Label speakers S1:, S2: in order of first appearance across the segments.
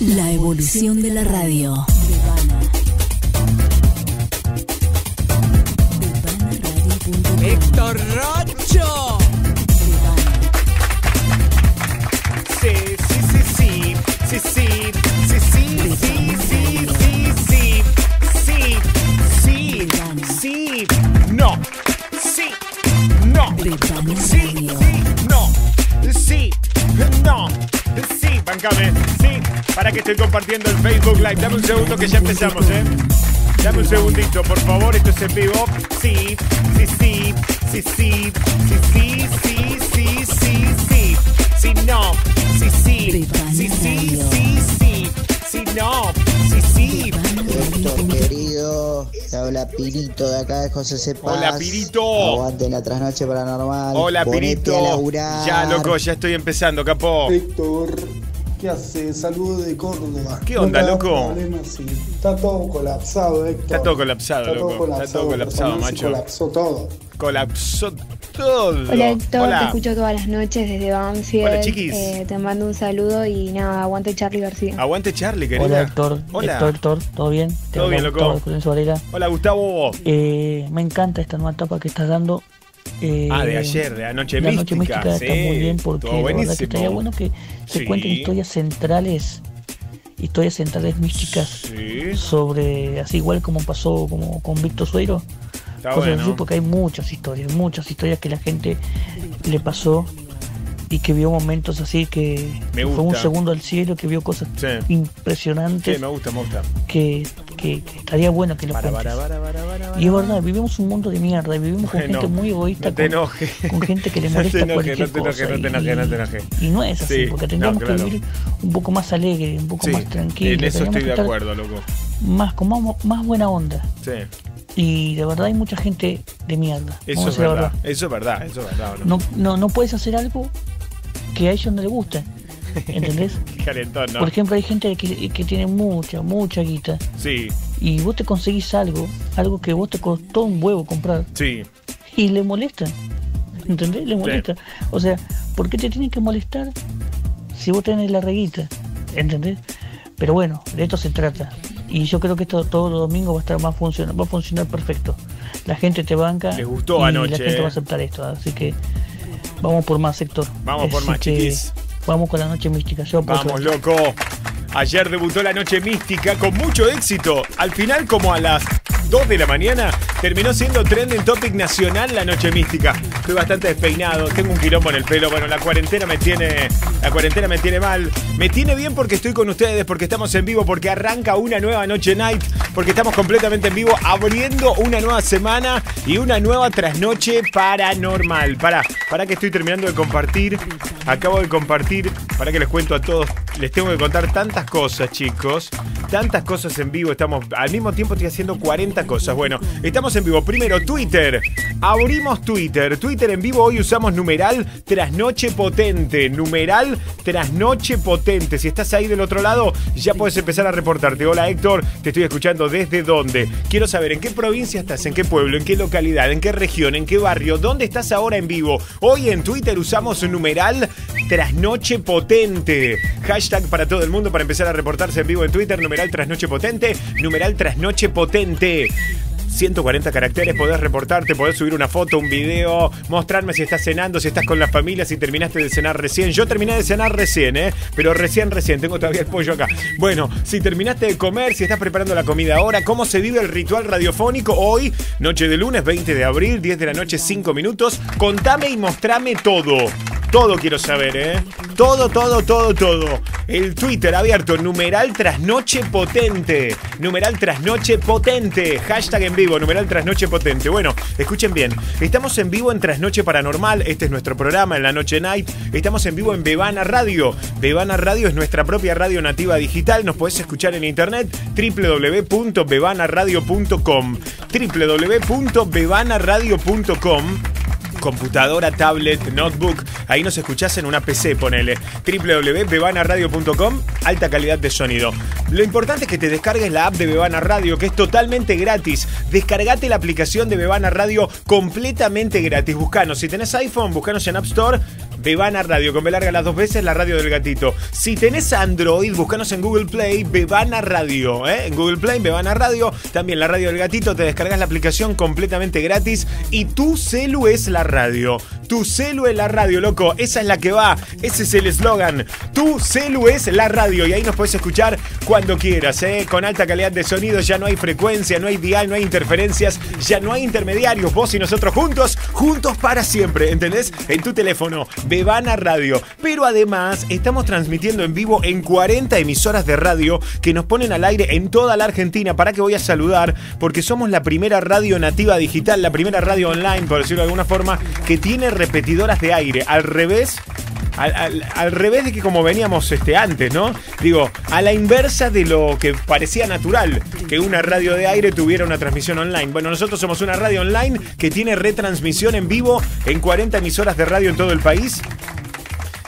S1: La evolución de la radio.
S2: Héctor Rocho. Sí, sí, sí, sí. Sí, sí. Sí, sí, sí, sí, sí, sí. Sí. Sí. No. Sí. No. Sí. No. Sí. No. Sí. Bancame. Sí. Para que estoy compartiendo el Facebook Live. Dame un segundo que ya empezamos, ¿eh? Dame un segundito, por favor, esto es en vivo. Sí, sí, sí, sí, sí, sí, sí, sí, sí, sí, sí, sí, no, sí, sí, sí, sí, sí, sí, sí, no, sí, sí.
S3: Héctor, querido, te habla Pirito de acá de José Cepaz.
S2: Hola, Pirito.
S3: Aguante la trasnoche paranormal.
S2: Hola,
S3: Ponete
S2: Pirito. Ya, loco, ya estoy empezando, capo.
S4: Héctor, ¿qué hace? Saludos de Córdoba.
S2: ¿Qué onda,
S4: No
S2: loco?
S4: sí. Está todo colapsado, Héctor.
S2: Está todo colapsado,
S4: Está todo
S2: loco. Está
S4: colapsado,
S2: todo colapsado, macho.
S4: Colapsó todo.
S2: Colapsó todo.
S5: Hola Héctor, te escucho todas las noches desde Banfield.
S2: Hola, chiquis.
S5: Eh, te mando un saludo y nada, aguante Charlie García.
S2: Aguante Charlie, querida.
S6: Hola Héctor,
S2: Hola.
S6: Héctor, Héctor, ¿todo bien? Te
S2: Todo bien, loco. Hola, Gustavo.
S6: Eh, me encanta esta nueva etapa que estás dando. Eh,
S2: Ah, de ayer, de Anoche
S6: la
S2: Mística.
S6: Noche Mística
S2: sí.
S6: está muy bien porque la verdad que estaría bueno que se
S2: Sí.
S6: cuenten historias centrales, historias centrales místicas
S2: Sí,
S6: sobre, así igual como pasó como con Víctor Sueiro,
S2: está
S6: cosas
S2: bueno.
S6: así, porque hay muchas historias, muchas historias que la gente le pasó y que vio momentos así que
S2: Me
S6: fue un segundo al cielo, que vio cosas
S2: Sí.
S6: impresionantes
S2: Sí, me gusta, me gusta.
S6: que, que- que estaría bueno que lo
S2: Para,
S6: cuentes. Y es verdad, vivimos un mundo de mierda, y vivimos con gente muy egoísta,
S2: No te
S6: con, con gente que le
S2: No
S6: molesta
S2: te
S6: cualquier
S2: no te
S6: cosa.
S2: no te enojes,
S6: y,
S2: no te enojes.
S6: y no es así,
S2: Sí,
S6: porque tendríamos
S2: claro.
S6: que vivir un poco más alegre, un poco
S2: Sí,
S6: más tranquilo.
S2: en eso estoy de acuerdo, loco.
S6: Más, con más, más buena onda.
S2: Sí,
S6: Y de verdad hay mucha gente de mierda.
S2: eso es verdad. Eso es verdad, eso es verdad. ¿o
S6: No, no, no puedes hacer algo que a ellos no les guste. ¿Entendés?
S2: Calentón, ¿no?
S6: Por ejemplo, hay gente que, que tiene mucha, mucha guita.
S2: Sí,
S6: y vos te conseguís algo, algo que vos te costó un huevo comprar,
S2: sí.
S6: y le molesta. ¿Entendés? Le molesta. O sea, ¿por qué te tienen que molestar si vos tenés la reguita? ¿Entendés? Pero bueno, de esto se trata. Y yo creo que esto todos los domingos va a estar más funcionar, va a funcionar perfecto. La gente te banca
S2: Les gustó
S6: y
S2: anoche,
S6: la gente
S2: eh.
S6: va a aceptar esto. Así que vamos por más sector.
S2: Vamos por más,
S6: que
S2: chiquis.
S6: Vamos con la noche mística. Yo
S2: Vamos, loco. Ayer debutó la noche mística con mucho éxito. Al final, como a las 2 de la mañana, terminó siendo trending topic nacional la noche mística. Estoy bastante despeinado, tengo un quilombo en el pelo. Bueno, la cuarentena me tiene. La cuarentena me tiene mal. Me tiene bien porque estoy con ustedes, porque estamos en vivo, porque arranca una nueva noche night, porque estamos completamente en vivo, abriendo una nueva semana y una nueva trasnoche paranormal. Para, para que estoy terminando de compartir. Acabo de compartir, para que les cuento a todos, les tengo que contar tantas cosas, chicos. Tantas cosas en vivo. Estamos, al mismo tiempo estoy haciendo 40 cosas. Bueno, estamos en vivo. Primero, Twitter. Abrimos Twitter. Twitter en vivo. Hoy usamos numeral trasnoche potente. Numeral trasnoche potente. Si estás ahí del otro lado, ya puedes empezar a reportarte. Hola Héctor, te estoy escuchando desde dónde. Quiero saber en qué provincia estás, en qué pueblo, en qué localidad, en qué región, en qué barrio, dónde estás ahora en vivo. Hoy en Twitter usamos numeral trasnoche potente. Hashtag para todo el mundo para empezar a reportarse en vivo en Twitter. Numeral trasnoche potente. Numeral trasnoche potente. 140 caracteres, podés reportarte, podés subir una foto, un video, mostrarme si estás cenando, si estás con la familia, si terminaste de cenar recién. Yo terminé de cenar recién, ¿eh? Pero recién, recién, tengo todavía el pollo acá. Bueno, si terminaste de comer, si estás preparando la comida ahora, ¿cómo se vive el ritual radiofónico hoy? Noche de lunes, 20 de abril, 10 de la noche, 5 minutos. Contame y mostrame todo. Todo quiero saber, ¿eh? Todo, todo, todo, todo. El Twitter abierto, numeral trasnoche potente. Numeral trasnoche potente. Hashtag en vivo, numeral trasnoche potente. Bueno, escuchen bien. Estamos en vivo en Trasnoche Paranormal. Este es nuestro programa en la Noche Night. Estamos en vivo en Bebana Radio. Bebana Radio es nuestra propia radio nativa digital. Nos podés escuchar en internet www.bebanaradio.com www.bebanaradio.com computadora, tablet, notebook. Ahí nos escuchás en una PC, ponele. www.bebanaradio.com, alta calidad de sonido. Lo importante es que te descargues la app de Bebana Radio, que es totalmente gratis. Descargate la aplicación de Bebana Radio completamente gratis. Buscanos, si tenés iPhone, buscanos en App Store. Bebana Radio, con B larga las dos veces, la radio del gatito. Si tenés Android, búscanos en Google Play, Bebana Radio, ¿eh? En Google Play, Bebana Radio, también la radio del gatito, te descargas la aplicación completamente gratis y tu celu es la radio. Tu celu es la radio, loco, esa es la que va, ese es el eslogan. Tu celu es la radio y ahí nos puedes escuchar cuando quieras, ¿eh? Con alta calidad de sonido, ya no hay frecuencia, no hay dial, no hay interferencias, ya no hay intermediarios, vos y nosotros juntos, juntos para siempre, ¿entendés? En tu teléfono, Bebana Radio. Pero además, estamos transmitiendo en vivo en 40 emisoras de radio que nos ponen al aire en toda la Argentina. ¿Para que voy a saludar? Porque somos la primera radio nativa digital, la primera radio online, por decirlo de alguna forma, que tiene repetidoras de aire. Al revés al, al- al revés de que como veníamos este, antes, ¿no? Digo, a la inversa de lo que parecía natural, que una radio de aire tuviera una transmisión online. Bueno, nosotros somos una radio online que tiene retransmisión en vivo en 40 emisoras de radio en todo el país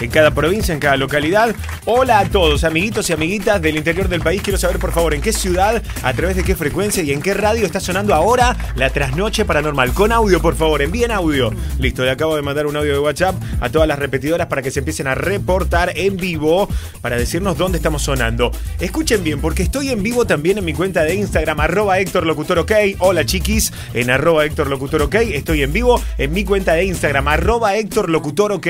S2: en cada provincia, en cada localidad. Hola a todos, amiguitos y amiguitas del interior del país. Quiero saber, por favor, en qué ciudad, a través de qué frecuencia y en qué radio está sonando ahora la trasnoche paranormal. Con audio, por favor, envíen audio. Listo, le acabo de mandar un audio de WhatsApp a todas las repetidoras para que se empiecen a reportar en vivo para decirnos dónde estamos sonando. Escuchen bien, porque estoy en vivo también en mi cuenta de Instagram, arroba Héctor Locutor. Hola chiquis, en arroba Héctor Locutor. Estoy en vivo en mi cuenta de Instagram, arroba Héctor Locutor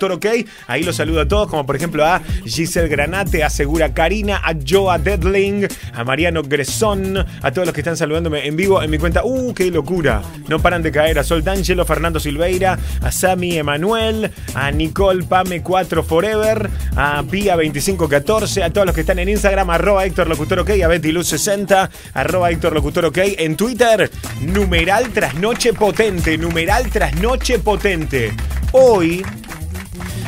S2: OK. Ahí los saludo a todos, como por ejemplo a Giselle Granate, a Segura Karina, a Joa Deadling, a Mariano Gresón, a todos los que están saludándome en vivo en mi cuenta. ¡Uh, qué locura! No paran de caer a Sol D'Angelo, Fernando Silveira, a Sami Emanuel, a Nicole Pame 4 Forever, a Pia 2514, a todos los que están en Instagram, arroba Héctor Locutor OK, a Betty Luz 60, arroba Héctor Locutor OK, en Twitter, numeral trasnoche potente, numeral trasnoche potente. Hoy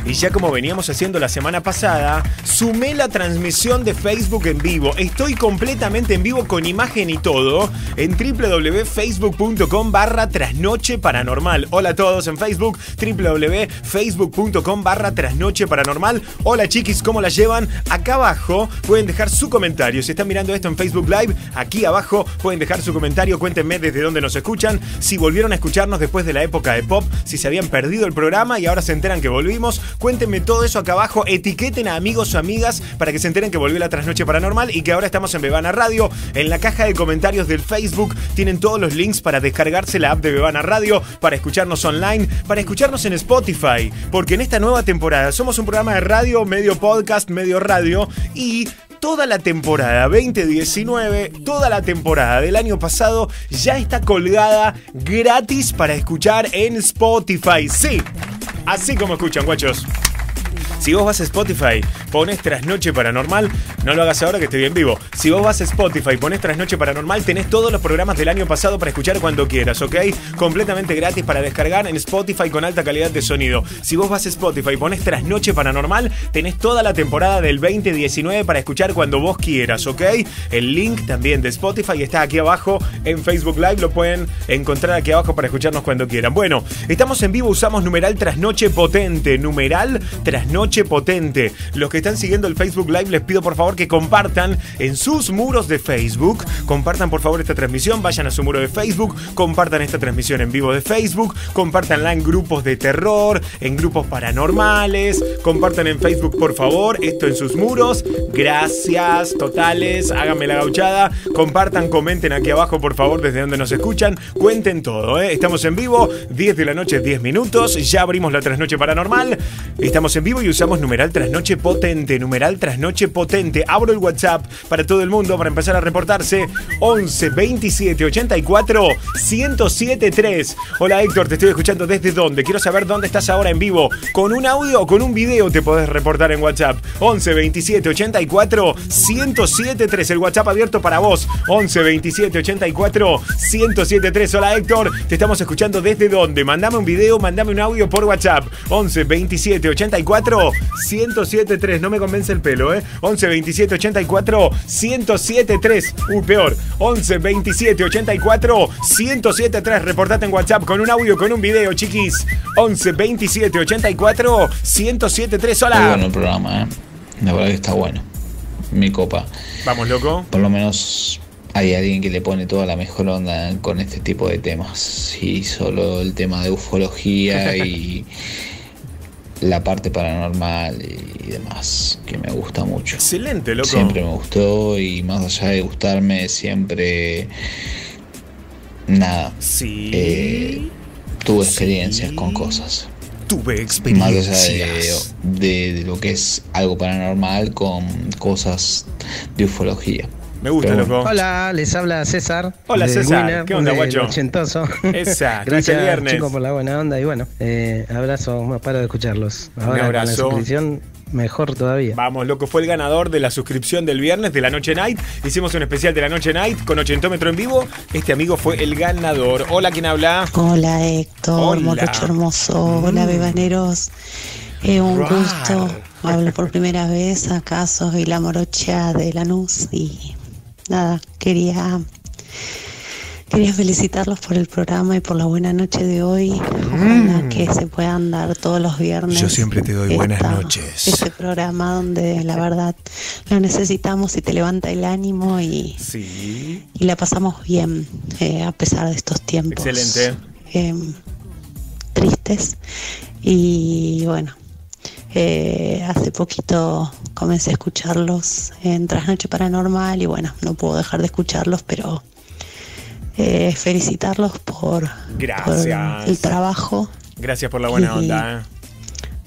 S2: y ya como veníamos haciendo la semana pasada, sumé la transmisión de Facebook en vivo. Estoy completamente en vivo con imagen y todo en www.facebook.com barra trasnoche paranormal. Hola a todos en Facebook, www.facebook.com barra trasnoche paranormal. Hola chiquis, ¿cómo la llevan? Acá abajo pueden dejar su comentario. Si están mirando esto en Facebook Live, aquí abajo pueden dejar su comentario. Cuéntenme desde dónde nos escuchan, si volvieron a escucharnos después de la época de pop, si se habían perdido el programa y ahora se enteran que volvimos. Cuéntenme todo eso acá abajo. Etiqueten a amigos o amigas para que se enteren que volvió la trasnoche paranormal y que ahora estamos en Bebana Radio. En la caja de comentarios del Facebook tienen todos los links para descargarse la app de Bebana Radio, para escucharnos online, para escucharnos en Spotify. Porque en esta nueva temporada somos un programa de radio, medio podcast, medio radio y toda la temporada 2019, toda la temporada del año pasado ya está colgada gratis para escuchar en Spotify. Sí, así como escuchan, guachos. Si vos vas a Spotify, pones Trasnoche Paranormal, no lo hagas ahora que estoy en vivo. Si vos vas a Spotify, pones Trasnoche Paranormal, tenés todos los programas del año pasado para escuchar cuando quieras, ¿ok? Completamente gratis para descargar en Spotify con alta calidad de sonido. Si vos vas a Spotify, pones Trasnoche Paranormal, tenés toda la temporada del 2019 para escuchar cuando vos quieras, ¿ok? El link también de Spotify está aquí abajo en Facebook Live, lo pueden encontrar aquí abajo para escucharnos cuando quieran. Bueno, estamos en vivo, usamos numeral Trasnoche Potente, numeral Trasnoche Potente. Los que están siguiendo el Facebook Live les pido por favor que compartan en sus muros de Facebook, compartan por favor esta transmisión, vayan a su muro de Facebook, compartan esta transmisión en vivo de Facebook, compartanla en grupos de terror, en grupos paranormales, compartan en Facebook por favor esto en sus muros. Gracias, totales, háganme la gauchada, compartan, comenten aquí abajo por favor desde donde nos escuchan, cuenten todo, ¿eh? estamos en vivo, 10 de la noche, 10 minutos, ya abrimos la trasnoche paranormal, estamos en vivo y usamos numeral trasnoche potente, numeral trasnoche potente, abro el WhatsApp para todo el mundo para empezar a reportarse, 11 27 84 107 3. Hola Héctor, te estoy escuchando desde dónde, quiero saber dónde estás ahora en vivo, con un audio o con un video te podés reportar en WhatsApp, 11 27 84 107 3, el WhatsApp abierto para vos, 11 27 84 107 3. Hola Héctor, te estamos escuchando desde dónde, mandame un video, mandame un audio por WhatsApp, 11 27 84 107 3, no me convence el pelo, ¿eh? 11 27 84 107 3, uy peor, 11 27 84 107 3, reportate en WhatsApp con un audio, con un video, chiquis, 11 27 84 107 3,
S7: Muy
S2: hola.
S7: bueno el programa, ¿eh? La verdad que está bueno. Mi copa.
S2: Vamos, loco.
S7: Por lo menos hay alguien que le pone toda la mejor onda con este tipo de temas. Y solo el tema de ufología y, la parte paranormal y demás, que me gusta mucho.
S2: Excelente, loco.
S7: Siempre me gustó y más allá de gustarme, siempre nada.
S2: Sí.
S7: eh, tuve experiencias con cosas.
S2: Tuve
S7: Más allá de,
S2: experiencias.
S7: de- de lo que es algo paranormal con cosas de ufología.
S2: Me gusta, loco.
S8: Hola, les habla César.
S2: Hola, César. ¿Qué onda, guacho?
S8: Ochentoso.
S2: Esa,
S8: Gracias,
S2: viernes.
S8: chicos, por la buena onda. Y bueno, eh, abrazo, no paro de escucharlos. Ahora con la
S2: abrazo.
S8: suscripción, mejor todavía.
S2: Vamos, loco, fue el ganador de la suscripción del viernes de la Noche Night. Hicimos un especial de la Noche Night con ochentómetro en vivo. Este amigo fue el ganador. Hola, ¿quién habla?
S9: Hola Héctor,
S2: Hola.
S9: Morocho hermoso, hola
S2: Mm.
S9: bebaneros, Eh, un gusto, hablo por primera vez, acá soy la morocha de Lanús y nada, quería, quería felicitarlos por el programa y por la buena noche de hoy, ojalá que se puedan dar todos los viernes.
S2: Mm. Yo siempre te doy buenas noches.
S9: Este programa donde la verdad lo necesitamos y te levanta el ánimo y,
S2: Sí.
S9: y la pasamos bien eh, a pesar de estos tiempos
S2: Excelente.
S9: eh, tristes. Y bueno, eh, hace poquito comencé a escucharlos en Trasnoche Paranormal y bueno, no puedo dejar de escucharlos, pero eh, felicitarlos por,
S2: Gracias.
S9: por el trabajo,
S2: Gracias por la buena
S9: Y-
S2: onda.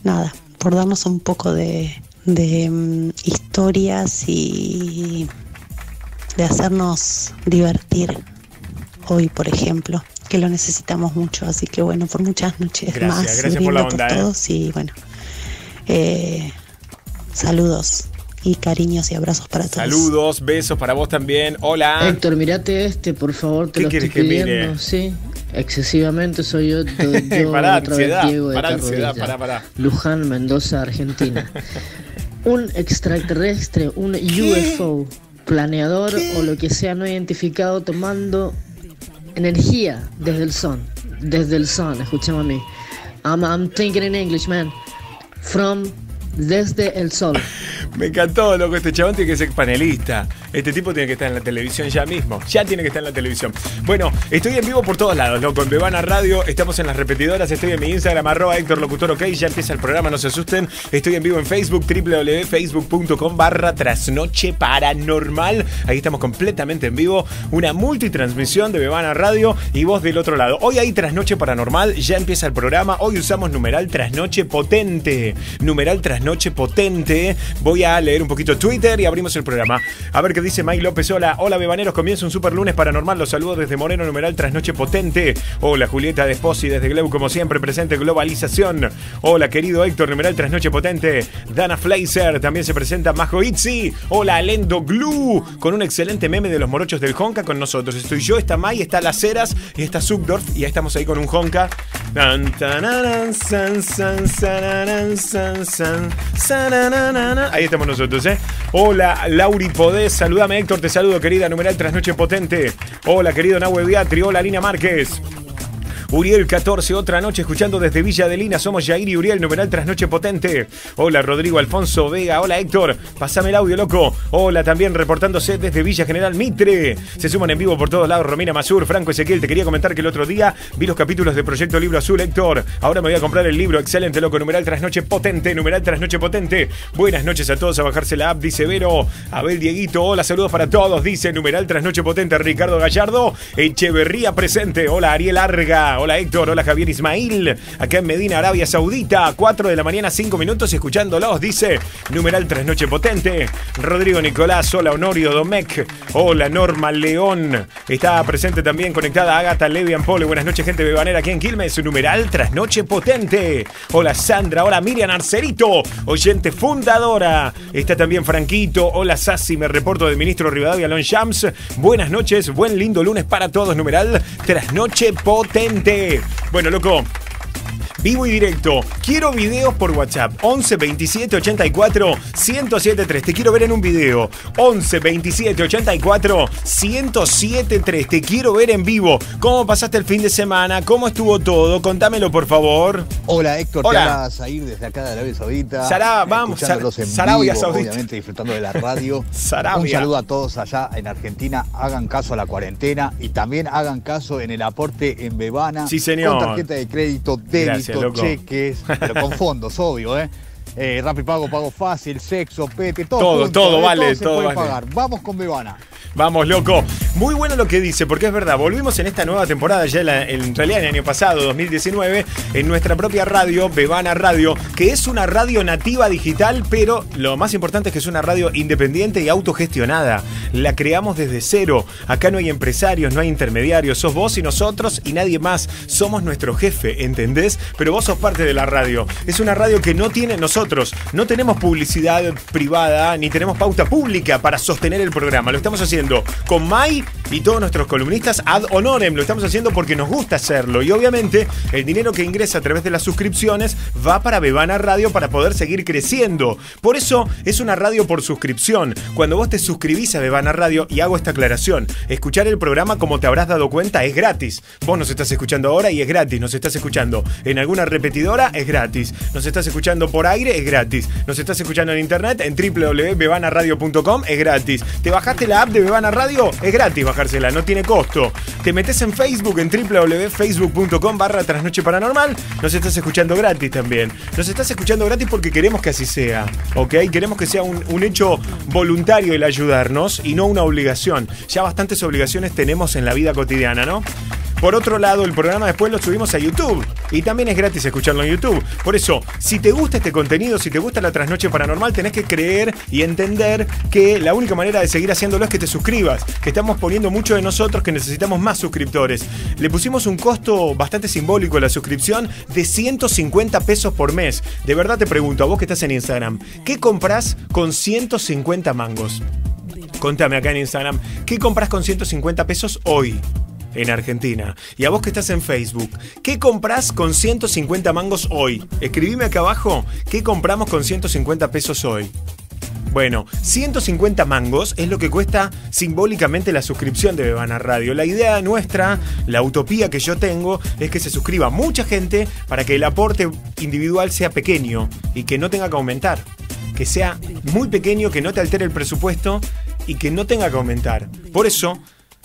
S9: nada, por darnos un poco de, de, mm, historias y de hacernos divertir hoy, por ejemplo, que lo necesitamos mucho. Así que bueno, por muchas noches
S2: Gracias,
S9: más.
S2: gracias por la onda, ¿eh?
S9: todos y bueno, eh, saludos y cariños y abrazos para todos.
S2: Saludos, besos para vos también. Hola.
S10: Héctor, mirate este, por favor, te
S2: ¿Qué
S10: lo
S2: quieres
S10: estoy
S2: que mire?
S10: pidiendo, sí. Excesivamente soy yo, yo,
S2: Pará,
S10: otra vez Diego de
S2: pará, ansiedad, pará, pará.
S10: Luján, Mendoza, Argentina. un extraterrestre, un UFO, planeador o lo que sea no identificado tomando energía desde el sol, desde el sol, escúchame a mí. I'm, I'm thinking in English, man. From desde el sol.
S2: Me encantó, loco. Este chabón tiene que ser panelista. Este tipo tiene que estar en la televisión ya mismo. Ya tiene que estar en la televisión. Bueno, estoy en vivo por todos lados, loco. En Bebana Radio, estamos en las repetidoras. Estoy en mi Instagram, arroba Héctor Locutor OK. Ya empieza el programa, no se asusten. Estoy en vivo en Facebook, www.facebook.com barra trasnoche paranormal. Ahí estamos completamente en vivo. Una multitransmisión de Bebana Radio y vos del otro lado. Hoy hay trasnoche paranormal. Ya empieza el programa. Hoy usamos numeral trasnoche potente. Numeral trasnoche potente. Voy a leer un poquito Twitter y abrimos el programa. A ver qué dice Mike López. Hola, hola bebaneros. Comienza un super lunes paranormal. Los saludo desde Moreno, numeral trasnoche potente. Hola, Julieta Desposi desde Gleu, como siempre, presente globalización. Hola, querido Héctor, numeral trasnoche potente. Dana Fleiser, también se presenta Majo Itzi. Hola, Alendo Glue, con un excelente meme de los morochos del Honka con nosotros. Estoy yo, está Mai, está Las Heras y está Subdorf. Y ahí estamos ahí con un Honka. Ahí estamos nosotros, ¿eh? Hola, Lauri Podés. Saludame, Héctor. Te saludo, querida. Numeral Trasnoche Potente. Hola, querido Nahue Beatri. Hola, Lina Márquez. Uriel 14, otra noche escuchando desde Villa de Lina. Somos Jair y Uriel, numeral Trasnoche Potente. Hola Rodrigo Alfonso Vega. Hola Héctor. Pasame el audio, loco. Hola también reportándose desde Villa General Mitre. Se suman en vivo por todos lados. Romina Mazur, Franco Ezequiel. Te quería comentar que el otro día vi los capítulos de Proyecto Libro Azul, Héctor. Ahora me voy a comprar el libro. Excelente, loco. Numeral Trasnoche Potente. Numeral Trasnoche Potente. Buenas noches a todos. A bajarse la app, dice Vero. Abel Dieguito. Hola, saludos para todos. Dice numeral Trasnoche Potente. Ricardo Gallardo. Echeverría presente. Hola, Ariel Arga. Hola, Héctor. Hola, Javier Ismail. Acá en Medina, Arabia Saudita. 4 de la mañana, 5 minutos. Escuchándolos, dice numeral Trasnoche Potente. Rodrigo Nicolás. Hola, Honorio Domecq. Hola, Norma León. Está presente también conectada Agata Levian Pole. Buenas noches, gente bebanera aquí en Quilmes. Numeral Trasnoche Potente. Hola, Sandra. Hola, Miriam Arcerito. Oyente fundadora. Está también Franquito. Hola, Sassi. Me reporto del ministro Rivadavia Lon Shams. Buenas noches. Buen lindo lunes para todos. Numeral Trasnoche Potente. Bueno, loco. Vivo y directo. Quiero videos por WhatsApp. 11 27 84 1073. Te quiero ver en un video. 11 27 84 1073. Te quiero ver en vivo. ¿Cómo pasaste el fin de semana? ¿Cómo estuvo todo? Contámelo, por favor.
S11: Hola Héctor,
S2: Hola.
S11: te habla Zair desde acá de Arabia Saudita.
S2: Sará, vamos, Sarabia Saudita.
S11: Obviamente disfrutando de la radio.
S2: Sarabia.
S11: Un saludo a todos allá en Argentina. Hagan caso a la cuarentena y también hagan caso en el aporte en Bebana.
S2: Sí, señor.
S11: Con tarjeta de crédito, débito,
S2: Gracias.
S11: Cheques, pero con fondos, obvio, ¿eh? Eh, Pago, pago fácil, sexo, pete, todo.
S2: Todo,
S11: junto,
S2: todo
S11: ¿eh?
S2: vale,
S11: se
S2: todo
S11: puede
S2: vale.
S11: pagar. Vamos con Bebana.
S2: Vamos, loco. Muy bueno lo que dice, porque es verdad. Volvimos en esta nueva temporada, ya la- en realidad en el año pasado, 2019, en nuestra propia radio, Bebana Radio, que es una radio nativa digital, pero lo más importante es que es una radio independiente y autogestionada. La creamos desde cero. Acá no hay empresarios, no hay intermediarios. Sos vos y nosotros y nadie más. Somos nuestro jefe, ¿entendés? Pero vos sos parte de la radio. Es una radio que no tiene nosotros. No tenemos publicidad privada ni tenemos pauta pública para sostener el programa. Lo estamos haciendo con Mai y todos nuestros columnistas ad honorem. Lo estamos haciendo porque nos gusta hacerlo. Y obviamente el dinero que ingresa a través de las suscripciones va para Bebana Radio para poder seguir creciendo. Por eso es una radio por suscripción. Cuando vos te suscribís a Bebana Radio, y hago esta aclaración, escuchar el programa como te habrás dado cuenta es gratis. Vos nos estás escuchando ahora y es gratis. Nos estás escuchando en alguna repetidora, es gratis. Nos estás escuchando por aire, es gratis. Nos estás escuchando en internet en www.bebanaradio.com, es gratis. Te bajaste la app de Bebana Radio, es gratis bajársela, no tiene costo. Te metes en Facebook en www.facebook.com barra trasnoche paranormal, nos estás escuchando gratis también. Nos estás escuchando gratis porque queremos que así sea, ¿ok? Queremos que sea un, un hecho voluntario el ayudarnos y no una obligación. Ya bastantes obligaciones tenemos en la vida cotidiana, ¿no? Por otro lado, el programa después lo subimos a YouTube y también es gratis escucharlo en YouTube. Por eso, si te gusta este contenido, si te gusta la trasnoche paranormal, tenés que creer y entender que la única manera de seguir haciéndolo es que te suscribas, que estamos poniendo mucho de nosotros, que necesitamos más suscriptores. Le pusimos un costo bastante simbólico a la suscripción de 150 pesos por mes. De verdad te pregunto, a vos que estás en Instagram, ¿qué compras con 150 mangos? Contame acá en Instagram, ¿qué compras con 150 pesos hoy? En Argentina. Y a vos que estás en Facebook, ¿qué compras con 150 mangos hoy? Escribime acá abajo, ¿qué compramos con 150 pesos hoy? Bueno, 150 mangos es lo que cuesta simbólicamente la suscripción de Bebana Radio. La idea nuestra, la utopía que yo tengo, es que se suscriba mucha gente para que el aporte individual sea pequeño y que no tenga que aumentar. Que sea muy pequeño, que no te altere el presupuesto y que no tenga que aumentar. Por eso,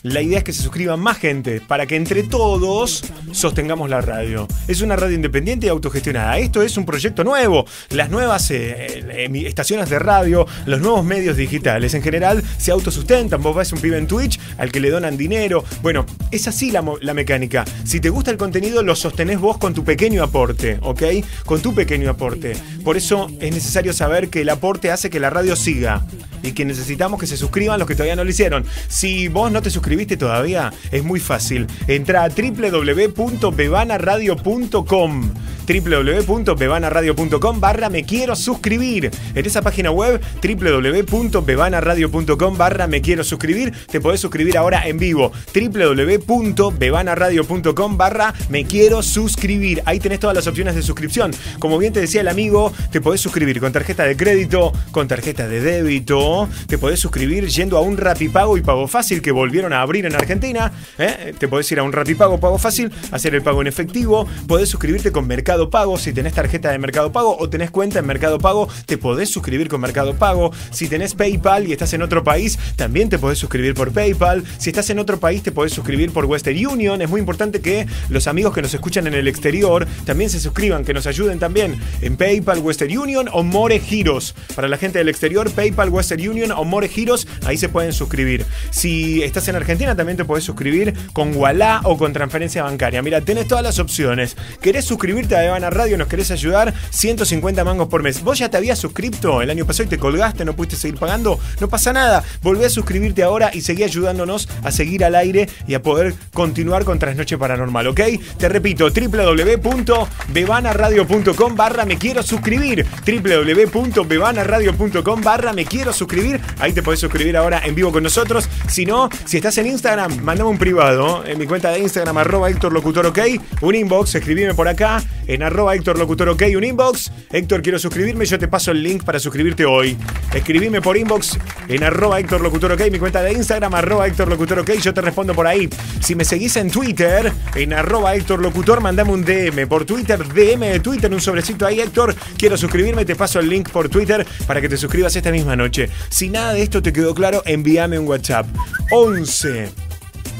S2: la idea es que se suscriban más gente para que entre todos sostengamos la radio. Es una radio independiente y autogestionada. Esto es un proyecto nuevo. Las nuevas eh, emi- estaciones de radio, los nuevos medios digitales en general se autosustentan. Vos ves un pibe en Twitch al que le donan dinero. Bueno, es así la, la mecánica. Si te gusta el contenido, lo sostenés vos con tu pequeño aporte, ¿ok? Con tu pequeño aporte. Por eso es necesario saber que el aporte hace que la radio siga y que necesitamos que se suscriban los que todavía no lo hicieron. Si vos no te suscribiste todavía, es muy fácil. Entra a www.bebanaradio.com www.bebanaradio.com barra me quiero suscribir. En esa página web www.bebanaradio.com barra me quiero suscribir. Te podés suscribir ahora en vivo. www.bebanaradio.com barra me quiero suscribir. Ahí tenés todas las opciones de suscripción. Como bien te decía el amigo, te podés suscribir con tarjeta de crédito, con tarjeta de débito. Te podés suscribir yendo a un Rapipago y Pago Fácil que volvieron a abrir en Argentina. ¿eh? Te podés ir a un Rapipago, Pago Fácil, hacer el pago en efectivo. Podés suscribirte con Mercado Pago. Si tenés tarjeta de Mercado Pago o tenés cuenta en Mercado Pago, te podés suscribir con Mercado Pago. Si tenés PayPal y estás en otro país, también te podés suscribir por PayPal. Si estás en otro país, te podés suscribir por Western Union. Es muy importante que los amigos que nos escuchan en el exterior también se suscriban, que nos ayuden también en PayPal, Western Union o More Giros. Para la gente del exterior, PayPal, Western Union o More Giros, ahí se pueden suscribir. Si estás en Argentina, también te podés suscribir con Wallah o con transferencia bancaria. Mira, tenés todas las opciones. ¿Querés suscribirte a Evana Radio? ¿Nos querés ayudar? 150 mangos por mes. ¿Vos ya te habías suscrito el año pasado y te colgaste, no pudiste seguir pagando? No pasa nada. Volvé a suscribirte ahora y seguí ayudándonos a seguir al aire y a poder continuar con Trasnoche Paranormal, ¿ok? Te repito, www.bebanaradio.com barra me quiero suscribir. www.bebanaradio.com barra me quiero suscribir. Ahí te podés suscribir ahora en vivo con nosotros. Si no, si estás en Instagram, mandame un privado en mi cuenta de Instagram, arroba Héctor Locutor OK, un inbox, escribime por acá en arroba Héctor Locutor OK, un inbox. Héctor, quiero suscribirme, yo te paso el link para suscribirte hoy. Escribime por inbox en arroba Héctor Locutor OK, mi cuenta de Instagram, arroba Héctor Locutor OK, yo te respondo por ahí. Si me seguís en Twitter, en arroba Héctor Locutor, mandame un DM por Twitter, DM de Twitter, un sobrecito ahí, Héctor. Quiero suscribirme, te paso el link por Twitter para que te suscribas esta misma noche. Si nada de esto te quedó claro, envíame un WhatsApp. 11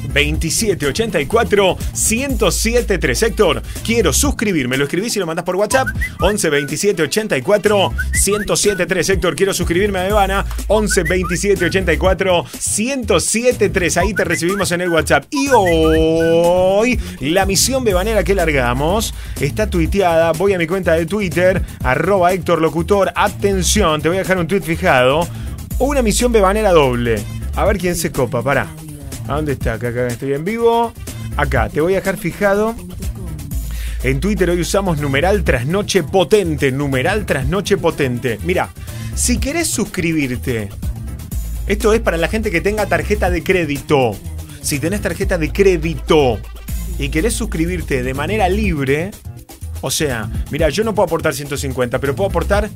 S2: 2784 1073. Héctor, quiero suscribirme. Lo escribís y lo mandás por WhatsApp. 11 27 84 1073. Héctor, quiero suscribirme a Bebana. 11 27 84 1073. Ahí te recibimos en el WhatsApp. Y hoy, la misión bebanera que largamos está tuiteada. Voy a mi cuenta de Twitter, arroba Héctor Locutor. Atención, te voy a dejar un tweet fijado. Una misión bebanera doble. A ver quién se copa, pará. ¿A dónde está? Acá, acá estoy en vivo. Acá, te voy a dejar fijado. En Twitter hoy usamos numeral trasnoche potente. Numeral trasnoche potente. Mira, si querés suscribirte, esto es para la gente que tenga tarjeta de crédito. Si tenés tarjeta de crédito y querés suscribirte de manera libre, o sea, mira, yo no puedo aportar 150, pero puedo aportar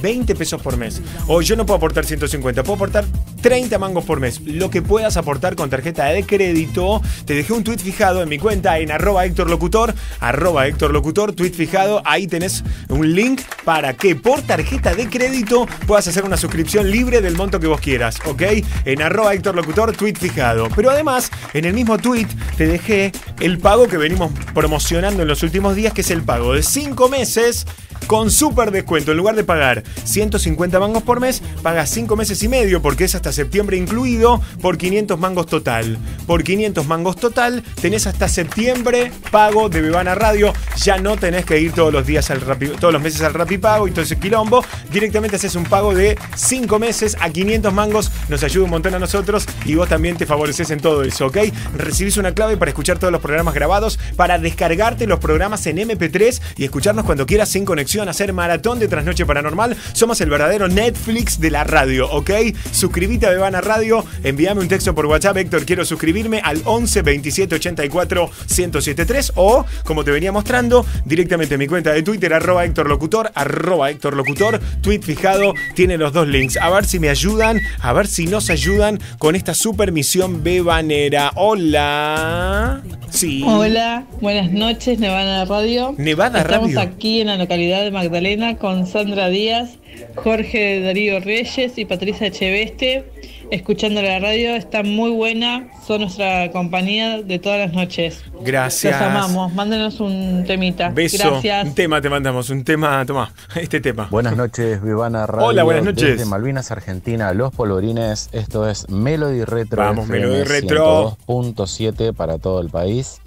S2: 20 pesos por mes. O yo no puedo aportar 150, puedo aportar 30 mangos por mes. Lo que puedas aportar con tarjeta de crédito. Te dejé un tweet fijado en mi cuenta en arroba Héctor Locutor, arroba Héctor Locutor, tweet fijado. Ahí tenés un link para que por tarjeta de crédito puedas hacer una suscripción libre del monto que vos quieras, ¿ok? En arroba Héctor Locutor, tweet fijado. Pero además, en el mismo tweet te dejé el pago que venimos promocionando en los últimos días, que es el pago de 5 meses con súper descuento. En lugar de pagar 150 mangos por mes, pagas 5 meses y medio porque es hasta septiembre incluido por 500 mangos total. Por 500 mangos total tenés hasta septiembre pago de Bebana Radio. Ya no tenés que ir todos los días al Rappi- todos los meses al Rapipago y todo ese quilombo. Directamente haces un pago de 5 meses a 500 mangos. Nos ayuda un montón a nosotros y vos también te favoreces en todo eso, ¿ok? Recibís una clave para escuchar todos los programas grabados, para descargarte los programas en MP3 y escucharnos cuando quieras sin conexión, hacer maratón de Trasnoche Paranormal. Somos el verdadero Netflix de la radio, ¿ok? Suscribite a Bebana Radio, envíame un texto por WhatsApp, Héctor, quiero suscribirme al 11 27 84 1073 o, como te venía mostrando, directamente en mi cuenta de Twitter, arroba Héctor Locutor, arroba Héctor Locutor, tweet fijado, tiene los dos links. A ver si me ayudan, a ver si nos ayudan con esta super misión bebanera. Hola. Sí.
S12: Hola, buenas noches, Nevada Radio.
S2: Nevada
S12: Estamos
S2: Radio.
S12: aquí en la localidad de Magdalena con Sandra Díaz, Jorge Darío Reyes y Patricia Echeveste. Escuchando la radio, está muy buena, son nuestra compañía de todas las noches.
S2: Gracias.
S12: Los amamos, mándenos un temita.
S2: Beso.
S12: Gracias.
S2: Un tema te mandamos, un tema, toma, este tema.
S13: Buenas noches, Vivana Radio.
S2: Hola, buenas noches.
S13: Desde Malvinas, Argentina, Los Polvorines. Esto es Melody Retro.
S2: Vamos,
S13: FM
S2: Melody Retro.
S13: 102.7 para todo el país.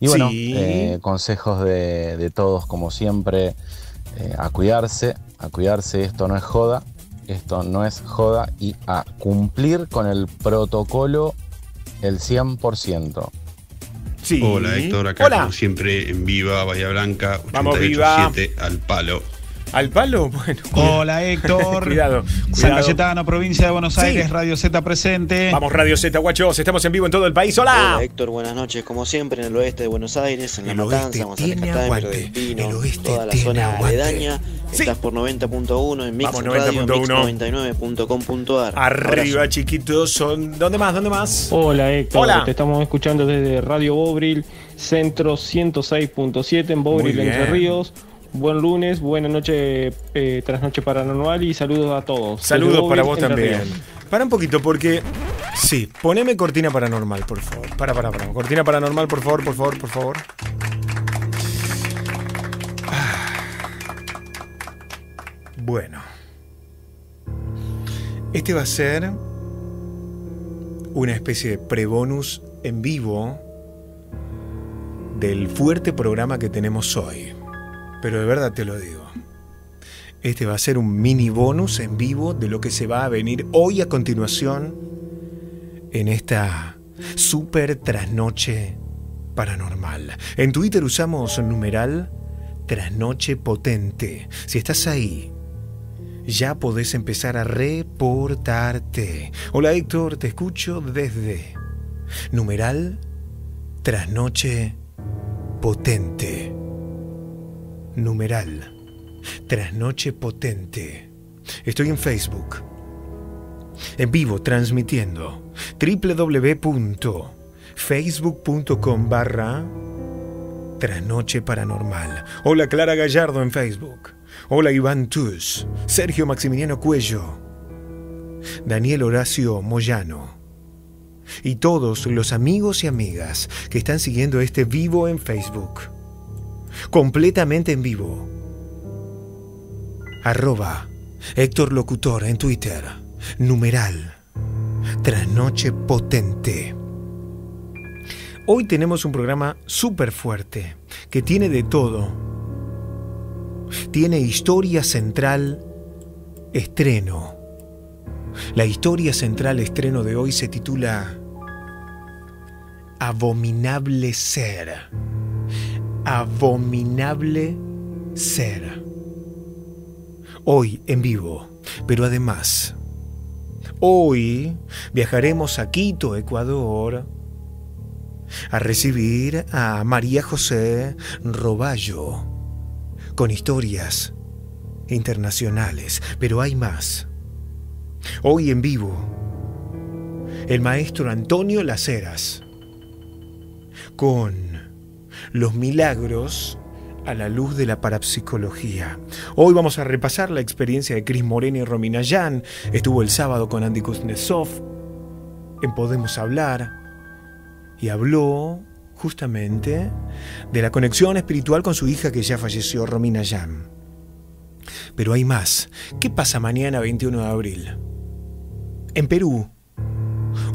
S13: Y bueno,
S2: Sí.
S13: eh, consejos de, de todos, como siempre, eh, a cuidarse, a cuidarse. Esto no es joda, esto no es joda. Y a cumplir con el protocolo el 100%.
S2: Sí.
S14: Hola Héctor, acá
S2: Hola.
S14: como siempre en Viva, Bahía Blanca,
S2: Vamos, Viva.
S14: 887 al palo.
S2: ¿Al palo? Bueno.
S15: Hola Héctor.
S2: Cuidado,
S15: San
S2: cuidado.
S15: Cayetano, provincia de Buenos
S2: Sí.
S15: Aires, Radio Z presente.
S2: Vamos, Radio Z, guachos, estamos en vivo en todo el país. Hola.
S16: Hola Héctor, buenas noches. Como siempre en el oeste de Buenos Aires, en La
S2: El
S16: Matanza,
S2: oeste
S16: González Catán, del Pino,
S2: El oeste
S16: toda la zona
S2: aguante.
S16: aledaña. Estás por 90.1 en Mix
S2: Vamos,
S16: Radio,
S2: 90.1.
S16: mix99.com.ar.
S2: Arriba, chiquitos. Son... ¿Dónde más? ¿Dónde más?
S17: Hola Héctor,
S2: Hola.
S17: te estamos escuchando desde Radio Bobril, Centro 106.7 en Bobril, Entre. Ríos. Buen lunes, buena noche, eh, trasnoche paranormal y saludos a todos. Desde
S2: Saludos para vos también. Para un poquito, porque. Sí, poneme cortina paranormal, por favor. Para, para, para. Cortina paranormal, por favor, por favor, por favor. Ah. Bueno. Este va a ser una especie de prebonus en vivo del fuerte programa que tenemos hoy. Pero de verdad te lo digo. Este va a ser un mini bonus en vivo de lo que se va a venir hoy a continuación en esta super trasnoche paranormal. En Twitter usamos numeral trasnoche potente. Si estás ahí, ya podés empezar a reportarte. Hola Héctor, te escucho desde numeral trasnoche potente. Numeral Trasnoche Potente. Estoy en Facebook. En vivo, transmitiendo. www.facebook.com barra Trasnoche Paranormal. Hola Clara Gallardo en Facebook. Hola Iván Tus. Sergio Maximiliano Cuello. Daniel Horacio Moyano. y todos los amigos y amigas que están siguiendo este vivo en Facebook. Completamente en vivo. Arroba Héctor Locutor en Twitter. Numeral. Trasnoche potente. Hoy tenemos un programa súper fuerte, que tiene de todo. Tiene historia central, estreno. La historia central estreno de hoy se titula Abominable Ser. Abominable Ser. Hoy en vivo, pero además, hoy viajaremos a Quito, Ecuador, a recibir a María José Roballo con historias internacionales, pero hay más. Hoy en vivo, el maestro Antonio Laceras con los milagros a la luz de la parapsicología. Hoy vamos a repasar la experiencia de Cris Moreno y Romina Yan. Estuvo el sábado con Andy Kuznetsov en Podemos Hablar y habló justamente de la conexión espiritual con su hija que ya falleció, Romina Yan. Pero hay más. ¿Qué pasa mañana 21 de abril? En Perú,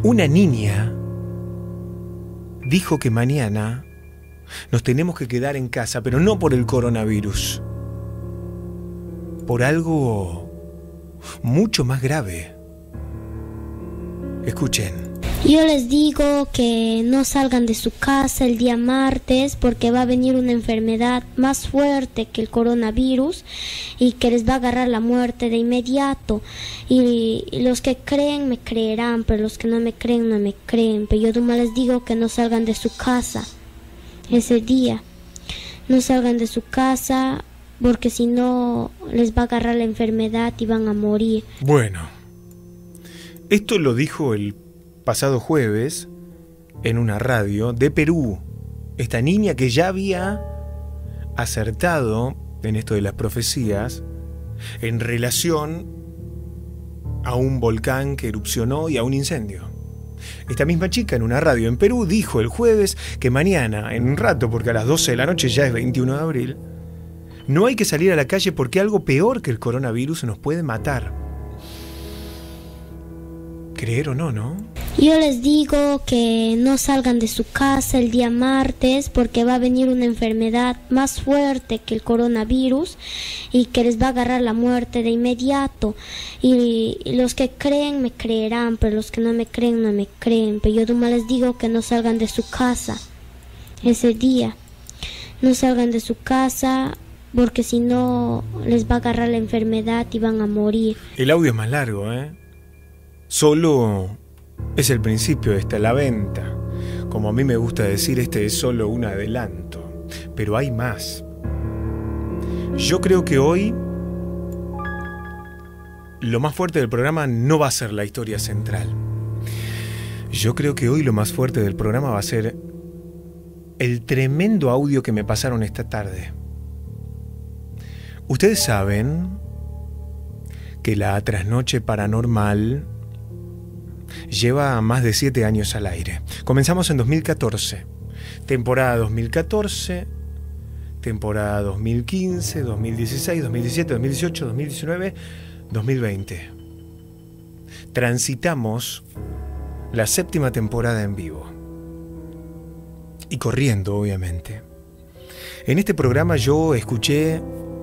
S2: una niña dijo que mañana nos tenemos que quedar en casa, pero no por el coronavirus, por algo mucho más grave. Escuchen.
S18: Yo les digo que no salgan de su casa el día martes porque va a venir una enfermedad más fuerte que el coronavirus y que les va a agarrar la muerte de inmediato. Y los que creen me creerán, pero los que no me creen no me creen. Pero yo nomás les digo que no salgan de su casa ese día. No salgan de su casa porque si no les va a agarrar la enfermedad y van a morir.
S2: Bueno, esto lo dijo el pasado jueves en una radio de Perú. Esta niña que ya había acertado en esto de las profecías en relación a un volcán que erupcionó y a un incendio. Esta misma chica en una radio en Perú dijo el jueves que mañana, en un rato, porque a las 12 de la noche ya es 21 de abril, no hay que salir a la calle porque algo peor que el coronavirus nos puede matar. Creer o no, ¿no?
S18: Yo les digo que no salgan de su casa el día martes porque va a venir una enfermedad más fuerte que el coronavirus y que les va a agarrar la muerte de inmediato. Y los que creen me creerán, pero los que no me creen no me creen. Pero yo nomás les digo que no salgan de su casa ese día. No salgan de su casa porque si no les va a agarrar la enfermedad y van a morir.
S2: El audio es más largo, ¿eh? Solo es el principio, esta la venta. Como a mí me gusta decir, este es solo un adelanto. Pero hay más. Yo creo que hoy lo más fuerte del programa no va a ser la historia central. Yo creo que hoy lo más fuerte del programa va a ser el tremendo audio que me pasaron esta tarde. Ustedes saben que la trasnoche paranormal lleva más de siete años al aire. Comenzamos en 2014, temporada 2014, temporada 2015, 2016, 2017, 2018, 2019, 2020. Transitamos la séptima temporada en vivo. Y corriendo, obviamente. En este programa yo escuché,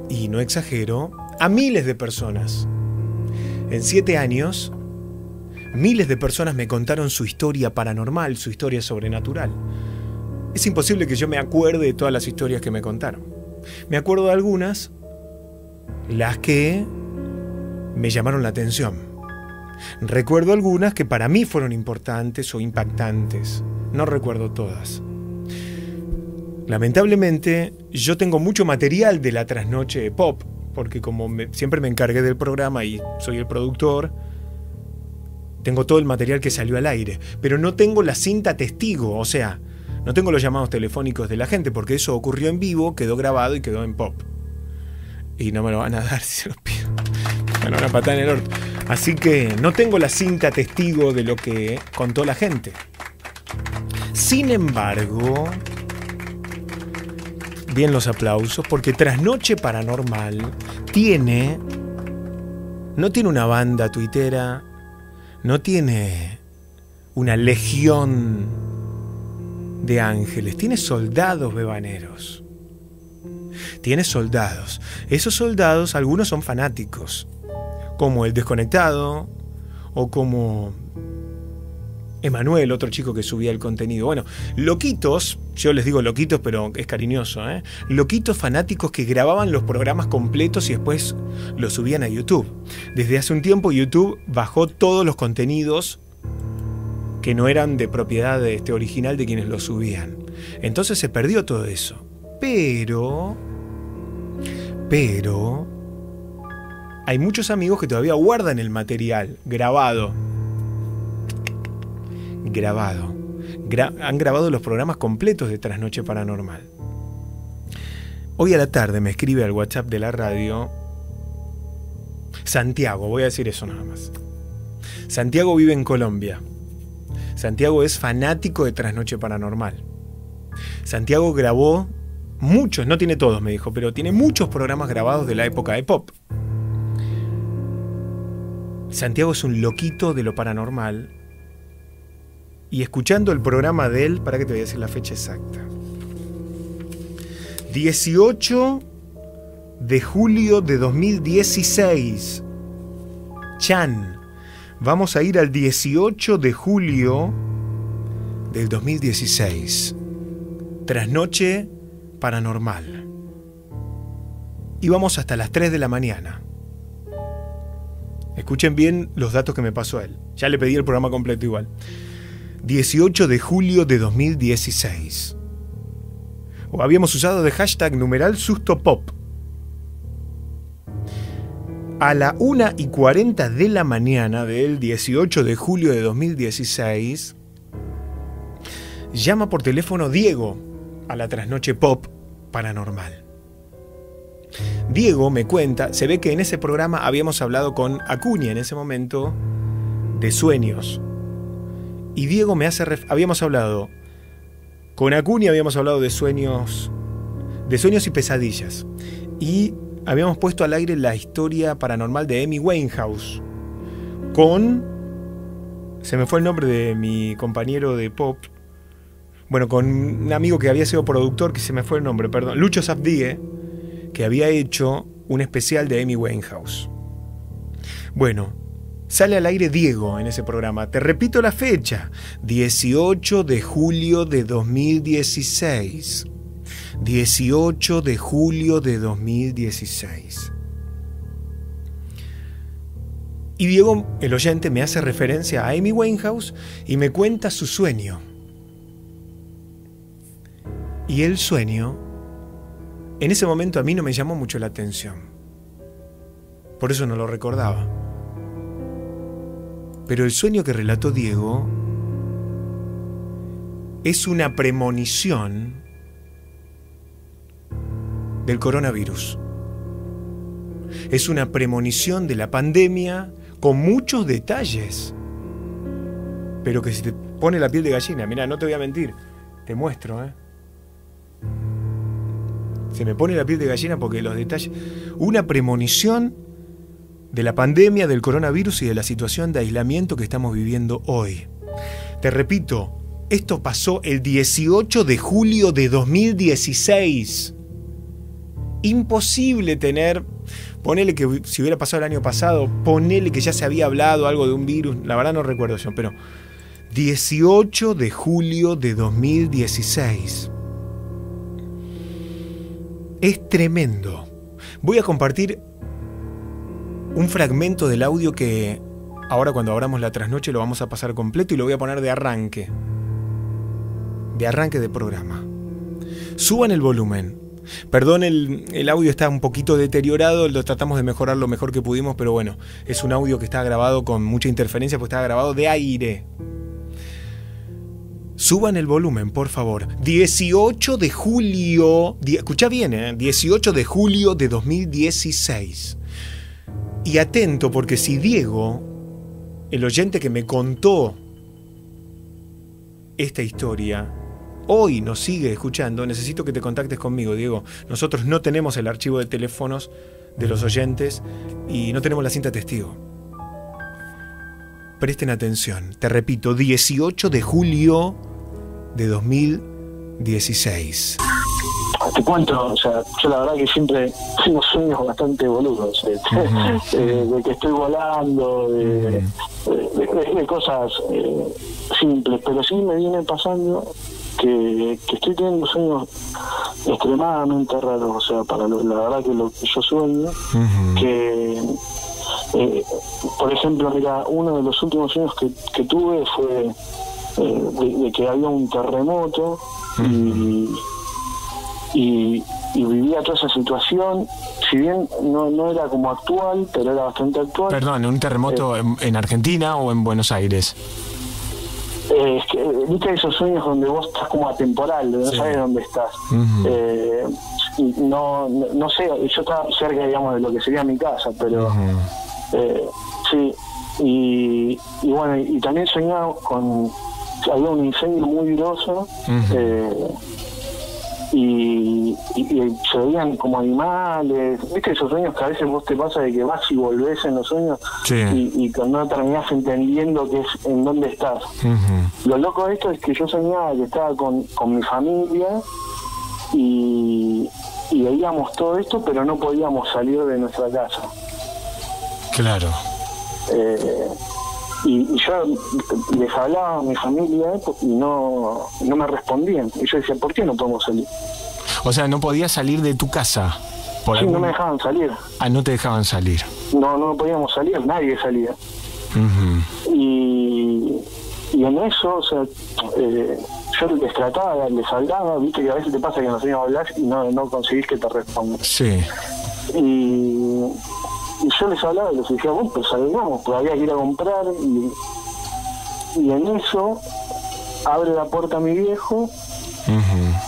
S2: y no exagero, a miles de personas. En siete años Miles de personas me contaron su historia paranormal, su historia sobrenatural. Es imposible que yo me acuerde de todas las historias que me contaron. Me acuerdo de algunas, las que me llamaron la atención. Recuerdo algunas que para mí fueron importantes o impactantes. No recuerdo todas. Lamentablemente, yo tengo mucho material de la trasnoche pop, porque como siempre me encargué del programa y soy el productor, tengo todo el material que salió al aire, pero no tengo la cinta testigo, o sea, no tengo los llamados telefónicos de la gente, porque eso ocurrió en vivo, quedó grabado y quedó en pop. Y no me lo van a dar si se los pido. Bueno, una patada en el orto. Así que no tengo la cinta testigo de lo que contó la gente. Sin embargo, bien los aplausos, porque Trasnoche Paranormal tiene, no tiene una banda tuitera, no tiene una legión de ángeles, tiene soldados bebaneros. Tiene soldados. Esos soldados, algunos son fanáticos, como el desconectado o como Emanuel, otro chico que subía el contenido. Bueno, loquitos, yo les digo loquitos, pero es cariñoso, ¿eh? Loquitos fanáticos que grababan los programas completos y después los subían a YouTube. Desde hace un tiempo YouTube bajó todos los contenidos que no eran de propiedad de este original de quienes los subían. Entonces se perdió todo eso. Pero pero hay muchos amigos que todavía guardan el material grabado. Grabado. han grabado los programas completos de Trasnoche Paranormal. Hoy a la tarde me escribe al WhatsApp de la radio Santiago, voy a decir eso nada más. Santiago vive en Colombia. Santiago es fanático de Trasnoche Paranormal. Santiago grabó muchos, no tiene todos, me dijo, pero tiene muchos programas grabados de la época de pop. Santiago es un loquito de lo paranormal. Y escuchando el programa de él, para que te voy a decir la fecha exacta. 18 de julio de 2016. Chan. Vamos a ir al 18 de julio del 2016. Trasnoche paranormal. Íbamos hasta las 3 de la mañana. Escuchen bien los datos que me pasó a él. Ya le pedí el programa completo igual. 18 de julio de 2016. O habíamos usado de hashtag numeral susto pop. A la 1 y 40 de la mañana del 18 de julio de 2016, llama por teléfono Diego a la trasnoche pop paranormal. Diego me cuenta, se ve que en ese programa habíamos hablado con Acuña en ese momento de sueños. Y Diego me hace habíamos hablado con Acuña habíamos hablado de sueños de sueños y pesadillas. Y habíamos puesto al aire la historia paranormal de Amy Winehouse con se me fue el nombre de mi compañero de pop bueno, con un amigo que había sido productor, que se me fue el nombre, perdón, Lucho Zabdigue, que había hecho un especial de Amy Winehouse. Bueno, sale al aire Diego en ese programa. Te repito la fecha, 18 de julio de 2016. 18 de julio de 2016. Y Diego, el oyente, me hace referencia a Amy Winehouse y me cuenta su sueño. Y el sueño, en ese momento a mí no me llamó mucho la atención. Por eso no lo recordaba. Pero el sueño que relató Diego es una premonición del coronavirus. Es una premonición de la pandemia con muchos detalles. Pero que se te pone la piel de gallina. Mira, no te voy a mentir. Te muestro, ¿eh? Se me pone la piel de gallina porque los detalles. Una premonición de la pandemia, del coronavirus y de la situación de aislamiento que estamos viviendo hoy. Te repito, esto pasó el 18 de julio de 2016. Imposible tener. Ponele que si hubiera pasado el año pasado, ponele que ya se había hablado algo de un virus, la verdad no recuerdo yo, pero 18 de julio de 2016. Es tremendo. Voy a compartir un fragmento del audio que ahora cuando abramos la trasnoche lo vamos a pasar completo y lo voy a poner de arranque. De arranque de programa. Suban el volumen. Perdón, el, audio está un poquito deteriorado, lo tratamos de mejorar lo mejor que pudimos, pero bueno, es un audio que está grabado con mucha interferencia, pues está grabado de aire. Suban el volumen, por favor. 18 de julio, escucha bien, ¿eh? 18 de julio de 2016. Y atento, porque si Diego, el oyente que me contó esta historia, hoy nos sigue escuchando, necesito que te contactes conmigo, Diego. Nosotros no tenemos el archivo de teléfonos de los oyentes y no tenemos la cinta testigo. Presten atención, te repito, 18 de julio de 2016.
S4: Te cuento, o sea, yo la verdad que siempre tengo sueños bastante boludos, eh, eh, de que estoy volando, de, de- de- de cosas eh, simples, pero sí me viene pasando que, que estoy teniendo sueños extremadamente raros, o sea, para lo- la verdad que lo que yo sueño, que, eh, por ejemplo, mira, uno de los últimos sueños que, que tuve fue eh, de, de que había un terremoto y, y, y vivía toda esa situación, si bien no, no era como actual, pero era bastante actual.
S2: Perdón, ¿un terremoto en, en Argentina o en Buenos Aires?
S4: Eh, es que, eh, viste esos sueños donde vos estás como atemporal, no
S2: Sí.
S4: sabes dónde estás. Eh, y no, no, no sé, yo estaba cerca, digamos, de lo que sería mi casa, pero eh, sí. Y, y bueno, y también soñaba con. Había un incendio muy grosso. eh, y, y- y se veían como animales. ¿Viste esos sueños que a veces vos te pasa de que vas y volvés en los sueños
S2: Sí.
S4: y, y terminás entendiendo que es en dónde estás? Lo loco de esto es que yo soñaba que estaba con, con mi familia y, y veíamos todo esto, pero no podíamos salir de nuestra casa.
S2: Claro.
S4: Eh, y, y yo les hablaba a mi familia y no, no me respondían. Y yo decía, ¿por qué no podemos salir?
S2: O sea, no podías salir de tu casa. Por
S4: Sí, no me dejaban salir.
S2: Ah, no te dejaban salir.
S4: No, no podíamos salir, nadie salía. Y, y en eso, o sea, eh, yo les trataba, les hablaba, viste que a veces te pasa que en los sueños hablas y no, no conseguís que te respondan.
S2: Sí.
S4: Y, y yo les hablaba y les decía, bueno, pues salgamos, pues había que ir a comprar y, y en eso abre la puerta mi viejo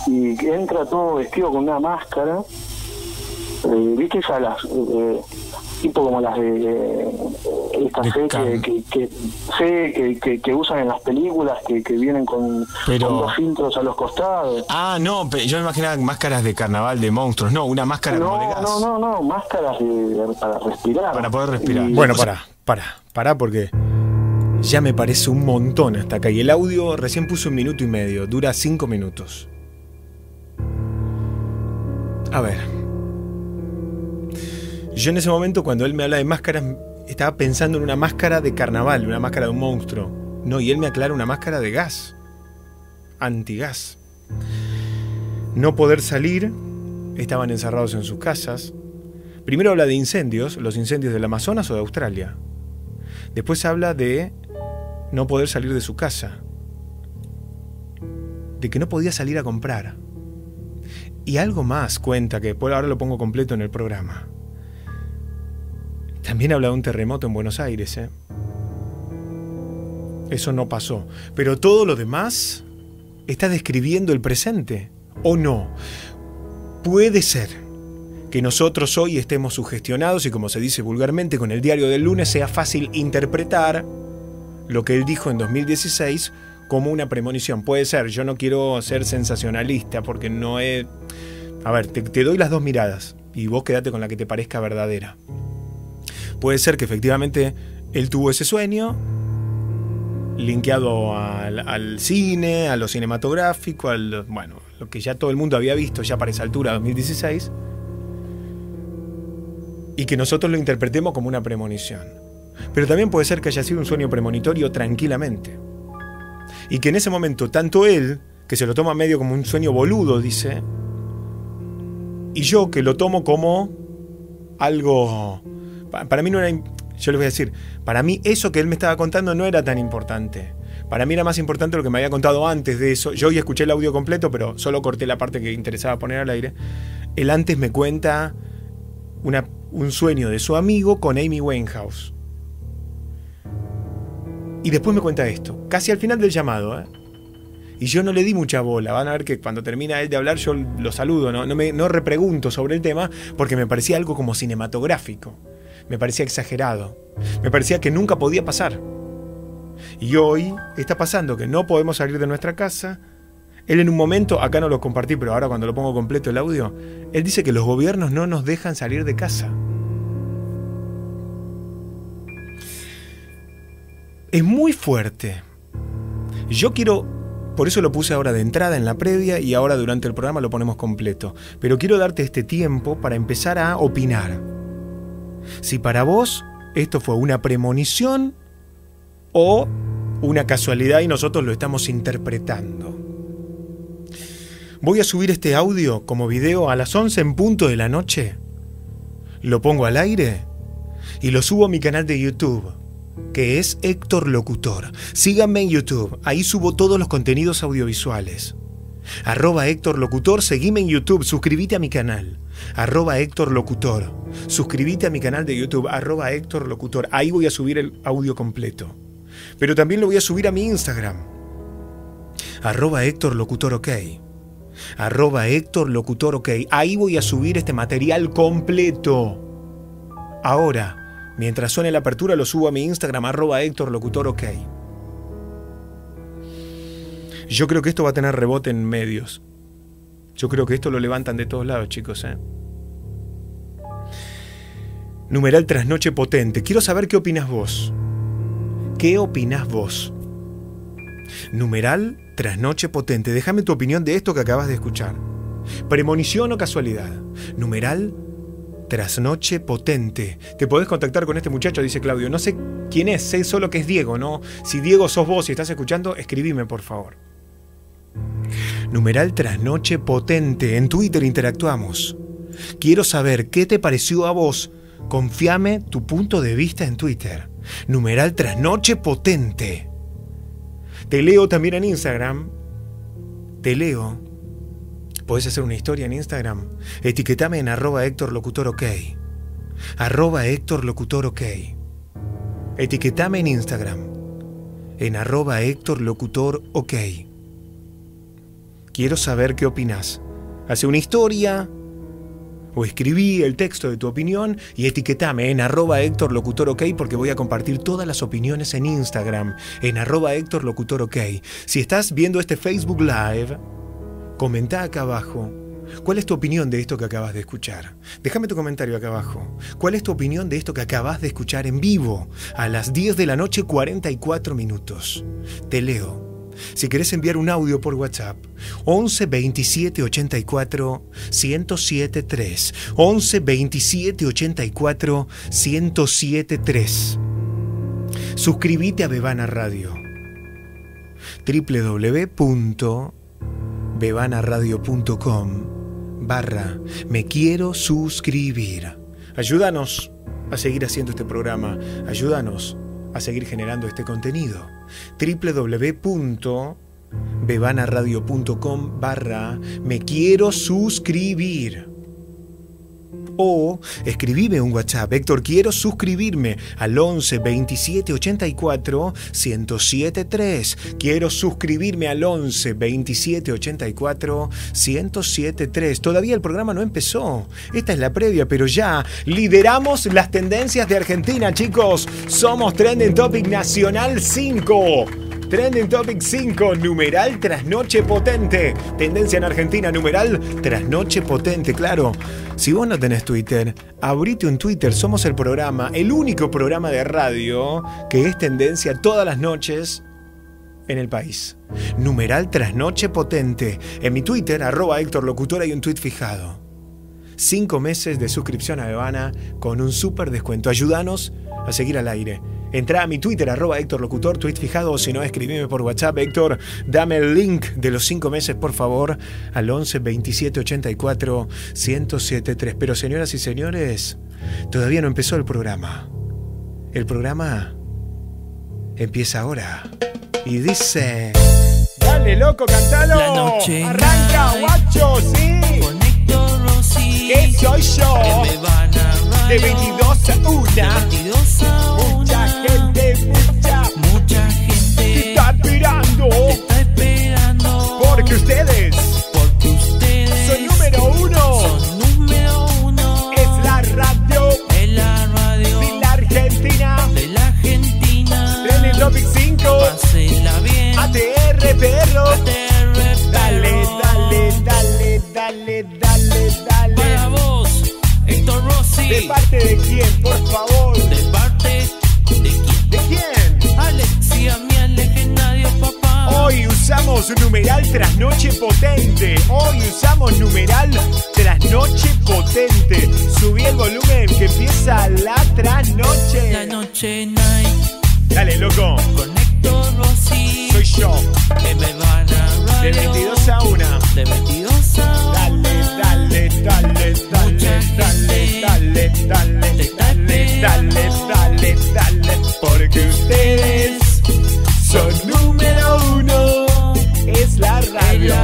S4: y entra todo vestido con una máscara, eh, viste esas las... eh, tipo como las de eh, estas
S2: De
S4: C que, que, que, C que, que, que usan en las películas que, que vienen con,
S2: Pero-
S4: con dos filtros a los costados.
S2: Ah, no, yo me imaginaba máscaras de carnaval de monstruos. No, una máscara como de
S4: No,
S2: gas.
S4: no, no, no, máscaras de- para respirar.
S2: Para poder respirar.
S4: Y-
S2: Bueno, para, para, para porque ya me parece un montón hasta acá. Y el audio recién puso un minuto y medio, dura cinco minutos. A ver. Yo en ese momento, cuando él me habla de máscaras, estaba pensando en una máscara de carnaval, una máscara de un monstruo. No, y él me aclara una máscara de gas. Antigas. No poder salir, estaban encerrados en sus casas. Primero habla de incendios, los incendios del Amazonas o de Australia. Después habla de no poder salir de su casa. De que no podía salir a comprar. Y algo más cuenta que por ahora lo pongo completo en el programa. También habla de un terremoto en Buenos Aires, ¿eh? Eso no pasó. Pero todo lo demás está describiendo el presente. ¿O no? Puede ser que nosotros hoy estemos sugestionados y como se dice vulgarmente con el diario del lunes sea fácil interpretar lo que él dijo en 2016 como una premonición. Puede ser, yo no quiero ser sensacionalista porque no he... A ver, te, te doy las dos miradas y vos quédate con la que te parezca verdadera. Puede ser que efectivamente él tuvo ese sueño, linkeado al, cine, a lo cinematográfico, al, bueno, lo que ya todo el mundo había visto ya para esa altura, 2016, y que nosotros lo interpretemos como una premonición. Pero también puede ser que haya sido un sueño premonitorio tranquilamente. Y que en ese momento, tanto él, que se lo toma medio como un sueño boludo, dice, y yo que lo tomo como algo... pa- Para mí no era... Yo les voy a decir, para mí eso que él me estaba contando no era tan importante. Para mí era más importante lo que me había contado antes de eso. Yo hoy escuché el audio completo, pero solo corté la parte que interesaba poner al aire. Él antes me cuenta un sueño de su amigo con Amy Winehouse. Y después me cuenta esto, casi al final del llamado, ¿eh? Y yo no le di mucha bola. Van a ver que cuando termina él de hablar, yo lo saludo, no, me, no repregunto sobre el tema, porque me parecía algo como cinematográfico. Me parecía exagerado. Me parecía que nunca podía pasar. Y hoy está pasando que no podemos salir de nuestra casa. Él en un momento, acá no lo compartí, pero ahora cuando lo pongo completo el audio, él dice que los gobiernos no nos dejan salir de casa. Es muy fuerte. Yo quiero, por eso lo puse ahora de entrada en la previa y ahora durante el programa lo ponemos completo, pero quiero darte este tiempo para empezar a opinar. Si para vos esto fue una premonición o una casualidad y nosotros lo estamos interpretando. Voy a subir este audio como video a las 11 en punto de la noche. Lo pongo al aire y lo subo a mi canal de YouTube, que es Héctor Locutor. Síganme en YouTube, ahí subo todos los contenidos audiovisuales. Arroba Héctor Locutor, seguime en YouTube, suscríbete a mi canal. Arroba Héctor Locutor. Suscríbete a mi canal de YouTube, arroba Héctor Locutor. Ahí voy a subir el audio completo. Pero también lo voy a subir a mi Instagram. Arroba Héctor Locutor OK. Arroba Héctor Locutor OK. Ahí voy a subir este material completo. Ahora, mientras suene la apertura, lo subo a mi Instagram, arroba Héctor Locutor OK. Yo creo que esto va a tener rebote en medios. Yo creo que esto lo levantan de todos lados, chicos. ¿eh? Numeral trasnoche potente. Quiero saber qué opinas vos. ¿Qué opinas vos? Numeral trasnoche potente. Déjame tu opinión de esto que acabas de escuchar. Premonición o casualidad. Numeral trasnoche potente. Te podés contactar con este muchacho, dice Claudio. No sé quién es, sé solo que es Diego, ¿no? Si Diego sos vos y estás escuchando, escribime, por favor. Numeral trasnoche potente. En Twitter interactuamos. Quiero saber qué te pareció a vos. Confiame tu punto de vista en Twitter. Numeral trasnoche potente. Te leo también en Instagram. Te leo. Podés hacer una historia en Instagram. Etiquetame en arroba Héctor Locutor OK. Arroba Héctor Locutor OK. Etiquetame en Instagram. En arroba Héctor Locutor OK. Quiero saber qué opinas. Hace una historia o escribí el texto de tu opinión y etiquetame en arroba Héctor Locutor OK porque voy a compartir todas las opiniones en Instagram, en arroba Héctor Locutor OK. Si estás viendo este Facebook Live, comenta acá abajo. ¿Cuál es tu opinión de esto que acabas de escuchar? Déjame tu comentario acá abajo. ¿Cuál es tu opinión de esto que acabas de escuchar en vivo a las 10 de la noche 44 minutos? Te leo. Si querés enviar un audio por WhatsApp, 11 27 84 107 3. 11 27 84 107 3. Suscríbete a Bebana Radio. www.bebanaradio.com barra me quiero suscribir. Ayúdanos a seguir haciendo este programa. Ayúdanos a seguir generando este contenido. www.bebanaradio.com barra me quiero suscribir. O escribime un WhatsApp, Héctor, quiero suscribirme al 11 27 84 107 3. Quiero suscribirme al 11 27 84 107 3. Todavía el programa no empezó. Esta es la previa, pero ya lideramos las tendencias de Argentina, chicos. Somos Trending Topic Nacional 5. Trending Topic 5, numeral trasnoche potente. Tendencia en Argentina, numeral trasnoche potente, claro. Si vos no tenés Twitter, abrite un Twitter. Somos el programa, el único programa de radio que es tendencia todas las noches en el país. Numeral trasnoche potente. En mi Twitter, arroba Héctor Locutor, hay un tweet fijado. Cinco meses de suscripción a Bebana con un súper descuento. Ayúdanos a seguir al aire. Entra a mi Twitter, arroba Héctor Locutor, tweet fijado, o si no, escribime por WhatsApp, Héctor, dame el link de los cinco meses, por favor, al 11 27 84 1073. Pero señoras y señores, todavía no empezó el programa. El programa empieza ahora. Y dice... Dale, loco, cantalo.
S19: La noche
S2: Arranca, guacho, sí. ¿Qué soy yo? De 22 a 1. Mucha gente, mucha,
S19: mucha gente
S2: te está esperando.
S19: Te está esperando.
S2: Porque ustedes,
S19: porque ustedes
S2: son número uno.
S19: Son número uno.
S2: Es la radio,
S19: es la radio de la
S2: Argentina,
S19: de la Argentina. En el Topic
S2: 5,
S19: pásenla bien.
S2: ATR perro.
S19: ATR perro. Dale, dale,
S2: dale, dale, dale, dale. Para
S19: vos, Héctor Rossi. ¿De
S2: parte de quién, por favor? De
S19: parte ¿De quién?
S2: ¿De quién?
S19: Alexia, mi legendario papá. Hoy
S2: usamos numeral tras noche potente. Hoy usamos numeral tras noche potente. Subí el volumen que empieza la trasnoche.
S19: La noche night.
S2: Dale, loco.
S19: Con Héctor Rossi.
S2: Soy yo. De 22 a 1.
S19: De 22 a
S2: 1. Dale dale, dale, dale, dale, dale, dale, dale,
S19: dale,
S2: dale, dale, porque ustedes son número uno. Es la radio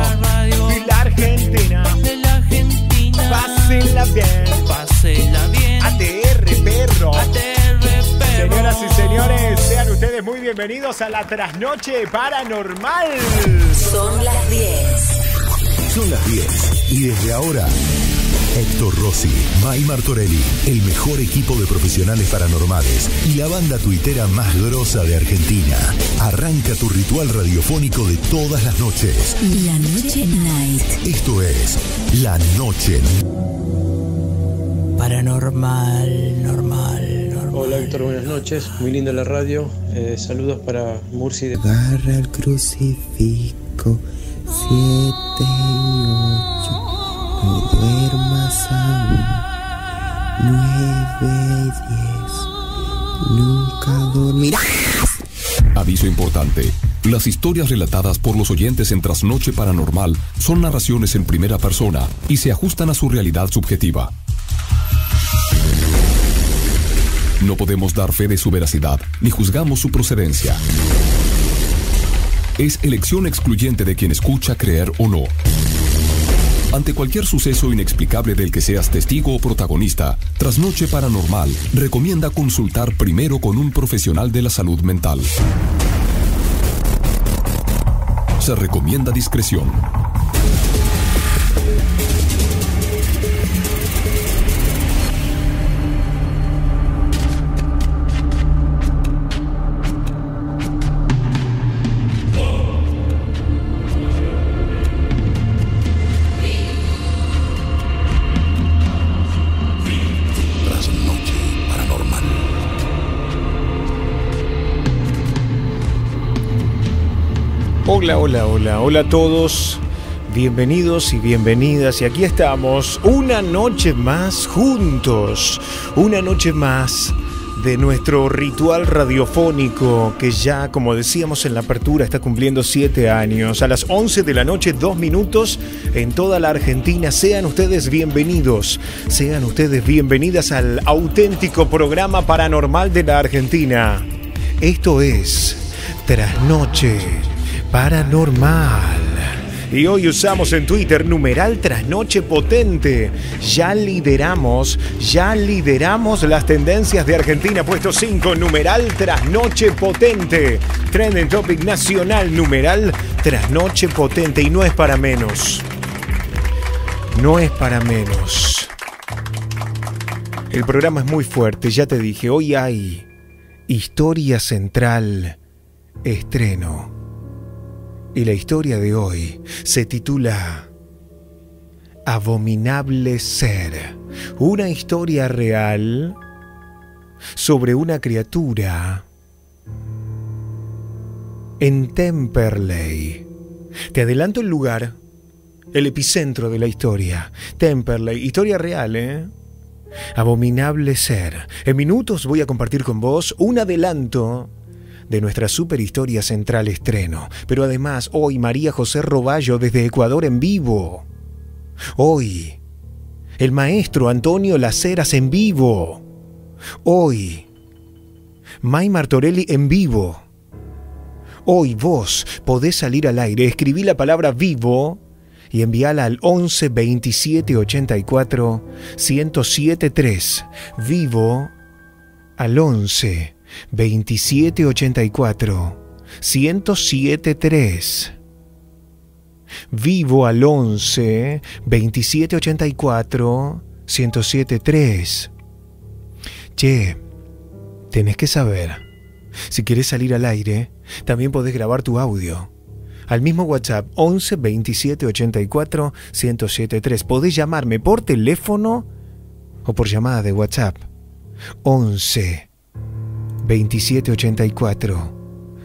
S2: de la Argentina.
S19: de la Argentina.
S2: Pásenla bien.
S19: Pásela bien.
S2: ATR, perro.
S19: ATR, perro.
S2: Señoras y señores, sean ustedes muy bienvenidos a la trasnoche paranormal.
S1: Son las 10.
S20: Son las 10 y desde ahora, Héctor Rossi, May Martorelli, el mejor equipo de profesionales paranormales y la banda tuitera más grosa de Argentina. Arranca tu ritual radiofónico de todas las noches.
S1: La noche night.
S20: Esto es La Noche.
S6: Paranormal, normal, normal.
S8: Hola Héctor, buenas noches. Muy linda la radio. Eh, saludos para Murci de
S21: Agarra el crucifijo, siete y ocho. No duermas aún. Nueve y diez. Nunca dormirás.
S22: Aviso importante. Las historias relatadas por los oyentes en Trasnoche Paranormal son narraciones en primera persona y se ajustan a su realidad subjetiva. No podemos dar fe de su veracidad ni juzgamos su procedencia. Es elección excluyente de quien escucha creer o no. Ante cualquier suceso inexplicable del que seas testigo o protagonista, Trasnoche Paranormal recomienda consultar primero con un profesional de la salud mental. Se recomienda discreción.
S2: Hola, hola, hola, hola a todos. Bienvenidos y bienvenidas. Y aquí estamos, una noche más juntos. Una noche más de nuestro ritual radiofónico que ya, como decíamos en la apertura, está cumpliendo siete años. A las 11 de la noche, dos minutos en toda la Argentina. Sean ustedes bienvenidos. Sean ustedes bienvenidas al auténtico programa paranormal de la Argentina. Esto es Trasnoche Paranormal. Y hoy usamos en Twitter numeral trasnoche potente. Ya lideramos, ya lideramos las tendencias de Argentina. Puesto 5, numeral trasnoche potente. Trending topic nacional, numeral trasnoche potente. Y no es para menos. No es para menos. El programa es muy fuerte, ya te dije. Hoy hay historia central, estreno. Y la historia de hoy se titula Abominable Ser. Una historia real sobre una criatura en Temperley. Te adelanto el lugar, el epicentro de la historia. Temperley, historia real, ¿eh? Abominable Ser. En minutos voy a compartir con vos un adelanto de nuestra super historia central estreno. Pero además, hoy María José Roballo desde Ecuador en vivo. Hoy, el maestro Antonio Laceras en vivo. Hoy, May Martorelli en vivo. Hoy vos podés salir al aire, escribí la palabra vivo y envíala al 11 27 84 107 3. Vivo al 11 27 84 107 3. Vivo al 11 27 84 107 3. Che, tenés que saber. Si quieres salir al aire, también podés grabar tu audio. Al mismo WhatsApp 11 27 84 107 3. Podés llamarme por teléfono o por llamada de WhatsApp. 11 27 84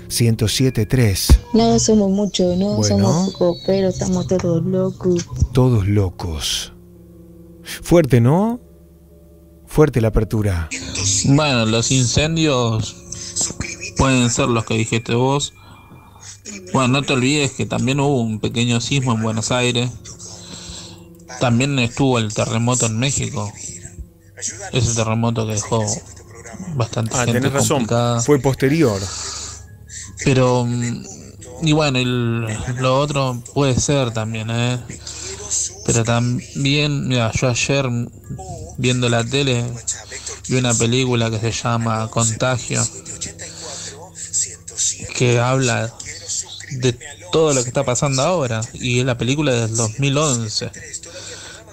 S2: 1073.
S23: No somos muchos, no
S2: Bueno.
S23: somos pocos, pero estamos todos locos.
S2: Todos locos. Fuerte, ¿no? Fuerte la apertura.
S24: Bueno, los incendios pueden ser los que dijiste vos. Bueno, no te olvides que también hubo un pequeño sismo en Buenos Aires. También estuvo el terremoto en México. Ese terremoto que dejó bastante
S2: Ah,
S24: gente
S2: tenés razón.
S24: complicada.
S2: Fue posterior.
S24: Pero, y bueno, el- lo otro puede ser también, ¿eh? Pero también, mira, yo ayer viendo la tele vi una película que se llama Contagio, que habla de todo lo que está pasando ahora, y es la película del 2011.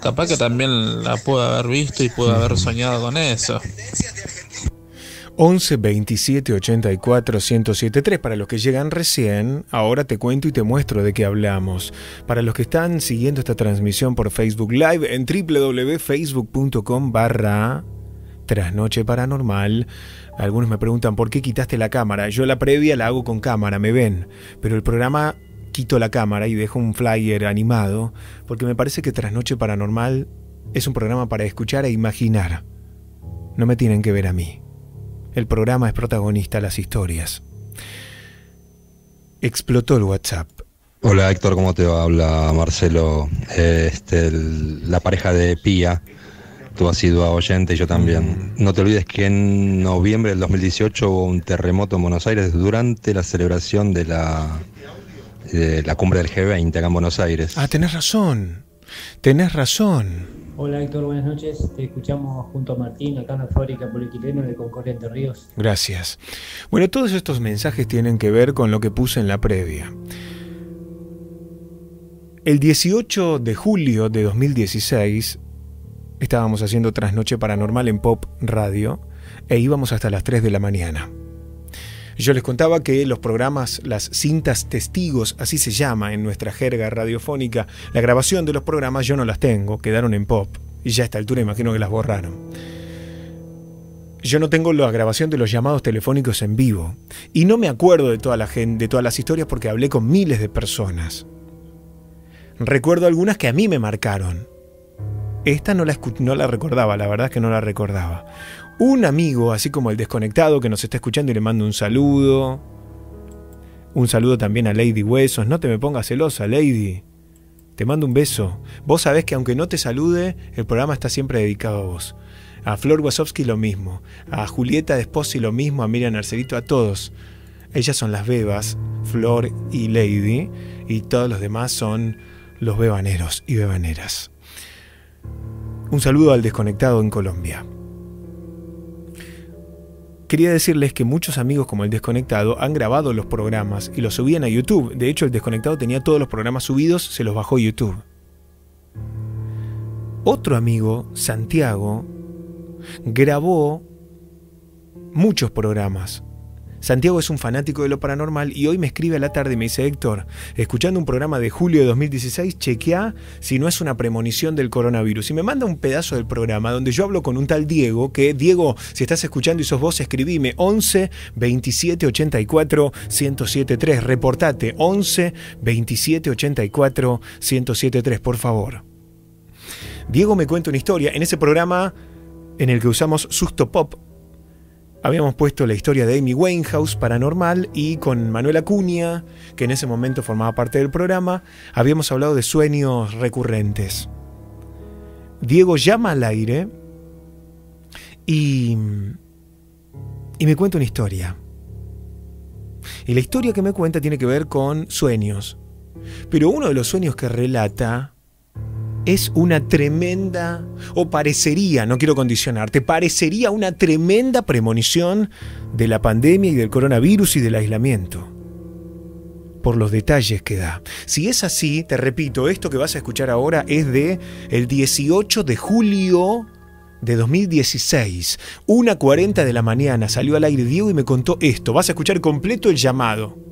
S24: Capaz que también la puedo haber visto y puedo haber soñado con eso.
S2: 11 27 84 1073. Para los que llegan recién, ahora te cuento y te muestro de qué hablamos. Para los que están siguiendo esta transmisión por Facebook Live en www.facebook.com barra Trasnoche Paranormal. Algunos me preguntan por qué quitaste la cámara. Yo la previa la hago con cámara, me ven. Pero el programa quito la cámara y dejo un flyer animado porque me parece que Trasnoche Paranormal es un programa para escuchar e imaginar. No me tienen que ver a mí. El programa es protagonista, las historias. Explotó el WhatsApp.
S25: Hola Héctor, ¿cómo te va? Habla Marcelo, eh, este, el- la pareja de Pía. Tú has sido oyente y yo también. No te olvides que en noviembre del 2018 hubo un terremoto en Buenos Aires durante la celebración de la, de la cumbre del G20 acá en Buenos Aires.
S2: Ah, tenés razón. Tenés razón.
S26: Hola Héctor, buenas noches. Te escuchamos junto a Martín acá en la fábrica polietileno de Concordia Entre Ríos.
S2: Gracias. Bueno, todos estos mensajes tienen que ver con lo que puse en la previa. El 18 de julio de 2016 estábamos haciendo Trasnoche Paranormal en Pop Radio e íbamos hasta las 3 de la mañana. Yo les contaba que los programas, las cintas testigos, así se llama en nuestra jerga radiofónica, la grabación de los programas yo no las tengo, quedaron en Pop y ya a esta altura imagino que las borraron. Yo no tengo la grabación de los llamados telefónicos en vivo y no me acuerdo de toda la gente, de todas las historias porque hablé con miles de personas. Recuerdo algunas que a mí me marcaron. Esta no la, no la recordaba, la verdad es que no la recordaba. Un amigo, así como el desconectado que nos está escuchando y le mando un saludo. Un saludo también a Lady Huesos. No te me pongas celosa, Lady. Te mando un beso. Vos sabés que aunque no te salude, el programa está siempre dedicado a vos. A Flor Wasowski lo mismo. A Julieta Desposi lo mismo. A Miriam Arcerito, a todos. Ellas son las bebas, Flor y Lady. Y todos los demás son los bebaneros y bebaneras. Un saludo al desconectado en Colombia. Quería decirles que muchos amigos como el desconectado han grabado los programas y los subían a YouTube. De hecho, el desconectado tenía todos los programas subidos, se los bajó YouTube. Otro amigo, Santiago, grabó muchos programas. Santiago es un fanático de lo paranormal y hoy me escribe a la tarde y me dice, Héctor, escuchando un programa de julio de 2016, chequea si no es una premonición del coronavirus. Y me manda un pedazo del programa donde yo hablo con un tal Diego, que Diego, si estás escuchando y sos vos, escribime 11 27 84 1073. Reportate 11 27 84 1073, por favor. Diego me cuenta una historia en ese programa en el que usamos Susto Pop. Habíamos puesto la historia de Amy Winehouse, paranormal, y con Manuel Acuña, que en ese momento formaba parte del programa, habíamos hablado de sueños recurrentes. Diego llama al aire y, y me cuenta una historia. Y la historia que me cuenta tiene que ver con sueños. Pero uno de los sueños que relata es una tremenda, o parecería, no quiero condicionarte, parecería una tremenda premonición de la pandemia y del coronavirus y del aislamiento. Por los detalles que da. Si es así, te repito, esto que vas a escuchar ahora es de el 18 de julio de 2016. 1.40 de la mañana salió al aire Diego y me contó esto. Vas a escuchar completo el llamado.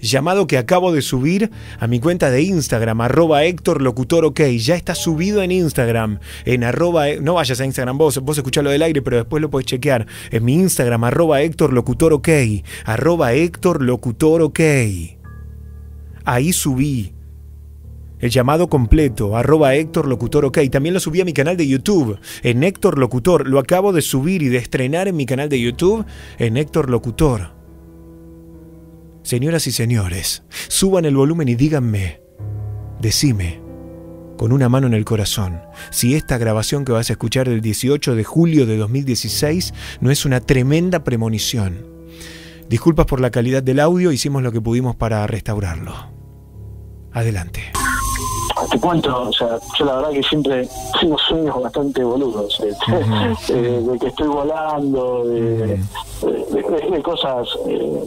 S2: Llamado que acabo de subir a mi cuenta de Instagram, arroba Héctor Locutor OK. Ya está subido en Instagram, en arroba, no vayas a Instagram vos, vos escuchalo del aire, pero después lo podés chequear. En mi Instagram, arroba Héctor Locutor OK, arroba Héctor Locutor OK. Ahí subí el llamado completo, arroba Héctor Locutor OK. También lo subí a mi canal de YouTube, en Héctor Locutor. Lo acabo de subir y de estrenar en mi canal de YouTube, en Héctor Locutor. Señoras y señores, suban el volumen y díganme, decime, con una mano en el corazón, si esta grabación que vas a escuchar del 18 de julio de 2016 no es una tremenda premonición. Disculpas por la calidad del audio, hicimos lo que pudimos para restaurarlo. Adelante.
S4: Te cuento, o sea, yo la verdad que siempre tengo sueños bastante boludos, eh, eh, de que estoy volando, de, de- de- de cosas eh,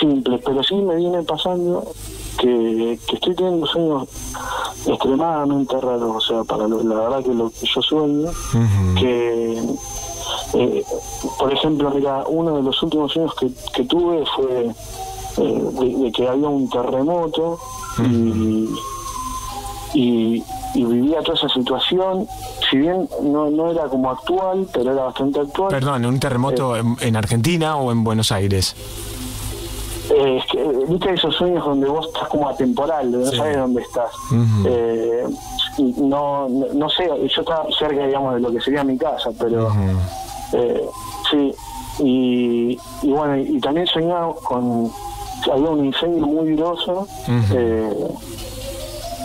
S4: simples, pero sí me viene pasando que, que estoy teniendo sueños extremadamente raros, o sea, para lo- la verdad que lo que yo sueño, que, eh, por ejemplo, mira, uno de los últimos sueños que, que tuve fue eh, de, de que había un terremoto y, y, y vivía toda esa situación, si bien no, no era como actual, pero era bastante actual.
S2: Perdón, ¿un terremoto en, en Argentina o en Buenos Aires?
S4: Eh, es que, eh, viste esos sueños donde vos estás como atemporal, no
S2: Sí.
S4: sabes dónde estás. Eh, y no, no, no sé, yo estaba cerca, digamos, de lo que sería mi casa, pero eh, sí. Y, y bueno, y también soñaba con. Había un incendio muy grosso. eh,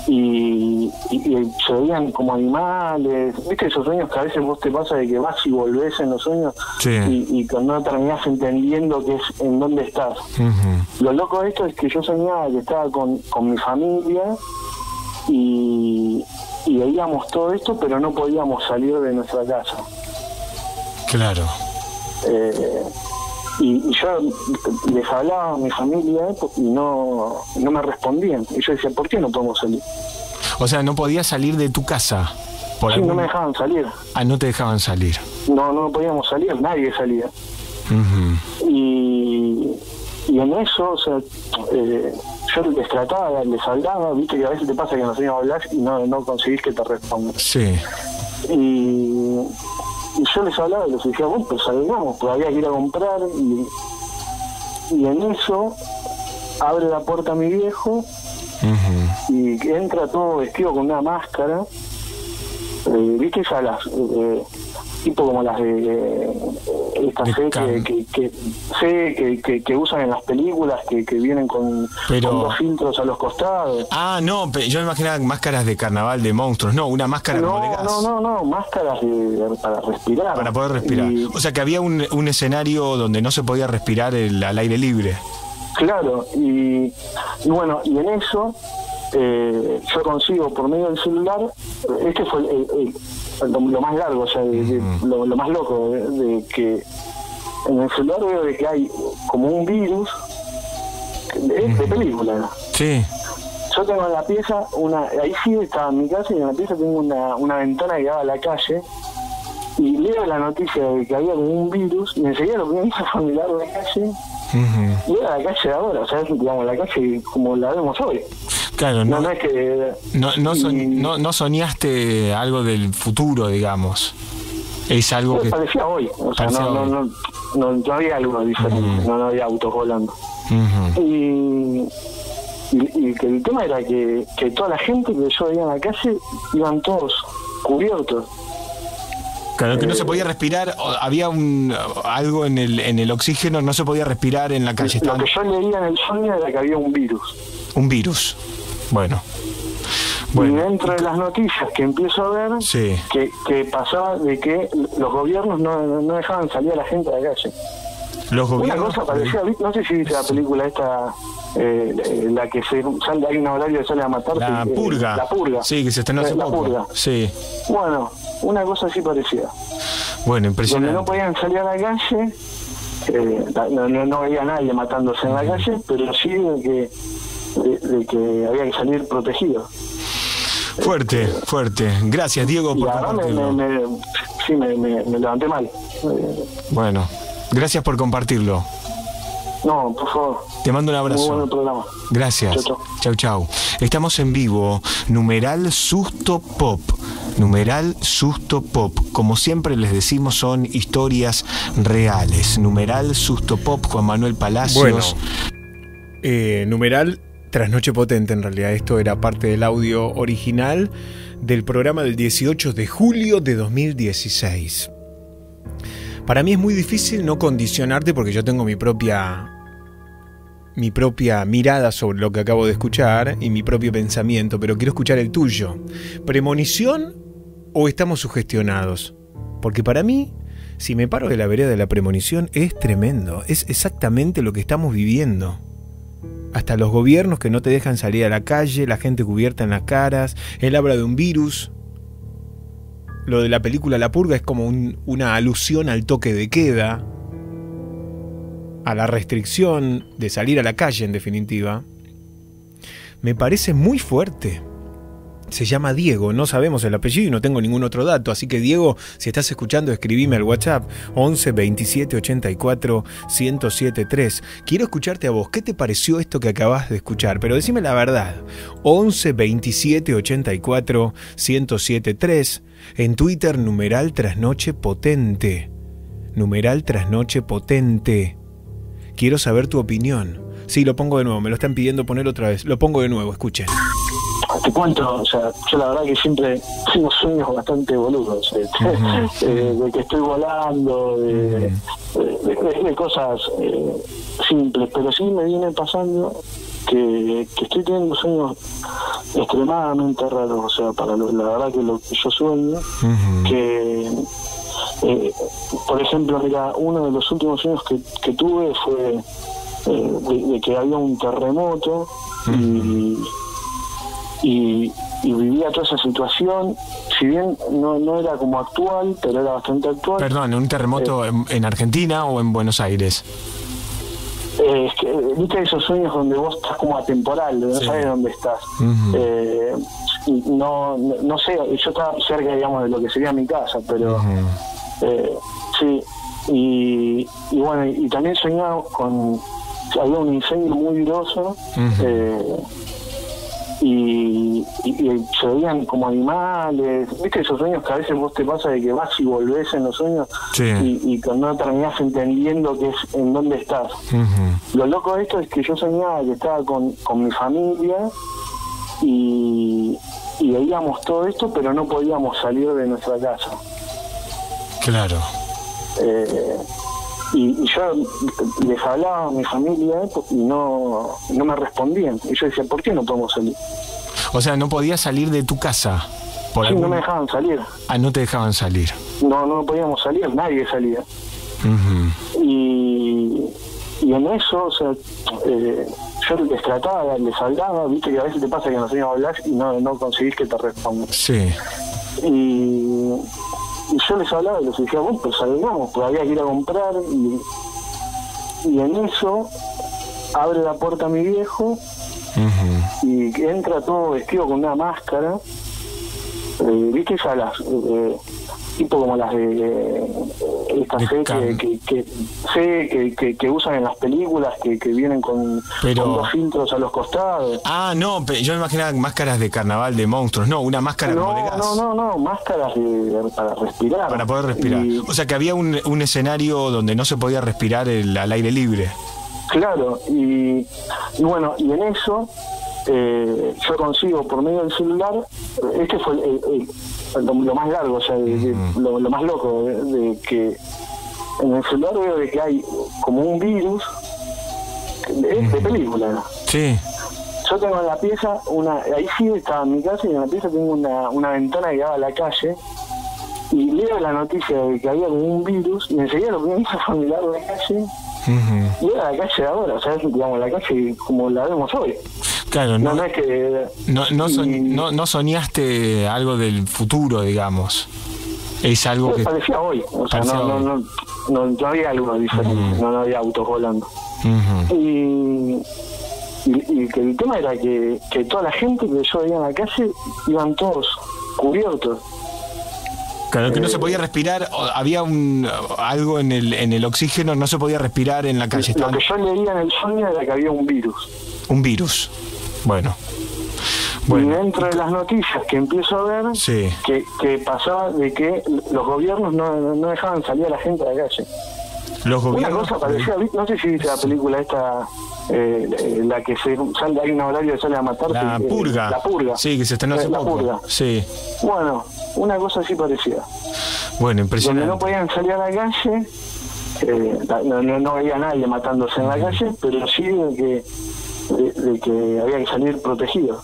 S4: y, y- y se veían como animales. ¿Viste esos sueños que a veces vos te pasa de que vas y volvés en los sueños
S2: Sí.
S4: y, y cuando no terminás entendiendo que es en dónde estás? Lo loco de esto es que yo soñaba que estaba con, con mi familia y, y veíamos todo esto, pero no podíamos salir de nuestra casa.
S2: Claro.
S4: Eh, y, y yo les hablaba a mi familia y no, no me respondían. Y yo decía, ¿por qué no podemos salir?
S2: O sea, no podías salir de tu casa. Por
S4: Sí, no me dejaban salir.
S2: Ah, no te dejaban salir.
S4: No, no podíamos salir, nadie salía. Y, y en eso, o sea, eh, yo les trataba, les hablaba, viste que a veces te pasa que en los sueños hablas y no, no conseguís que te respondan.
S2: Sí.
S4: Y, y yo les hablaba y les decía, bueno, pues salgamos, pues había que ir a comprar y, y en eso abre la puerta mi viejo y entra todo vestido con una máscara, eh, viste ya las... eh, tipo como las de eh, estas C que, que, que, C que, que, que usan en las películas que, que vienen con,
S2: Pero-
S4: con dos filtros a los costados
S2: Ah, no, yo me imaginaba máscaras de carnaval de monstruos. No, una máscara como de
S4: no,
S2: gas.
S4: no, no, no, máscaras de- para respirar.
S2: Para poder respirar.
S4: Y-
S2: O sea que había un, un escenario donde no se podía respirar el- al aire libre.
S4: Claro, y, y bueno, y en eso eh, yo consigo por medio del celular, este fue el- el- el- lo, lo más largo, o sea, de- de- lo, lo más loco, de, de que en el celular veo de que hay como un virus de, de película.
S2: Sí.
S4: Yo tengo en la pieza una, ahí sí estaba en mi casa y en la pieza tengo una, una ventana que daba a la calle y leo la noticia de que había como un virus y enseguida lo que hizo fue mirar la calle y era la calle de ahora, o sea, es, digamos, la calle como la vemos hoy.
S2: Claro,
S4: No,
S2: no,
S4: no es que...
S2: no, no, no- no soñaste algo del futuro, digamos. Es algo que...
S4: Parecía hoy, o sea,
S2: Parecía
S4: no, no,
S2: hoy.
S4: no, no, no había algo diferente, no, no había autos volando. Y, y, y que el tema era que, que toda la gente que yo veía en la calle iban todos cubiertos.
S2: Claro, que no se podía respirar, había un algo en el, en el oxígeno, no se podía respirar en la calle.
S4: Lo que yo leía en el sueño era que había un virus.
S2: un virus. Bueno.
S4: Y dentro de las noticias que empiezo a ver,
S2: Sí.
S4: que, que pasaba de que los gobiernos no, no dejaban salir a la gente a la calle.
S2: Los
S4: Una
S2: gobiernos...
S4: cosa parecía, no sé si viste la película esta, eh, la que se sale, hay un horario que sale a matar.
S2: La
S4: eh,
S2: purga.
S4: la purga.
S2: Sí, que se estrenó hace
S4: la
S2: poco.
S4: purga.
S2: Sí.
S4: Bueno, una cosa así parecía.
S2: Bueno,
S4: Donde
S2: impresionante.
S4: no podían salir a la calle, eh, no, no, no veía a nadie matándose en la calle, pero sí de que, de, de que había que salir protegido.
S2: Fuerte, fuerte. Gracias, Diego, por
S4: verdad me,
S2: compartirlo.
S4: me- me- sí, me, me- me levanté mal.
S2: Bueno, gracias por compartirlo.
S4: No, por favor.
S2: Te mando un
S4: Muy
S2: abrazo.
S4: bueno el programa.
S2: Gracias.
S4: Chau, chau.
S2: Chau, chau. Estamos en vivo. Numeral Susto Pop. Numeral Susto Pop. Como siempre les decimos, son historias reales. Numeral Susto Pop, Juan Manuel Palacios.
S27: Bueno.
S2: Eh, numeral Trasnoche Potente, en realidad. Esto era parte del audio original del programa del 18 de julio de 2016. Para mí es muy difícil no condicionarte porque yo tengo mi propia mi propia mirada sobre lo que acabo de escuchar y mi propio pensamiento, pero quiero escuchar el tuyo. ¿Premonición o estamos sugestionados? Porque para mí, si me paro de la vereda de la premonición, es tremendo. Es exactamente lo que estamos viviendo. Hasta los gobiernos que no te dejan salir a la calle, la gente cubierta en las caras, él habla de un virus. Lo de la película La Purga es como un- una alusión al toque de queda, a la restricción de salir a la calle en definitiva. Me parece muy fuerte. Se llama Diego, no sabemos el apellido y no tengo ningún otro dato, así que Diego, si estás escuchando, escribime al WhatsApp 11 27 84 1073. Quiero escucharte a vos, ¿qué te pareció esto que acabas de escuchar? Pero decime la verdad. 11 27 84 1073 en Twitter numeral trasnoche potente. Numeral trasnoche potente. Quiero saber tu opinión. Sí, lo pongo de nuevo, me lo están pidiendo poner otra vez. Lo pongo de nuevo, escuchen.
S4: Te cuento, o sea, yo la verdad que siempre tengo sueños bastante boludos, eh, eh, de que estoy volando, de, de- de- de cosas eh, simples, pero sí me viene pasando que, que estoy teniendo sueños extremadamente raros, o sea, para lo- la verdad que lo que yo sueño, que, eh, por ejemplo, mira, uno de los últimos sueños que, que tuve fue eh, de, de que había un terremoto y, y, y vivía toda esa situación, si bien no, no era como actual, pero era bastante actual.
S2: Perdón, ¿un terremoto en, en Argentina o en Buenos Aires?
S4: Eh, es que, viste esos sueños donde vos estás como atemporal, no sabes dónde estás. Eh, y no, no, no sé, yo estaba cerca, digamos, de lo que sería mi casa, pero eh, sí. Y, y bueno, y, también soñaba con. Había un incendio muy groso. eh, y, y- y se veían como animales, viste esos sueños que a veces vos te pasa de que vas y volvés en los sueños
S2: Sí.
S4: y, y que no terminás entendiendo que es en dónde estás. Lo loco de esto es que yo soñaba que estaba con, con mi familia y, y veíamos todo esto, pero no podíamos salir de nuestra casa.
S2: Claro.
S4: Eh, y, y yo les hablaba a mi familia y no, no me respondían. Y yo decía, ¿por qué no podemos salir?
S2: O sea, no podías salir de tu casa. Por
S4: Sí, no me dejaban salir.
S2: Ah, no te dejaban salir.
S4: No, no podíamos salir, nadie salía. Y, y en eso, o sea, eh, yo les trataba, les hablaba, viste que a veces te pasa que los sueños hablas y no, no conseguís que te respondan.
S2: Sí.
S4: Y, y yo les hablaba y les decía, bueno, pues salgamos, pues había que ir a comprar y, y en eso abre la puerta mi viejo y entra todo vestido con una máscara, eh, viste esas las... eh, tipo como las de eh, estas C que, que, que, usan en las películas que, que vienen con,
S2: Pero-
S4: con dos filtros a los costados.
S2: Ah, no, yo me imaginaba máscaras de carnaval de monstruos. No, una máscara como de
S4: No,
S2: gas.
S4: no, no, no, máscaras de- para respirar.
S2: Para poder respirar.
S4: Y-
S2: O sea que había un, un escenario donde no se podía respirar el- al aire libre.
S4: Claro, y, y bueno, y en eso eh, yo consigo por medio del celular, este fue el- lo, lo más largo, o sea, de- de- lo, lo más loco, de, de que en el celular veo de que hay como un virus de, de película.
S2: Sí.
S4: Yo tengo en la pieza una, ahí sí estaba en mi casa y en la pieza tengo una, una ventana que daba a la calle y leo la noticia de que había como un virus y enseguida lo que me hizo fue mirar la calle y era la calle de ahora, o sea, es, digamos, la calle como la vemos hoy.
S2: Claro,
S4: No,
S2: no,
S4: no es que...
S2: no, no, no- no soñaste algo del futuro, digamos. Es algo que...
S4: parecía hoy, o sea, no, no, no, no, no había algo diferente, no, no había autos volando. Y, y, y que el tema era que, que toda la gente que yo veía en la calle iban todos cubiertos.
S2: Claro, que no
S4: Eh,
S2: se podía respirar, había un algo en el, en el oxígeno, no se podía respirar en la calle.
S4: Lo que yo leía en el sueño era que había un virus.
S2: un virus. Bueno.
S4: Y dentro de las noticias que empiezo a ver,
S2: Sí.
S4: que, que pasaba de que los gobiernos no, no dejaban salir a la gente a la calle.
S2: Los
S4: Una
S2: gobiernos.
S4: cosa parecía, no sé si viste la película esta, eh, la que se sale, hay un horario que sale a matar.
S2: La
S4: eh,
S2: purga.
S4: La purga.
S2: Sí, que se estrenó hace
S4: La
S2: poco.
S4: purga.
S2: Sí.
S4: Bueno, una cosa así parecía.
S2: Bueno,
S4: Donde
S2: impresionante.
S4: no podían salir a la calle, eh, no, no, no había nadie matándose en la calle, pero sí de que, de, de que había que salir protegido.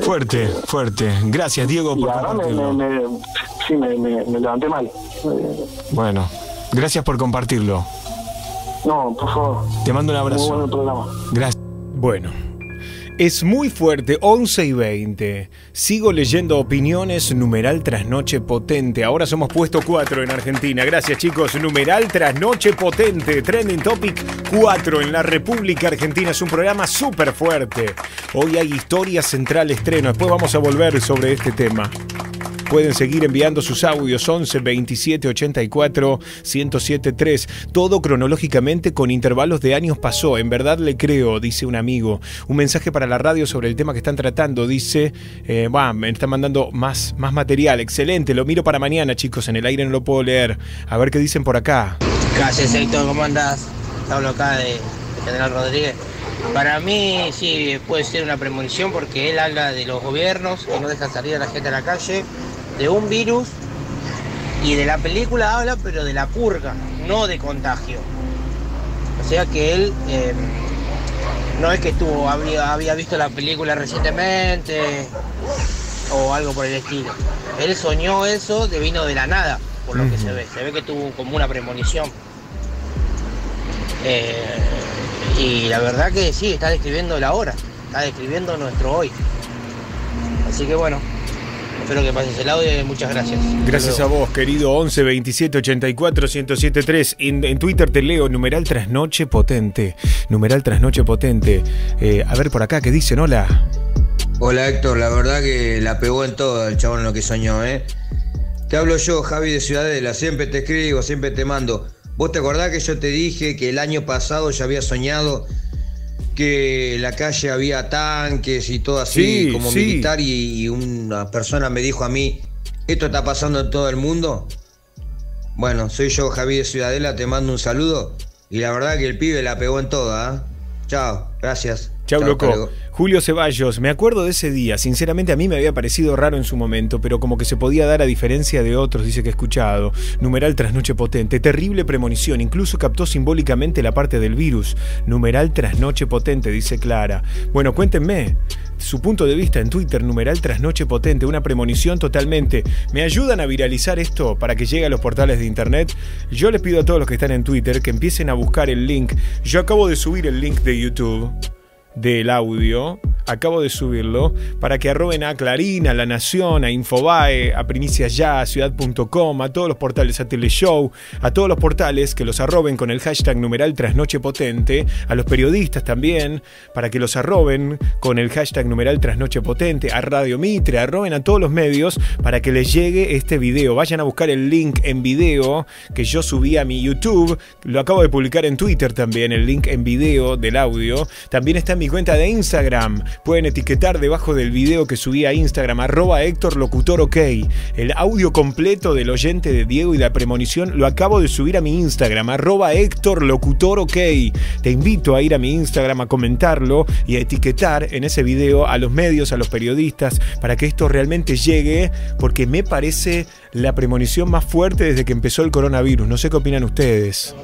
S2: Fuerte, fuerte. Gracias, Diego, por
S4: la verdad me,
S2: compartirlo.
S4: me, me- sí, me, me- me levanté mal.
S2: Bueno, gracias por compartirlo.
S4: no, por favor.
S2: Te mando un abrazo.
S4: Muy bueno el programa.
S2: Gracias. Bueno. Es muy fuerte, 11 y 20. Sigo leyendo opiniones, numeral tras noche potente. Ahora somos puesto 4 en Argentina. Gracias chicos, numeral tras noche potente. Trending Topic 4 en la República Argentina. Es un programa súper fuerte. Hoy hay historia central estreno. Después vamos a volver sobre este tema. Pueden seguir enviando sus audios 11 27 84 107 3. Todo cronológicamente con intervalos de años pasó. En verdad le creo, dice un amigo. Un mensaje para la radio sobre el tema que están tratando. Dice, eh, me están mandando más, más material. Excelente, lo miro para mañana, chicos. En el aire no lo puedo leer. A ver qué dicen por acá.
S27: Gracias, Héctor, ¿cómo andás? Hablo acá de, de General Rodríguez. Para mí sí puede ser una premonición porque él habla de los gobiernos que no dejan salir a la gente a la calle, de un virus y de la película habla pero de la purga, no de contagio. O sea que él eh, no es que estuvo, habría, había visto la película recientemente o algo por el estilo. Él soñó eso de vino de la nada, por lo que se ve. Se ve que tuvo como una premonición. Eh, y la verdad que sí, está describiendo la hora, está describiendo nuestro hoy. Así que bueno, espero que pases el audio y muchas gracias.
S2: Gracias a vos, querido 11 27 84 107 3. En, en Twitter te leo numeral trasnoche potente. Numeral trasnoche potente. Eh, a ver por acá, ¿qué dicen? Hola.
S28: Hola Héctor, la verdad que la pegó en todo el chabón en lo que soñó, ¿eh? Te hablo yo, Javi de Ciudadela, siempre te escribo, siempre te mando. ¿Vos te acordás que yo te dije que el año pasado ya había soñado que en la calle había tanques y todo así
S2: Sí,
S28: como
S2: sí.
S28: militar y, y una persona me dijo a mí, ¿esto está pasando en todo el mundo? Bueno, soy yo, Javi de Ciudadela, te mando un saludo y la verdad que el pibe la pegó en toda, ¿ah? Chao, gracias.
S2: Chau, loco. Julio Ceballos, me acuerdo de ese día. Sinceramente a mí me había parecido raro en su momento, pero como que se podía dar a diferencia de otros, dice que he escuchado. Numeral trasnoche potente, terrible premonición, incluso captó simbólicamente la parte del virus. Numeral trasnoche potente, dice Clara. Bueno, cuéntenme su punto de vista en Twitter, numeral trasnoche potente, una premonición totalmente. ¿Me ayudan a viralizar esto para que llegue a los portales de internet? Yo les pido a todos los que están en Twitter que empiecen a buscar el link. Yo acabo de subir el link de YouTube del audio. Acabo de subirlo para que arroben a Clarín, a La Nación, a Infobae, a Primicias Ya, a Ciudad.com, a todos los portales, a Teleshow, a todos los portales que los arroben con el hashtag numeral Trasnoche Potente, a los periodistas también, para que los arroben con el hashtag numeral Trasnoche Potente, a Radio Mitre, arroben a todos los medios para que les llegue este video. Vayan a buscar el link en video que yo subí a mi YouTube, lo acabo de publicar en Twitter también, el link en video del audio. También está en mi cuenta de Instagram. Pueden etiquetar debajo del video que subí a Instagram, arroba Héctor Locutor OK. El audio completo del oyente de Diego y la premonición lo acabo de subir a mi Instagram, arroba Héctor Locutor OK. Te invito a ir a mi Instagram a comentarlo y a etiquetar en ese video a los medios, a los periodistas, para que esto realmente llegue, porque me parece la premonición más fuerte desde que empezó el coronavirus. No sé qué opinan ustedes.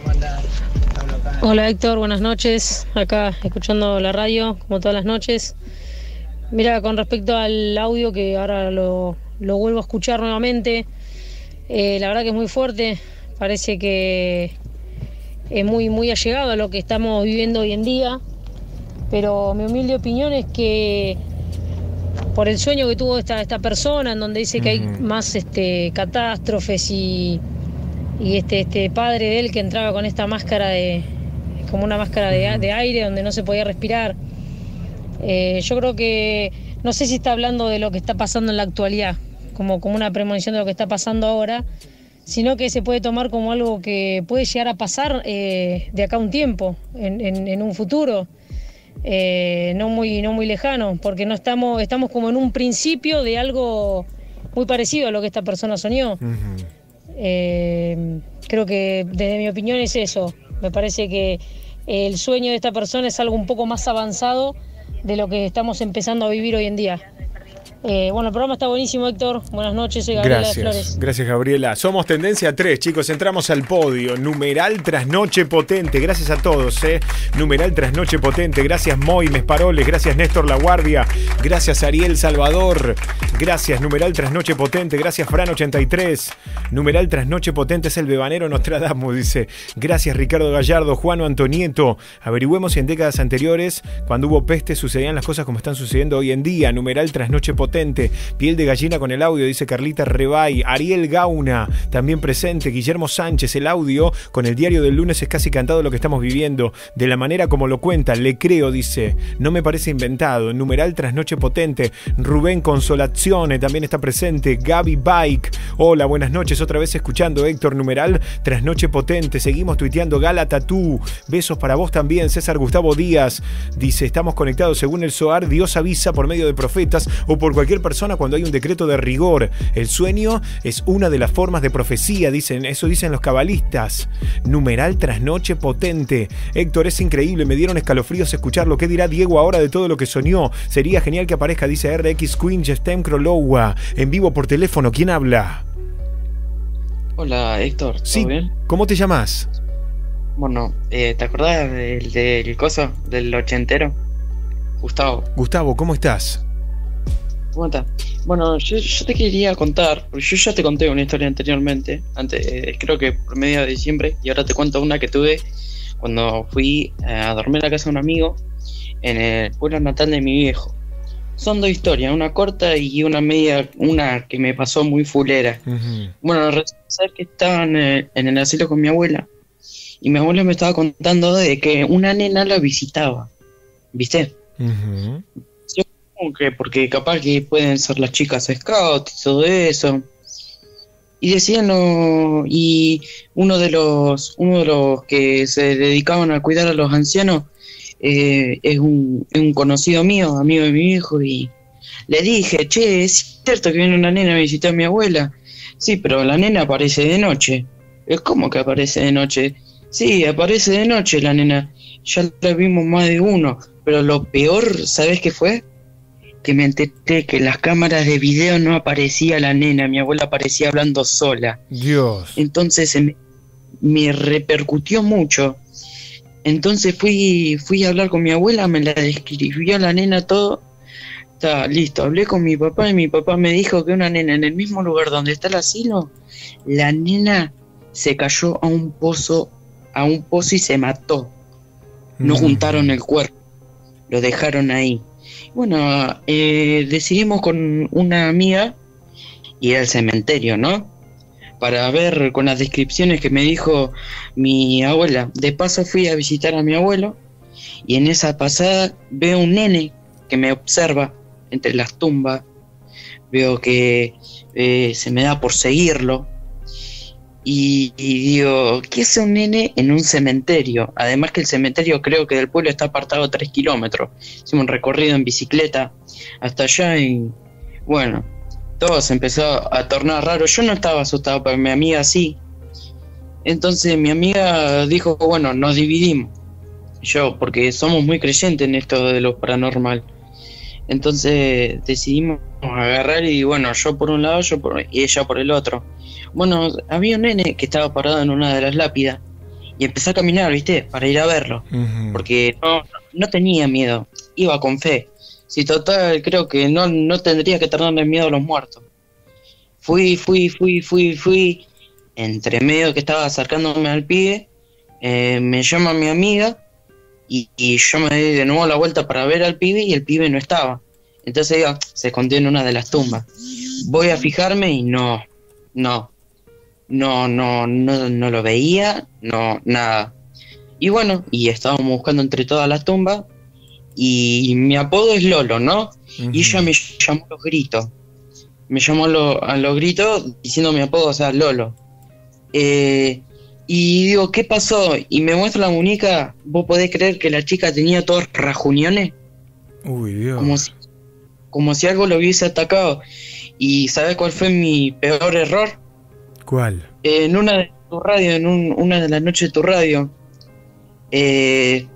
S29: Hola Héctor, buenas noches. Acá escuchando la radio, como todas las noches. Mira, con respecto al audio que ahora lo, lo vuelvo a escuchar nuevamente, eh, la verdad que es muy fuerte. Parece que es muy, muy allegado a lo que estamos viviendo hoy en día. Pero mi humilde opinión es que por el sueño que tuvo esta, esta persona, en donde dice que hay más este, catástrofes y, y este, este padre de él que entraba con esta máscara de, como una máscara de, de aire donde no se podía respirar. Eh, yo creo que, no sé si está hablando de lo que está pasando en la actualidad, como, como una premonición de lo que está pasando ahora, sino que se puede tomar como algo que puede llegar a pasar eh, de acá a un tiempo, en, en- en un futuro. eh, no muy no muy lejano porque no estamos estamos como en un principio de algo muy parecido a lo que esta persona soñó Eh, creo que desde mi opinión es eso me parece que el sueño de esta persona es algo un poco más avanzado de lo que estamos empezando a vivir hoy en día Eh, bueno el programa está buenísimo Héctor buenas noches soy Gabriela de
S2: Gracias,
S29: Flores
S2: gracias Gabriela. Somos tendencia 3, chicos. Entramos al podio. Numeral trasnoche potente. Gracias a todos, ¿eh? Numeral trasnoche potente. Gracias Moy Mesparoles. Gracias Néstor La Guardia. Gracias Ariel Salvador. Gracias Numeral trasnoche potente. Gracias Fran83. Numeral trasnoche potente es el bebanero Nostradamus, dice. Gracias Ricardo Gallardo. Juano Antonieto. Averigüemos si en décadas anteriores, cuando hubo peste, sucedían las cosas como están sucediendo hoy en día. Numeral trasnoche potente. Piel de gallina con el audio, dice Carlita Rebay. Ariel Gauna, también presente. Guillermo Sánchez, el audio con el diario del lunes es casi cantado lo que estamos viviendo. De la manera como lo cuenta, le creo, dice. No me parece inventado. Numeral trasnoche potente. Rubén Consolazione también está presente. Gaby Bike. Hola, buenas noches. Otra vez escuchando Héctor Numeral. Trasnoche potente. Seguimos tuiteando Gala Tatú. Besos para vos también. César Gustavo Díaz dice: Estamos conectados según el SOAR. Dios avisa por medio de profetas o por cualquier persona cuando hay un decreto de rigor. El sueño es una de las formas de profecía, dicen. Eso dicen los cabalistas. Numeral trasnoche potente. Héctor, es increíble. Me dieron escalofríos escucharlo. ¿Qué dirá Diego ahora de todo lo que soñó? Sería genial que aparezca, dice RX Queen Gestem Krolowa. En vivo por teléfono. ¿Quién habla?
S30: Hola Héctor, ¿todo
S2: Sí.
S30: bien?
S2: ¿Cómo te llamas?
S30: Bueno, eh, ¿te acordás del, del coso, del ochentero? Gustavo,
S2: Gustavo, ¿cómo estás?
S30: ¿Cómo estás? Bueno, yo, yo te quería contar, porque yo ya te conté una historia anteriormente, antes, eh, creo que por medio de diciembre, y ahora te cuento una que tuve cuando fui eh, a dormir a la casa de un amigo en el pueblo natal de mi viejo. Son dos historias, una corta y una media, una que me pasó muy fulera. Bueno, resulta ser que estaba en el, en el asilo con mi abuela y mi abuela me estaba contando de que una nena la visitaba, ¿viste? Como que porque capaz que pueden ser las chicas scout y todo eso. Y decían no, y uno de los uno de los que se dedicaban a cuidar a los ancianos eh, es, un, un conocido mío, amigo de mi hijo, y le dije, che, es cierto que viene una nena a visitar a mi abuela. Sí, pero la nena aparece de noche. Es como que aparece de noche. Sí, aparece de noche la nena. Ya la vimos más de uno. Pero lo peor, ¿sabes qué fue? Que me enteré que en las cámaras de video no aparecía la nena. Mi abuela aparecía hablando sola.
S2: Dios.
S30: Entonces me, me repercutió mucho. Entonces fui, fui a hablar con mi abuela, me la describió la nena todo. Está listo, hablé con mi papá y mi papá me dijo que una nena en el mismo lugar donde está el asilo, la nena se cayó a un pozo, a un pozo y se mató. No
S31: Mm.
S30: juntaron el cuerpo, lo dejaron ahí. Bueno, eh, decidimos con una amiga ir al cementerio, ¿no? Para ver con las descripciones que me dijo mi abuela. De paso fui a visitar a mi abuelo y en esa pasada veo un nene que me observa entre las tumbas. Veo que eh, se me da por seguirlo. Y, y digo, ¿qué hace un nene en un cementerio? Además que el cementerio creo que del pueblo está apartado 3 kilómetros. Hicimos un recorrido en bicicleta hasta allá y bueno, todo se empezó a tornar raro. Yo no estaba asustado, pero mi amiga sí. Entonces mi amiga dijo, bueno, nos dividimos. Yo, porque somos muy creyentes en esto de lo paranormal. Entonces decidimos agarrar y bueno, yo por un lado yo por, y ella por el otro. Bueno, había un nene que estaba parado en una de las lápidas y empezó a caminar, ¿viste? Para ir a verlo. Porque no, no tenía miedo, iba con fe. Si total, creo que no, no tendría que tenerle miedo a los muertos. Fui, fui, fui, fui, fui. Entre medio que estaba acercándome al pibe, eh, me llama mi amiga y, y yo me di de nuevo la vuelta para ver al pibe y el pibe no estaba. Entonces digo, se escondió en una de las tumbas. Voy a fijarme y no, no, no, no, no, no lo veía, no, nada. Y bueno, y estábamos buscando entre todas las tumbas y mi apodo es Lolo, ¿no? Y ella me llamó a los gritos. me llamó a, lo- a los gritos diciendo mi apodo, o sea, Lolo. Eh, y digo, ¿qué pasó? Y me muestra la muñeca, ¿vos podés creer que la chica tenía todos rajuniones?
S2: Uy, Dios.
S30: Como si, como si algo lo hubiese atacado. ¿Y sabes cuál fue mi peor error?
S2: ¿Cuál?
S30: en una de tu radio, en un- una de las noches de tu radio, eh,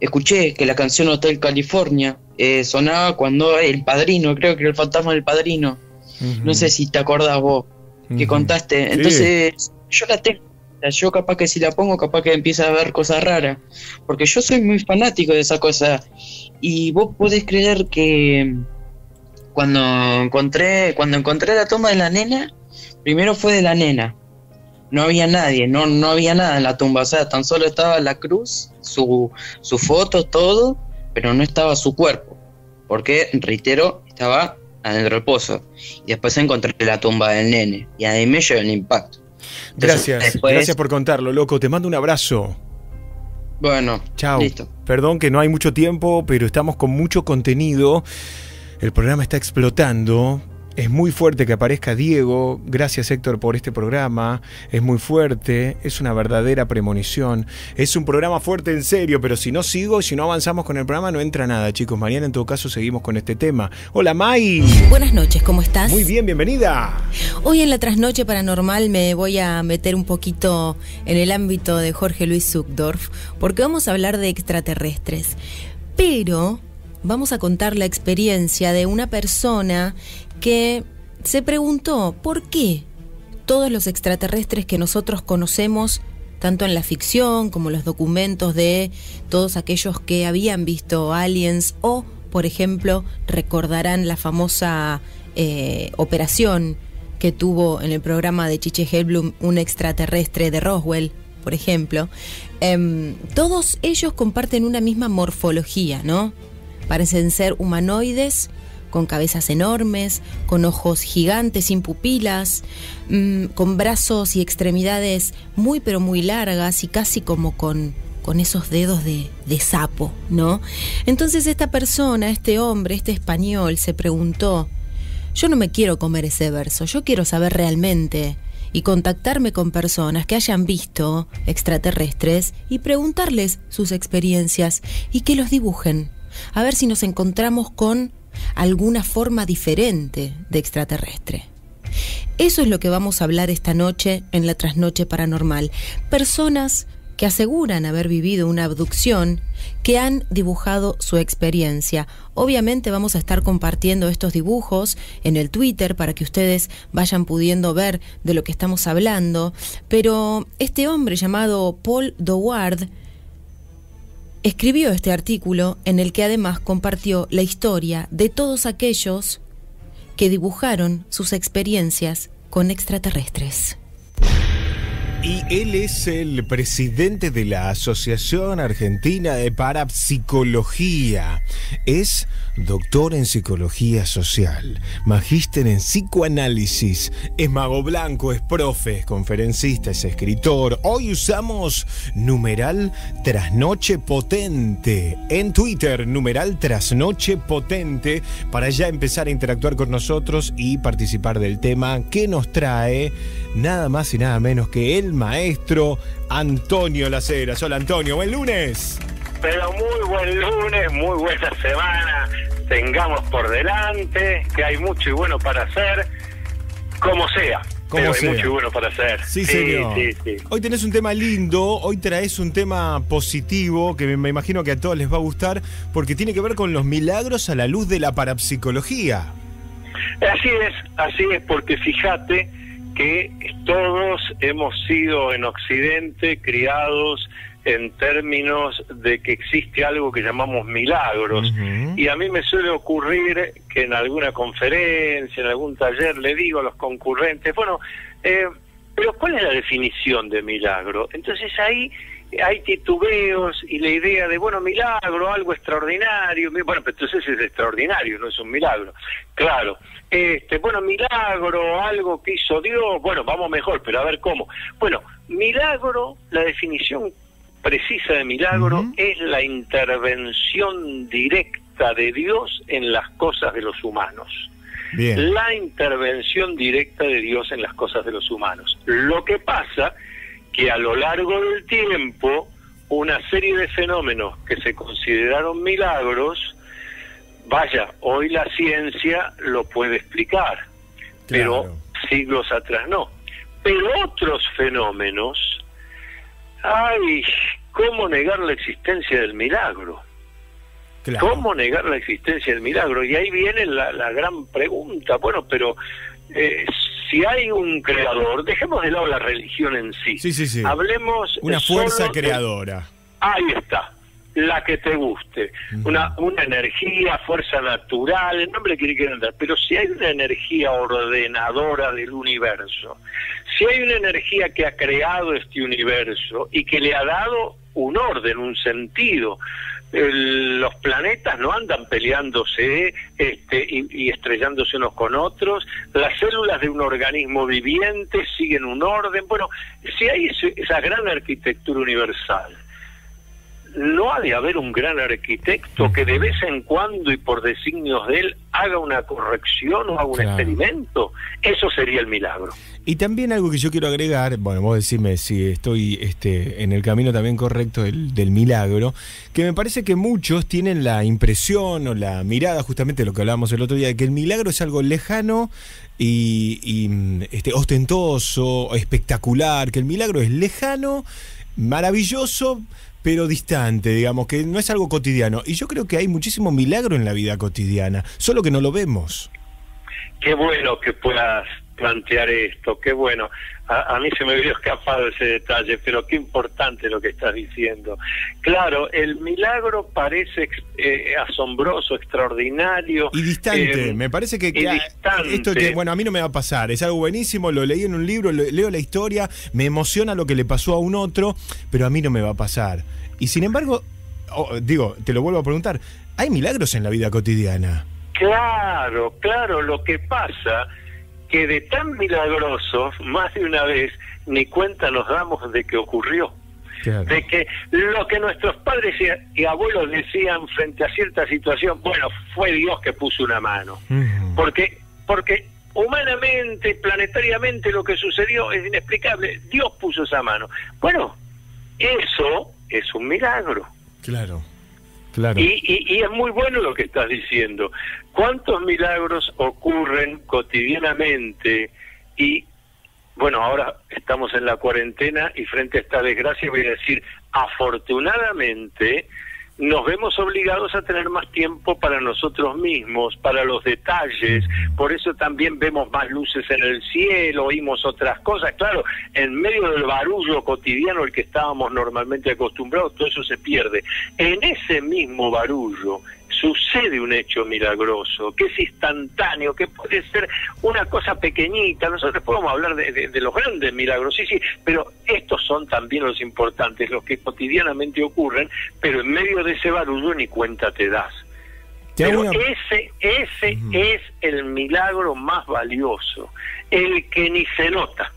S30: escuché que la canción Hotel California eh, sonaba cuando el padrino, creo que era el fantasma del padrino, no sé si te acordás vos, que contaste.
S2: Sí.
S30: Entonces, yo la tengo. Yo capaz que si la pongo, capaz que empieza a ver cosas raras. Porque yo soy muy fanático de esa cosa. Y vos podés creer que cuando encontré, cuando encontré la tumba de la nena, primero fue de la nena. No había nadie, no, no había nada en la tumba. O sea, tan solo estaba la cruz, su, su foto, todo, pero no estaba su cuerpo. Porque, reitero, estaba adentro del pozo. Y después encontré la tumba del nene. Y ahí me el impacto. Entonces,
S2: Gracias,
S30: después-
S2: gracias por contarlo, loco. Te mando un abrazo.
S30: Bueno,
S2: Chao.
S30: listo.
S2: Perdón que no hay mucho tiempo, pero estamos con mucho contenido. El programa está explotando. Es muy fuerte que aparezca Diego. Gracias Héctor por este programa. Es muy fuerte. Es una verdadera premonición. Es un programa fuerte en serio, pero si no sigo, si no avanzamos con el programa, no entra nada, chicos. Mañana en todo caso seguimos con este tema. Hola Mai.
S31: Buenas noches, ¿cómo estás?
S2: Muy bien, bienvenida.
S31: Hoy en la trasnoche paranormal me voy a meter un poquito en el ámbito de Jorge Luis Zuckdorf, porque vamos a hablar de extraterrestres. Pero vamos a contar la experiencia de una persona que se preguntó por qué todos los extraterrestres que nosotros conocemos, tanto en la ficción como los documentos de todos aquellos que habían visto aliens o, por ejemplo, recordarán la famosa eh, operación que tuvo en el programa de Chiche Hellblum un extraterrestre de Roswell, por ejemplo, em, todos ellos comparten una misma morfología, ¿no? Parecen ser humanoides con cabezas enormes, con ojos gigantes sin pupilas, mm, con brazos y extremidades muy pero muy largas y casi como con, con esos dedos de, de sapo, ¿no? Entonces esta persona, este hombre, este español, se preguntó, yo no me quiero comer ese verso, yo quiero saber realmente y contactarme con personas que hayan visto extraterrestres y preguntarles sus experiencias y que los dibujen, a ver si nos encontramos con alguna forma diferente de extraterrestre. Eso es lo que vamos a hablar esta noche en la trasnoche paranormal. Personas que aseguran haber vivido una abducción, que han dibujado su experiencia. Obviamente vamos a estar compartiendo estos dibujos en el Twitter para que ustedes vayan pudiendo ver de lo que estamos hablando, pero este hombre llamado Paul Doward escribió este artículo en el que además compartió la historia de todos aquellos que dibujaron sus experiencias con extraterrestres.
S2: Y él es el presidente de la Asociación Argentina de Parapsicología. Es doctor en psicología social, magíster en psicoanálisis, es mago blanco, es profe, es conferencista, es escritor. Hoy usamos numeral trasnoche potente en Twitter, numeral trasnoche potente, para ya empezar a interactuar con nosotros y participar del tema que nos trae nada más y nada menos que el maestro Antonio Laceras. Hola Antonio, buen lunes.
S32: Pero muy buen lunes, muy buena semana. Tengamos por delante, que hay mucho y bueno para hacer, como sea.
S2: Como
S32: pero
S2: sea.
S32: hay mucho y bueno para hacer.
S2: Sí, señor.
S32: sí, sí.
S2: Hoy tenés un tema lindo, hoy traes un tema positivo que me imagino que a todos les va a gustar porque tiene que ver con los milagros a la luz de la parapsicología.
S32: Así es, así es, porque fíjate que todos hemos sido en Occidente criados en términos de que existe algo que llamamos milagros. Y a mí me suele ocurrir que en alguna conferencia, en algún taller, le digo a los concurrentes, bueno, eh, pero ¿cuál es la definición de milagro? Entonces ahí hay titubeos y la idea de, bueno, milagro, algo extraordinario. Bueno, pero entonces es extraordinario, no es un milagro. Claro. Este, bueno, milagro, algo que hizo Dios, bueno, vamos mejor, pero a ver cómo. Bueno, milagro, la definición precisa de milagro es la intervención directa de Dios en las cosas de los humanos.
S2: Bien.
S32: la intervención directa de Dios en las cosas de los humanos. Lo que pasa que a lo largo del tiempo una serie de fenómenos que se consideraron milagros, vaya, hoy la ciencia lo puede explicar, pero siglos atrás no. Pero otros fenómenos, ay, ¿cómo negar la existencia del milagro? ¿Cómo negar la existencia del milagro? Y ahí viene la, la gran pregunta, bueno, pero eh, si hay un creador, dejemos de lado la religión en sí.
S2: Sí, sí, sí.
S32: Hablemos
S2: Una fuerza
S32: de-
S2: creadora.
S32: Ahí está, la que te guste. Una, una energía, fuerza natural, el nombre que le quieran dar. Pero si hay una energía ordenadora del universo, si hay una energía que ha creado este universo y que le ha dado un orden, un sentido, el- los planetas no andan peleándose este, y, estrellándose unos con otros, las células de un organismo viviente siguen un orden. Bueno, si hay ese- esa gran arquitectura universal, no ha de haber un gran arquitecto que de vez en cuando y por designios de él haga una corrección o haga un
S2: Claro.
S32: experimento. Eso sería el milagro.
S2: Y también algo que yo quiero agregar, bueno, vos decime si estoy este, en el camino también correcto del, del milagro, que me parece que muchos tienen la impresión o la mirada, justamente de lo que hablábamos el otro día, de que el milagro es algo lejano y, y, este, ostentoso, espectacular, que el milagro es lejano, maravilloso, pero distante, digamos, que no es algo cotidiano. Y yo creo que hay muchísimo milagro en la vida cotidiana, solo que no lo vemos.
S32: Qué bueno que puedas plantear esto, qué bueno. A, a mí se me había escapado ese detalle, pero qué importante lo que estás diciendo. Claro, el milagro parece eh, asombroso, extraordinario.
S2: Y distante,
S32: eh,
S2: me parece que,
S32: y
S2: que,
S32: distante.
S2: esto que, bueno, a mí no me va a pasar, es algo buenísimo, lo leí en un libro, lo- leo la historia, me emociona lo que le pasó a un otro, pero a mí no me va a pasar. Y sin embargo, oh, digo, te lo vuelvo a preguntar, ¿hay milagros en la vida cotidiana?
S32: Claro, claro, lo que pasa que de tan milagroso, más de una vez, ni cuenta nos damos de que ocurrió. De que lo que nuestros padres y, y abuelos decían frente a cierta situación, bueno, fue Dios que puso una mano. Porque, porque humanamente, planetariamente, lo que sucedió es inexplicable. Dios puso esa mano. Bueno, eso es un milagro.
S2: Claro,
S32: Y, y- y es muy bueno lo que estás diciendo. ¿Cuántos milagros ocurren cotidianamente? Y bueno, ahora estamos en la cuarentena y frente a esta desgracia voy a decir, afortunadamente nos vemos obligados a tener más tiempo para nosotros mismos, para los detalles, por eso también vemos más luces en el cielo, oímos otras cosas, claro, en medio del barullo cotidiano al que estábamos normalmente acostumbrados, todo eso se pierde. En ese mismo barullo sucede un hecho milagroso, que es instantáneo, que puede ser una cosa pequeñita, nosotros podemos hablar de, de- de los grandes milagros, sí, sí, pero estos son también los importantes, los que cotidianamente ocurren, pero en medio de ese barullo ni cuenta te das. Pero
S2: una-
S32: ese, ese es el milagro más valioso, el que ni se nota.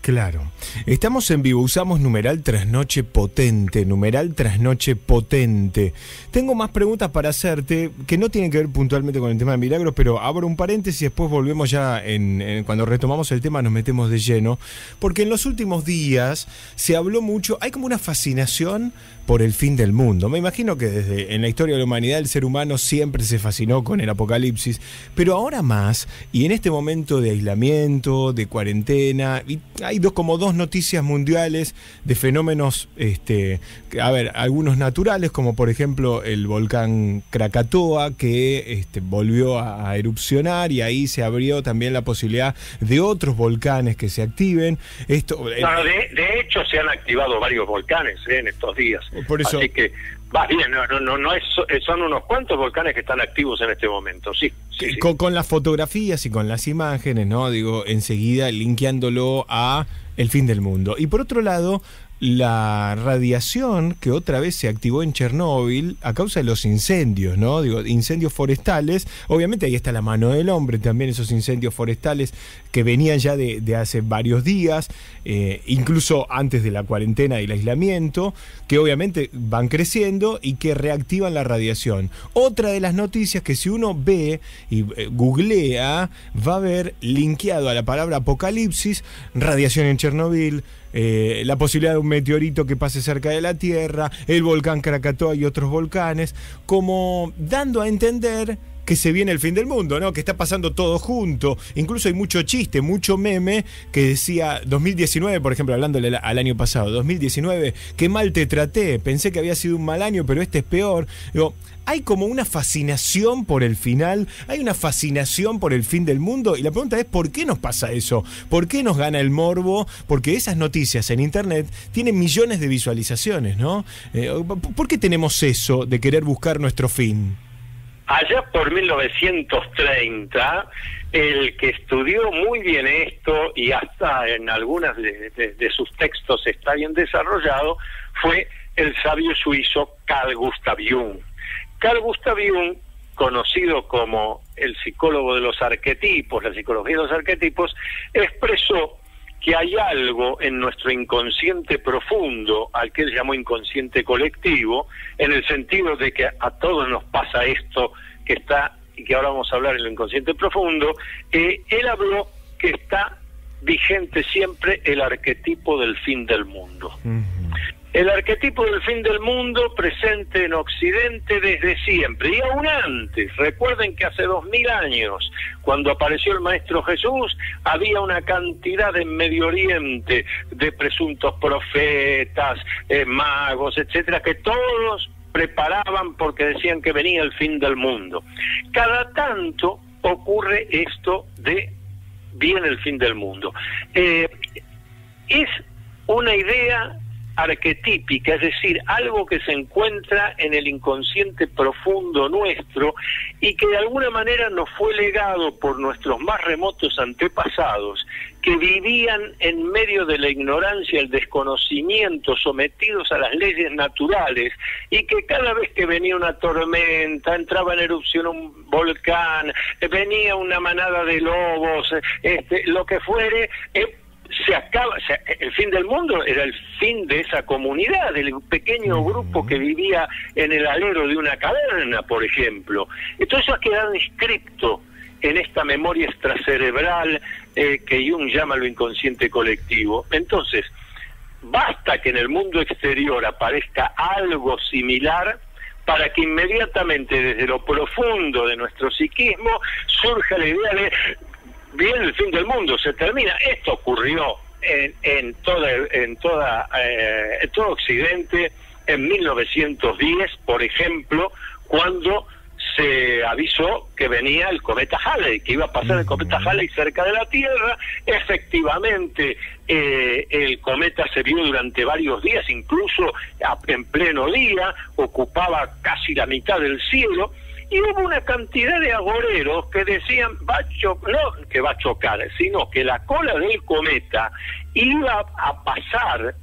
S2: Claro. Estamos en vivo, usamos numeral trasnoche potente, numeral trasnoche potente. Tengo más preguntas para hacerte que no tienen que ver puntualmente con el tema de milagros, pero abro un paréntesis y después volvemos ya, en, cuando retomamos el tema nos metemos de lleno, porque en los últimos días se habló mucho, hay como una fascinación por el fin del mundo. Me imagino que desde en la historia de la humanidad el ser humano siempre se fascinó con el apocalipsis, pero ahora más, y en este momento de aislamiento, de cuarentena, hay dos, como dos noticias mundiales de fenómenos, este, a ver, algunos naturales, como por ejemplo el volcán Krakatoa, que este, volvió a, a erupcionar y ahí se abrió también la posibilidad de otros volcanes que se activen. Esto,
S32: No, de, de hecho se han activado varios volcanes eh, en estos días.
S2: Por eso-
S32: Así que va bien, no, no, no, no es, son unos cuantos volcanes que están activos en este momento, sí. sí, sí.
S2: Con, con las fotografías y con las imágenes, ¿no? Digo, enseguida linkeándolo a el fin del mundo. Y por otro lado, la radiación que otra vez se activó en Chernóbil a causa de los incendios, ¿no? Digo, incendios forestales. Obviamente ahí está la mano del hombre, también esos incendios forestales que venían ya de, hace varios días, eh, incluso antes de la cuarentena y el aislamiento, que obviamente van creciendo y que reactivan la radiación. Otra de las noticias que si uno ve y eh, googlea, va a ver linkeado a la palabra apocalipsis, radiación en Chernobyl, eh, la posibilidad de un meteorito que pase cerca de la Tierra, el volcán Krakatoa y otros volcanes, como dando a entender que se viene el fin del mundo, ¿no? Que está pasando todo junto. Incluso hay mucho chiste, mucho meme que decía 2019, por ejemplo, hablando al año pasado, 2019, qué mal te traté, pensé que había sido un mal año, pero este es peor. Hay como una fascinación por el final, hay una fascinación por el fin del mundo y la pregunta es ¿por qué nos pasa eso? ¿Por qué nos gana el morbo? Porque esas noticias en internet tienen millones de visualizaciones, ¿no? Eh, ¿Por qué tenemos eso de querer buscar nuestro fin?
S32: Allá por 1930, el que estudió muy bien esto y hasta en algunas de, sus textos está bien desarrollado, fue el sabio suizo Carl Gustav Jung. Carl Gustav Jung, conocido como el psicólogo de los arquetipos, la psicología de los arquetipos, expresó que hay algo en nuestro inconsciente profundo, al que él llamó inconsciente colectivo, en el sentido de que a todos nos pasa esto que está, y que ahora vamos a hablar en el inconsciente profundo, eh, él habló que está vigente siempre el arquetipo del fin del mundo. El arquetipo del fin del mundo presente en Occidente desde siempre y aún antes. Recuerden que hace dos mil años, cuando apareció el Maestro Jesús, había una cantidad en Medio Oriente de presuntos profetas, eh, magos, etcétera, que todos preparaban porque decían que venía el fin del mundo. Cada tanto ocurre esto de viene el fin del mundo. Eh, es una idea arquetípica, es decir, algo que se encuentra en el inconsciente profundo nuestro y que de alguna manera nos fue legado por nuestros más remotos antepasados, que vivían en medio de la ignorancia, el desconocimiento, sometidos a las leyes naturales, y que cada vez que venía una tormenta, entraba en erupción un volcán, venía una manada de lobos, este, lo que fuere, eh, se acaba, se- el fin del mundo era el fin de esa comunidad, del pequeño grupo que vivía en el alero de una caverna, por ejemplo. Entonces eso ha quedado inscripto en esta memoria extracerebral eh, que Jung llama lo inconsciente colectivo. Entonces, basta que en el mundo exterior aparezca algo similar para que inmediatamente desde lo profundo de nuestro psiquismo surja la idea de viene el fin del mundo, se termina. Esto ocurrió en, en toda, en, toda, eh, en todo Occidente en 1910, por ejemplo, cuando se avisó que venía el cometa Halley, que iba a pasar el cometa Halley cerca de la Tierra. Efectivamente, eh, el cometa se vio durante varios días, incluso en pleno día, ocupaba casi la mitad del cielo. Y hubo una cantidad de agoreros que decían, va a no que va a chocar, sino que la cola del cometa iba a pasar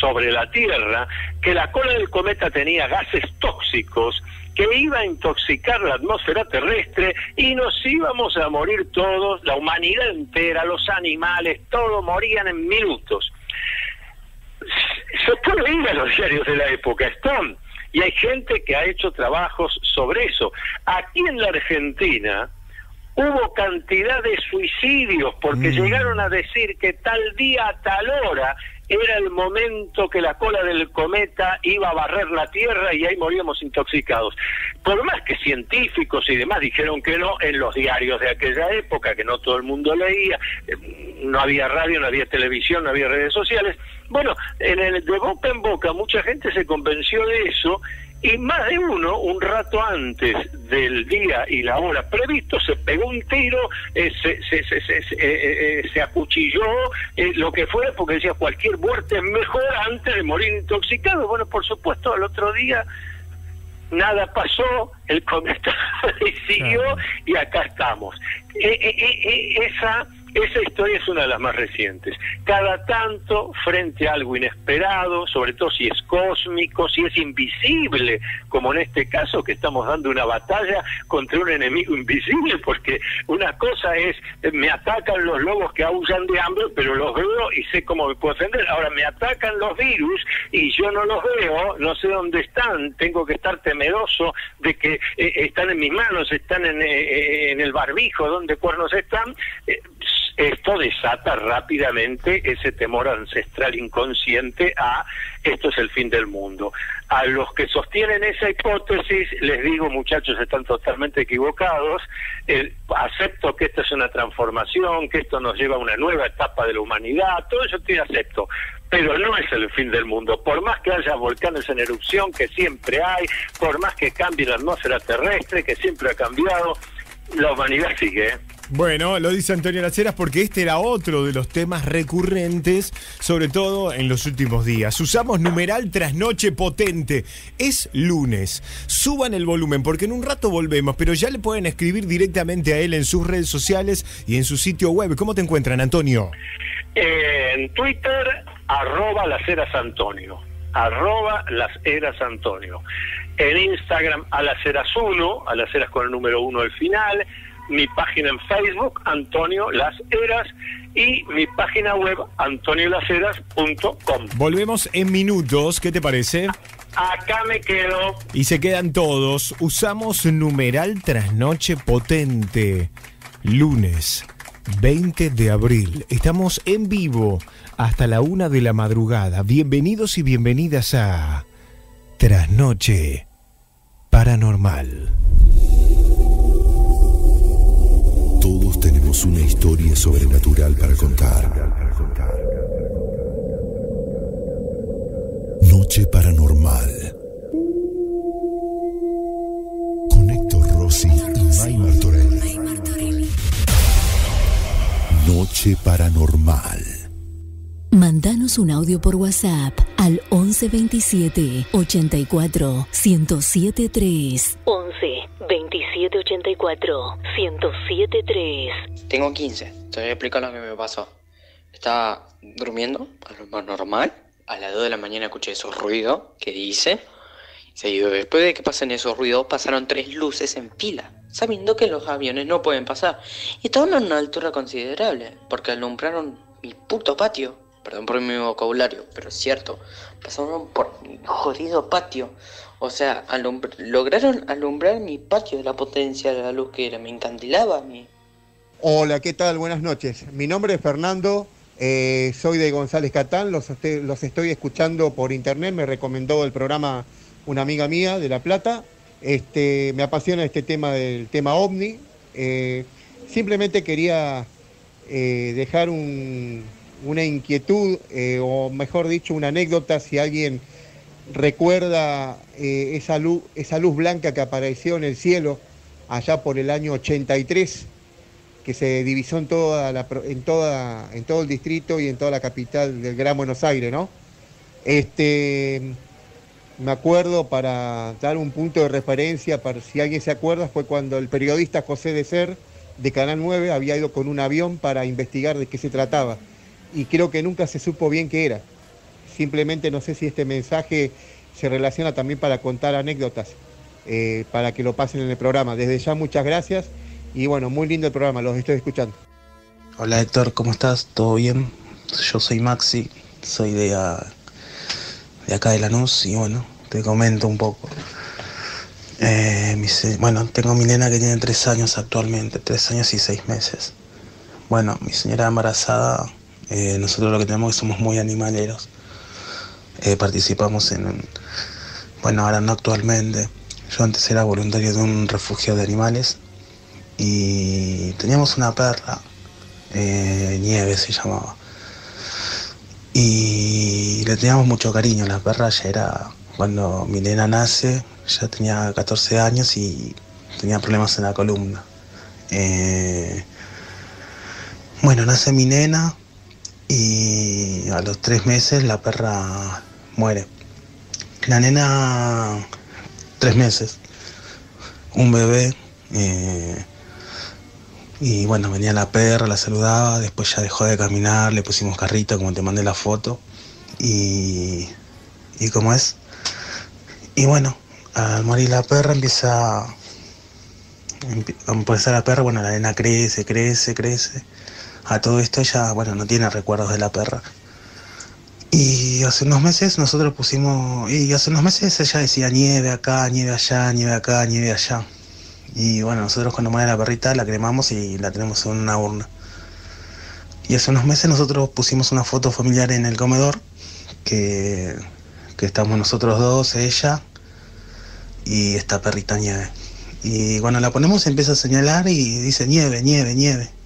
S32: sobre la Tierra, que la cola del cometa tenía gases tóxicos, que iba a intoxicar la atmósfera terrestre y nos íbamos a morir todos, la humanidad entera, los animales, todos morían en minutos. Se puede ir a los diarios de la época, están. Y hay gente que ha hecho trabajos sobre eso. Aquí en la Argentina hubo cantidad de suicidios porque llegaron a decir que tal día a tal hora era el momento que la cola del cometa iba a barrer la Tierra y ahí moríamos intoxicados. Por más que científicos y demás dijeron que no en los diarios de aquella época, que no todo el mundo leía, eh, no había radio, no había televisión, no había redes sociales. Bueno, en el, de boca en boca mucha gente se convenció de eso y más de uno, un rato antes del día y la hora previsto, se pegó un tiro, eh, se, se, se, se, se- eh, eh, se acuchilló, eh, lo que fuera, porque decía cualquier muerte es mejor antes de morir intoxicado. Bueno, por supuesto, al otro día nada pasó, el cometa siguió y acá estamos. Esa Esa historia es una de las más recientes. Cada tanto, frente a algo inesperado, sobre todo si es cósmico, si es invisible, como en este caso que estamos dando una batalla contra un enemigo invisible, porque una cosa es, eh, me atacan los lobos que aullan de hambre, pero los veo y sé cómo me puedo defender. Ahora me atacan los virus y yo no los veo, no sé dónde están, tengo que estar temeroso de que eh, están en mis manos, están en, eh, en el barbijo, donde cuernos están. Eh, esto desata rápidamente ese temor ancestral inconsciente a esto es el fin del mundo. A los que sostienen esa hipótesis, les digo, muchachos, están totalmente equivocados. Eh, acepto que esta es una transformación, que esto nos lleva a una nueva etapa de la humanidad, todo eso te acepto. Pero no es el fin del mundo. Por más que haya volcanes en erupción, que siempre hay, por más que cambie la atmósfera terrestre, que siempre ha cambiado, la humanidad sigue. ¿Eh?
S2: Bueno, lo dice Antonio Laceras porque este era otro de los temas recurrentes, sobre todo en los últimos días. Usamos numeral trasnoche potente. Es lunes. Suban el volumen porque en un rato volvemos, pero ya le pueden escribir directamente a él en sus redes sociales y en su sitio web. ¿Cómo te encuentran, Antonio?
S32: En Twitter, arroba las eras Antonio. Arroba las eras Antonio. En Instagram, a las eras 1, a las eras con el número 1 al final. Mi página en Facebook, Antonio Las Eras. Y mi página web, antoniolaseras.com.
S2: Volvemos en minutos, ¿qué te parece?
S32: Acá me quedo.
S2: Y se quedan todos. Usamos numeral trasnoche potente. Lunes 20 de abril. Estamos en vivo hasta la una de la madrugada. Bienvenidos y bienvenidas a Trasnoche Paranormal.
S20: Una historia sobrenatural para contar. Noche Paranormal. Con Héctor Rossi y May Martorell. Noche Paranormal.
S1: Mandanos un audio por WhatsApp al 1127 84 1073. 11 27 84 1073.
S30: Tengo 15. Te voy a explicar lo que me pasó. Estaba durmiendo, a lo más normal. A las 2 de la mañana escuché esos ruidos que dice. Seguido después de que pasen esos ruidos, pasaron tres luces en fila, sabiendo que los aviones no pueden pasar. Y estaban a una altura considerable, porque alumbraron mi puto patio. Perdón por mi vocabulario, pero es cierto. Pasaron por mi jodido patio. O sea, lograron alumbrar mi patio de la potencia de la luz que era. Me encandilaba a mí.
S33: Hola, ¿qué tal? Buenas noches. Mi nombre es Fernando, eh, soy de González Catán, los, este- los estoy escuchando por internet, me recomendó el programa una amiga mía de La Plata. Este, me apasiona este tema del tema ovni. Eh, simplemente quería eh, dejar un- una inquietud, eh, o mejor dicho, una anécdota, si alguien recuerda eh, esa, luz, esa luz blanca que apareció en el cielo allá por el año 83 que se divisó en toda en todo el distrito y en toda la capital del Gran Buenos Aires, ¿no? Este me acuerdo para dar un punto de referencia, para si alguien se acuerda, fue cuando el periodista José de Ser de Canal 9 había ido con un avión para investigar de qué se trataba y creo que nunca se supo bien qué era. Simplemente no sé si este mensaje se relaciona también para contar anécdotas, eh, para que lo pasen en el programa. Desde ya muchas gracias y bueno, muy lindo el programa, los estoy escuchando.
S34: Hola Héctor, ¿cómo estás? ¿Todo bien? Yo soy Maxi, soy de, de acá de Lanús y bueno, te comento un poco. Eh, bueno, tengo mi nena que tiene tres años actualmente, tres años y seis meses. Bueno, mi señora embarazada, eh, nosotros lo que tenemos es que somos muy animaleros. Eh, participamos en, bueno, ahora no actualmente. Yo antes era voluntario de un refugio de animales y teníamos una perra, eh, Nieve se llamaba. Y le teníamos mucho cariño, la perra ya era, cuando mi nena nace, ya tenía 14 años y tenía problemas en la columna. Eh, bueno, nace mi nena y a los tres meses la perra muere. La nena, tres meses, un bebé, eh, Y bueno, venía la perra, la saludaba, después ya dejó de caminar, le pusimos carrito, como te mandé la foto. Y, y como es. Y bueno, al morir la perra empieza empie- a empezar la perra, bueno, la nena crece, crece, crece. A todo esto ella, bueno, no tiene recuerdos de la perra. Y hace unos meses nosotros pusimos, y hace unos meses ella decía nieve acá, nieve allá, nieve acá, nieve allá. Y bueno, nosotros cuando muere la perrita la cremamos y la tenemos en una urna. Y hace unos meses nosotros pusimos una foto familiar en el comedor, que, que estamos nosotros dos, ella y esta perrita nieve. Y cuando la ponemos empieza a señalar y dice nieve, nieve, nieve.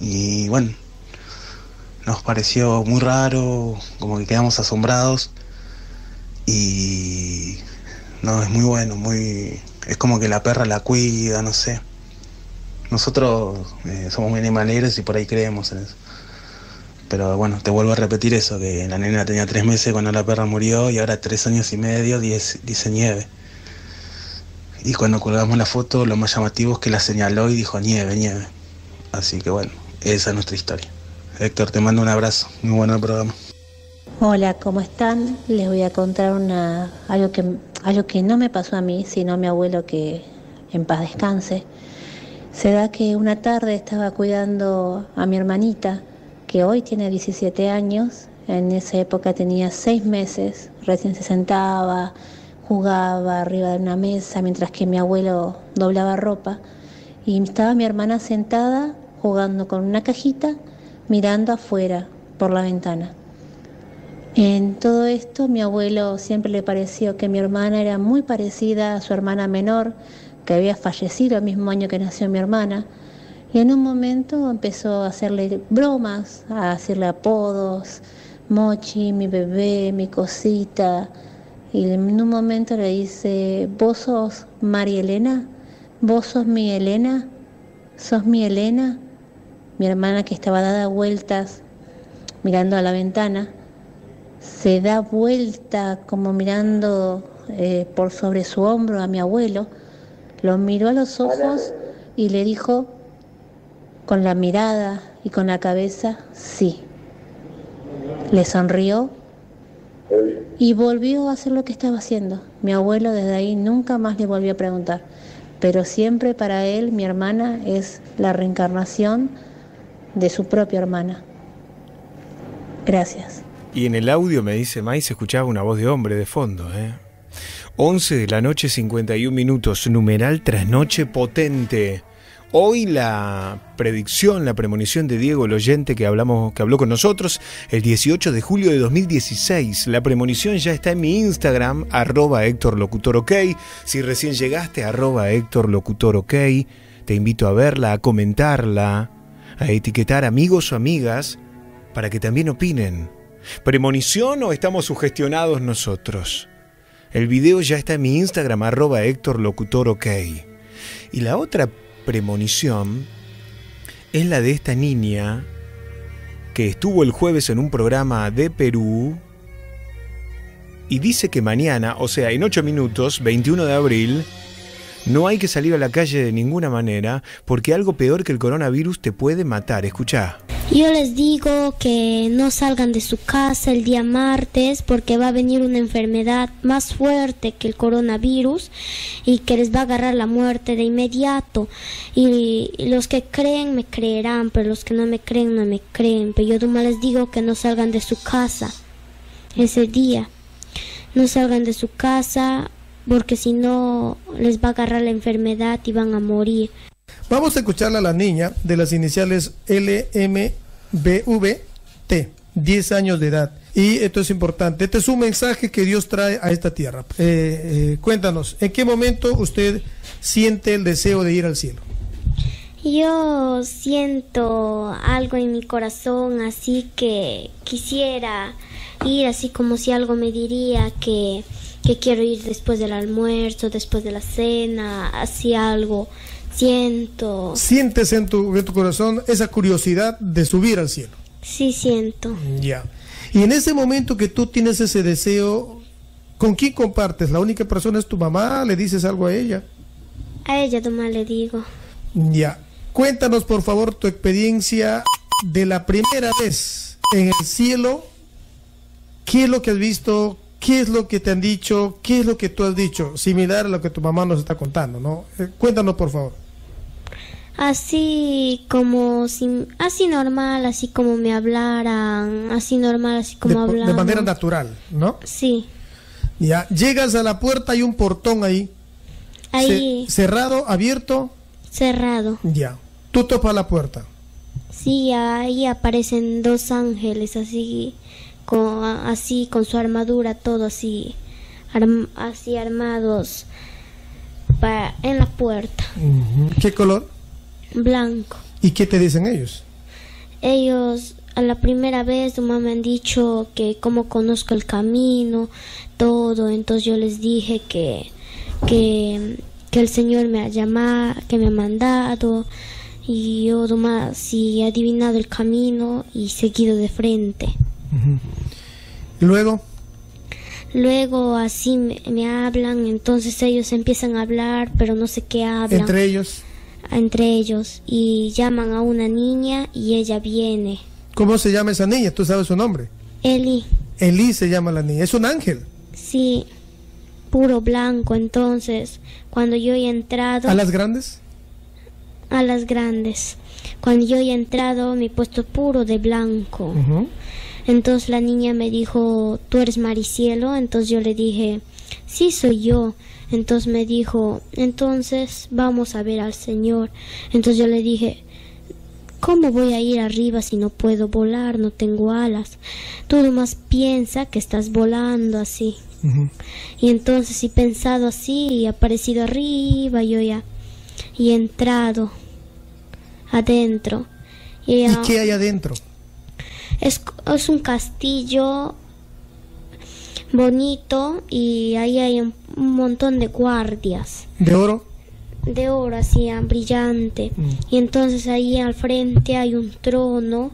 S34: Y bueno, nos pareció muy raro, como que quedamos asombrados. Y no, es muy bueno, muy... Es como que la perra la cuida, no sé. Nosotros eh, somos muy animaleros y por ahí creemos en eso. Pero bueno, te vuelvo a repetir eso, que la nena tenía tres meses cuando la perra murió y ahora tres años y medio dice nieve. Y cuando colgamos la foto, lo más llamativo es que la señaló y dijo nieve, nieve. Así que bueno, esa es nuestra historia. Héctor, te mando un abrazo. Muy bueno el programa.
S35: Hola, ¿cómo están? Les voy a contar una, algo, que, algo que no me pasó a mí, sino a mi abuelo que en paz descanse. Se da que una tarde estaba cuidando a mi hermanita, que hoy tiene 17 años, en esa época tenía 6 meses, recién se sentaba, jugaba arriba de una mesa mientras que mi abuelo doblaba ropa y estaba mi hermana sentada jugando con una cajita mirando afuera por la ventana. En todo esto, mi abuelo siempre le pareció que mi hermana era muy parecida a su hermana menor, que había fallecido el mismo año que nació mi hermana. Y en un momento empezó a hacerle bromas, a decirle apodos, Mochi, mi bebé, mi cosita. Y en un momento le dice, ¿vos sos María Elena? ¿Vos sos mi Elena? ¿Sos mi Elena? Mi hermana que estaba dada vueltas mirando a la ventana, se da vuelta como mirando eh, por sobre su hombro a mi abuelo, lo miró a los ojos y le dijo con la mirada y con la cabeza, sí. Le sonrió y volvió a hacer lo que estaba haciendo. Mi abuelo desde ahí nunca más le volvió a preguntar, pero siempre para él mi hermana es la reencarnación de su propia hermana. Gracias.
S2: Y en el audio me dice Mai se escuchaba una voz de hombre de fondo, ¿eh? 11 de la noche 51 minutos, numeral trasnoche potente. Hoy la predicción, la premonición de Diego el oyente que hablamos que habló con nosotros el 18 de julio de 2016. La premonición ya está en mi Instagram arroba Héctor Locutor OK. Si recién llegaste arroba Héctor Locutor OK, te invito a verla, a comentarla, a etiquetar amigos o amigas para que también opinen. ¿Premonición o estamos sugestionados nosotros? El video ya está en mi Instagram, arroba Héctor Locutor OK. Y la otra premonición es la de esta niña que estuvo el jueves en un programa de Perú y dice que mañana, o sea, en 8 minutos, 21 de abril, no hay que salir a la calle de ninguna manera porque algo peor que el coronavirus te puede matar. Escucha.
S18: Yo les digo que no salgan de su casa el día martes porque va a venir una enfermedad más fuerte que el coronavirus y que les va a agarrar la muerte de inmediato. Y, los que creen me creerán, pero los que no me creen no me creen. Pero yo nomás les digo que no salgan de su casa ese día. No salgan de su casa porque si no les va a agarrar la enfermedad y van a morir.
S36: Vamos a escucharla a la niña de las iniciales LMBVT, 10 años de edad. Y esto es importante. Este es un mensaje que Dios trae a esta tierra. Eh, eh, cuéntanos, ¿en qué momento usted siente el deseo de ir al cielo?
S18: Yo siento algo en mi corazón, así que quisiera ir, así como si algo me diría que, que quiero ir después del almuerzo, después de la cena, así algo. Siento.
S36: ¿Sientes en tu, en tu corazón esa curiosidad de subir al cielo?
S18: Sí, siento.
S36: Ya. Y en ese momento que tú tienes ese deseo, ¿con quién compartes? ¿La única persona es tu mamá? ¿Le dices algo a ella?
S18: A ella nomás le digo.
S36: Ya. Cuéntanos, por favor, tu experiencia de la primera vez en el cielo. ¿Qué es lo que has visto? ¿Qué es lo que te han dicho? ¿Qué es lo que tú has dicho? Similar a lo que tu mamá nos está contando, ¿no? Eh, cuéntanos, por favor.
S18: Así como, así normal, así como me hablaran, así normal, así como
S36: de,
S18: hablaban.
S36: de manera natural, ¿no?
S18: Sí.
S36: Ya, llegas a la puerta, hay un portón ahí.
S18: Ahí.
S36: Ce- cerrado, abierto.
S18: Cerrado.
S36: Ya. Tú topas la puerta.
S18: Sí, ahí aparecen dos ángeles así, con, así con su armadura, todo así, arm- así armados pa- en la puerta,
S36: ¿Qué color?
S18: blanco.
S36: ¿Y qué te dicen ellos?
S18: Ellos a la primera vez mamá me han dicho que cómo conozco el camino, todo, entonces yo les dije que que, que el Señor me ha llamado, que me ha mandado y yo nomás sí he adivinado el camino y seguido de frente.
S36: Y luego,
S18: Luego así me, me hablan, entonces ellos empiezan a hablar, pero no sé qué hablan
S36: entre ellos,
S18: entre ellos y llaman a una niña y ella viene.
S36: ¿cómo se llama esa niña? ¿Tú sabes su nombre?
S18: Eli,
S36: Elí se llama la niña. Es un ángel.
S18: sí, puro blanco. Entonces, cuando yo he entrado
S36: ¿A las grandes?
S18: a las grandes, cuando yo he entrado me he puesto puro de blanco. Entonces la niña me dijo, ¿tú eres Maricielo? Entonces yo le dije, sí soy yo. Entonces me dijo, entonces vamos a ver al Señor. Entonces yo le dije, ¿cómo voy a ir arriba si no puedo volar, no tengo alas? Tú nomás piensa que estás volando así. Y entonces he pensado así y he aparecido arriba yo ya y he entrado adentro. Y,
S36: ¿Y qué hay adentro?
S18: es, es un castillo bonito y ahí hay un, un montón de guardias
S36: ¿De oro?
S18: De oro así brillante. Y entonces ahí al frente hay un trono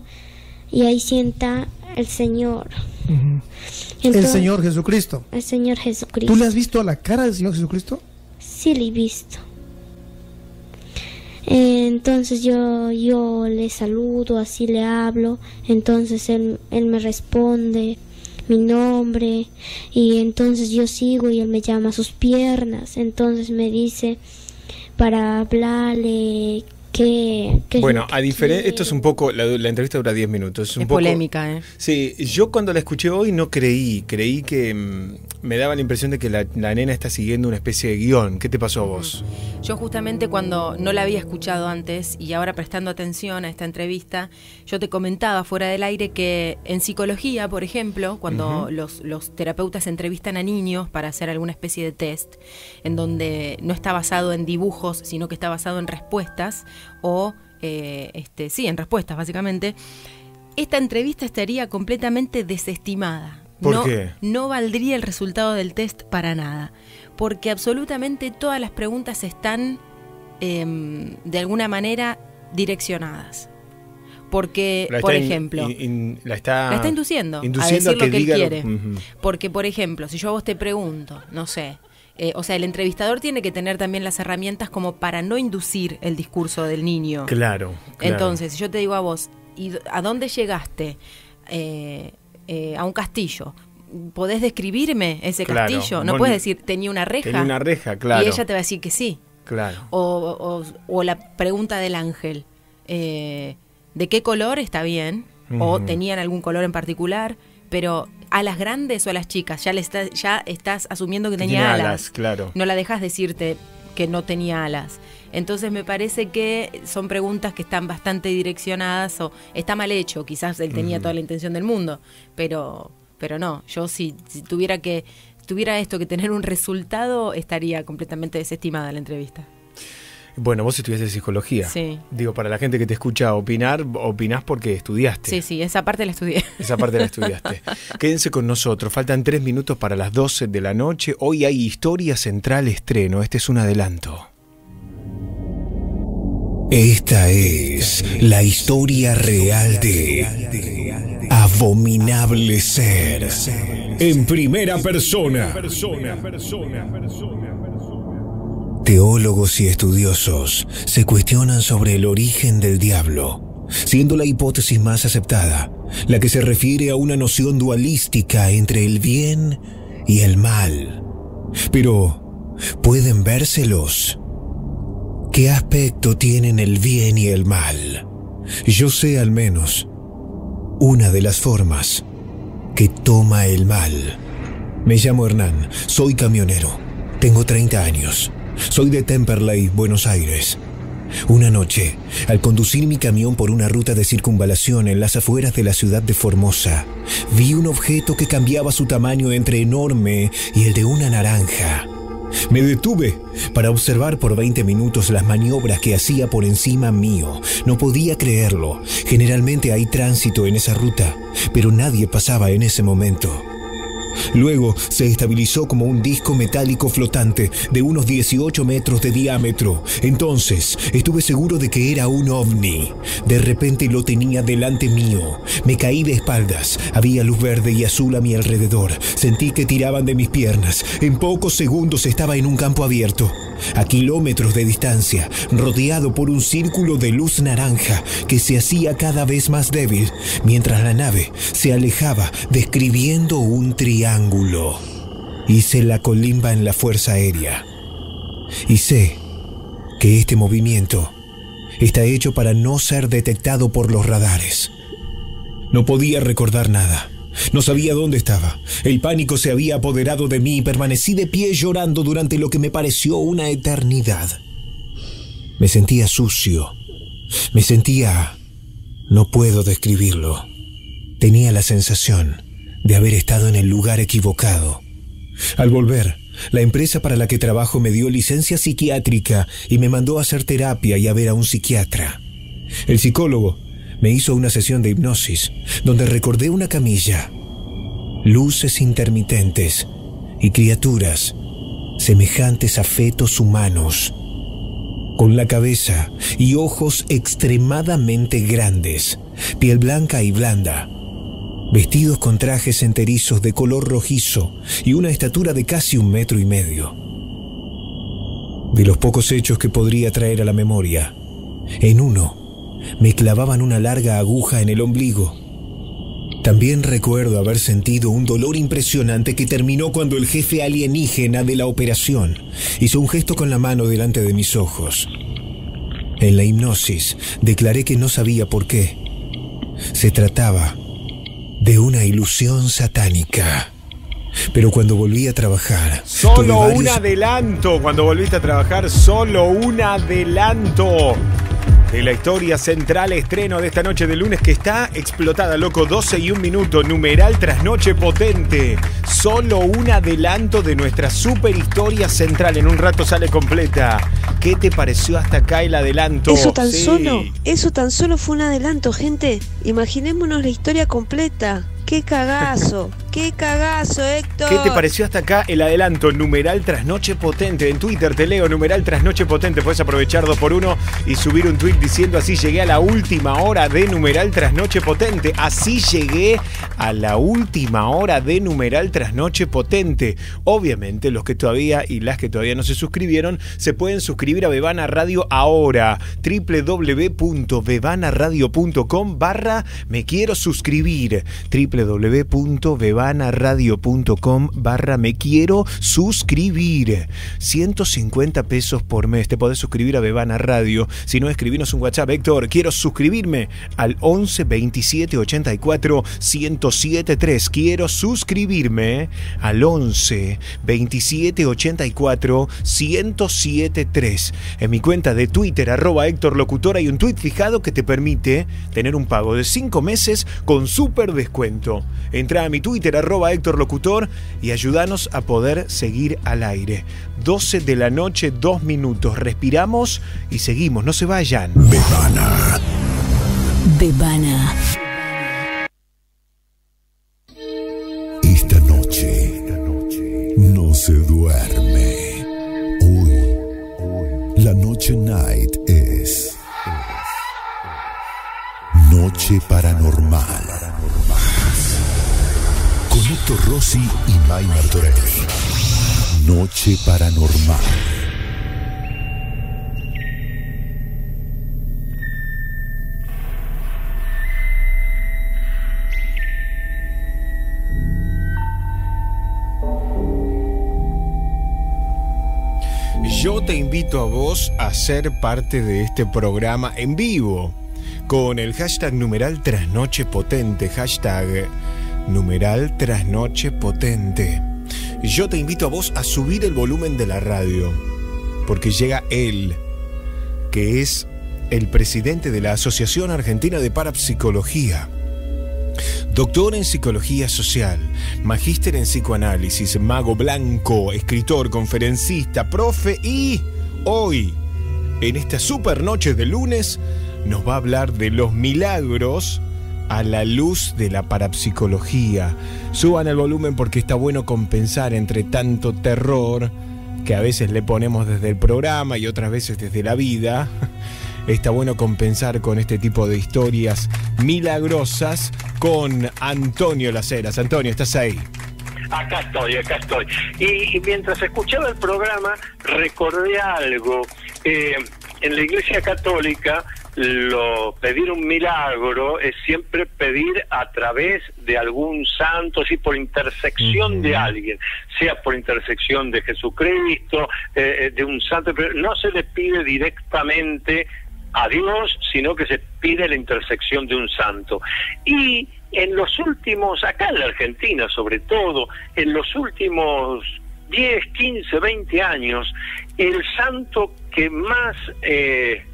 S18: y ahí sienta el Señor.
S36: El
S18: Entonces-
S36: Señor Jesucristo.
S18: el Señor Jesucristo.
S36: ¿Tú le has visto a la cara del Señor Jesucristo?
S18: Sí, le he visto. Eh, Entonces yo, yo le saludo, así le hablo, entonces él, él me responde mi nombre. Y entonces yo sigo y él me llama a sus piernas, entonces me dice para hablarle que... que
S2: Bueno, a diferencia, esto es un poco, la, la entrevista dura 10 minutos. Es, un
S31: Es
S2: poco-
S31: polémica, ¿eh?
S2: Sí, yo cuando la escuché hoy no creí, creí que mm, me daba la impresión de que la, la nena está siguiendo una especie de guion. ¿Qué te pasó a vos?
S31: Yo justamente cuando no la había escuchado antes y ahora prestando atención a esta entrevista, yo te comentaba fuera del aire que en psicología, por ejemplo, cuando los, los terapeutas entrevistan a niños para hacer alguna especie de test, en donde no está basado en dibujos, sino que está basado en respuestas, o, eh, este, sí, en respuestas básicamente, esta entrevista estaría completamente desestimada.
S2: ¿Por
S31: no,
S2: qué?
S31: no valdría el resultado del test para nada, porque absolutamente todas las preguntas están em, de alguna manera direccionadas. Porque, por ejemplo,
S2: in- in- la está,
S31: la está induciendo,
S2: induciendo
S31: a decir lo que él quiere. Porque, por ejemplo, si yo a vos te pregunto, no sé, eh, o sea, el entrevistador tiene que tener también las herramientas como para no inducir el discurso del niño.
S2: Claro, claro.
S31: Entonces, si yo te digo a vos, ¿y a dónde llegaste? Eh, eh, a un castillo. ¿Podés describirme ese
S2: Claro,
S31: castillo? No puedes decir, tenía una reja.
S2: Tenía una reja, claro.
S31: Y ella te va a decir que sí.
S2: Claro.
S31: O, o- o la pregunta del ángel, eh, ¿de qué color está bien? O tenían algún color en particular, pero a las grandes o a las chicas, ya, le está- ya estás asumiendo que tenía alas.
S2: alas, claro.
S31: No la dejas decirte que no tenía alas. Entonces me parece que son preguntas que están bastante direccionadas o está mal hecho, quizás él tenía toda la intención del mundo, pero pero no, yo si, si tuviera que tuviera esto que tener un resultado estaría completamente desestimada la entrevista.
S2: Bueno, vos estudiaste psicología.
S31: Sí.
S2: Digo, para la gente que te escucha opinar, opinás porque estudiaste.
S31: Sí, sí, esa parte la estudié.
S2: Esa parte la estudiaste. Quédense con nosotros. Faltan tres minutos para las 12 de la noche. Hoy hay Historia Central estreno. Este es un adelanto.
S20: Esta es la historia real de Abominable Ser. En primera persona.
S2: Teólogos y estudiosos se cuestionan sobre el origen del diablo, siendo la hipótesis más aceptada la que se refiere a una noción dualística entre el bien y el mal. Pero, ¿pueden vérselos? ¿Qué aspecto tienen el bien y el mal? Yo sé al menos una de las formas que toma el mal. Me llamo Hernán, soy camionero, tengo 30 años, soy de Temperley, Buenos Aires. Una noche, al conducir mi camión por una ruta de circunvalación en las afueras de la ciudad de Formosa, vi un objeto que cambiaba su tamaño entre enorme y el de una naranja. Me detuve para observar por 20 minutos las maniobras que hacía por encima mío. No podía creerlo. Generalmente hay tránsito en esa ruta, pero nadie pasaba en ese momento. Luego se estabilizó como un disco metálico flotante de unos 18 metros de diámetro. Entonces estuve seguro de que era un ovni. De repente lo tenía delante mío. Me caí de espaldas. Había luz verde y azul a mi alrededor. Sentí que tiraban de mis piernas. En pocos segundos estaba en un campo abierto. A kilómetros de distancia, rodeado por un círculo de luz naranja que se hacía cada vez más débil, mientras la nave se alejaba describiendo un triángulo. Hice la colimba en la Fuerza Aérea. Y sé que este movimiento está hecho para no ser detectado por los radares. No podía recordar nada. No sabía dónde estaba. El pánico se había apoderado de mí y permanecí de pie llorando durante lo que me pareció una eternidad. Me sentía sucio. Me sentía... No puedo describirlo. Tenía la sensación de haber estado en el lugar equivocado. Al volver, la empresa para la que trabajo me dio licencia psiquiátrica y me mandó a hacer terapia y a ver a un psiquiatra. El psicólogo me hizo una sesión de hipnosis donde recordé una camilla, luces intermitentes y criaturas semejantes a fetos humanos, con la cabeza y ojos extremadamente grandes, piel blanca y blanda, vestidos con trajes enterizos de color rojizo y una estatura de casi un metro y medio. De los pocos hechos que podría traer a la memoria, en uno me clavaban una larga aguja en el ombligo. También recuerdo haber sentido un dolor impresionante que terminó cuando el jefe alienígena de la operación hizo un gesto con la mano delante de mis ojos. En la hipnosis declaré que no sabía por qué. Se trataba de una ilusión satánica. Pero cuando volví a trabajar...
S37: Solo un adelanto. Cuando volviste a trabajar, solo un adelanto de la historia central estreno de esta noche de lunes que está explotada, loco, 12 y un minuto, numeral tras noche potente. Solo un adelanto de nuestra super historia central. En un rato sale completa. ¿Qué te pareció hasta acá el adelanto?
S38: Eso tan solo, eso tan solo fue un adelanto, gente. Imaginémonos la historia completa. ¡Qué cagazo! ¡Qué cagazo, Héctor!
S37: ¿Qué te pareció hasta acá el adelanto? Numeral Trasnoche Potente. En Twitter te leo Numeral Trasnoche Potente. Puedes aprovechar dos por uno y subir un tweet diciendo así llegué a la última hora de Numeral Trasnoche Potente. Así llegué a la última hora de Numeral Trasnoche Potente. Obviamente los que todavía y las que todavía no se suscribieron se pueden suscribir a Bebana Radio ahora. www.bebanaradio.com barra me quiero suscribir www.bebanaradio.com barra me quiero suscribir. 150 pesos por mes. Te podés suscribir a Bebana Radio. Si no, escribinos un WhatsApp, Héctor. Quiero suscribirme al 11 27 84 1073. Quiero suscribirme al 11 27 84 1073. En mi cuenta de Twitter, arroba Héctor Locutor, hay un tweet fijado que te permite tener un pago de 5 meses con súper descuento. Entra a mi Twitter, arroba Héctor Locutor, y ayúdanos a poder seguir al aire. 12 de la noche, 2 minutos. Respiramos y seguimos. No se vayan.
S2: Bebana.
S1: Bebana.
S20: Esta noche no se duerme. Hoy, la noche night es Noche Paranormal. Con Héctor Rossi y May Martorell. Noche Paranormal.
S2: Yo te invito a vos a ser parte de este programa en vivo con el hashtag numeral trasnoche potente, hashtag numeral trasnoche potente. Yo te invito a vos a subir el volumen de la radio, porque llega él, que es el presidente de la Asociación Argentina de Parapsicología. Doctor en Psicología Social, magíster en Psicoanálisis, mago blanco, escritor, conferencista, profe y hoy, en esta super noche de lunes, nos va a hablar de los milagros a la luz de la parapsicología. Suban el volumen porque está bueno compensar entre tanto terror que a veces le ponemos desde el programa y otras veces desde la vida. Está bueno compensar con este tipo de historias milagrosas con Antonio Laceras. Antonio, ¿estás ahí?
S32: Acá estoy, acá estoy. Y, mientras escuchaba el programa, recordé algo. Eh, en la Iglesia Católica lo pedir un milagro es siempre pedir a través de algún santo, sí, por intersección de alguien, sea por intersección de Jesucristo, eh, eh, de un santo, pero no se le pide directamente a Dios, sino que se pide la intersección de un santo. Y en los últimos, acá en la Argentina sobre todo, en los últimos 10, 15, 20 años, el santo que más... Eh,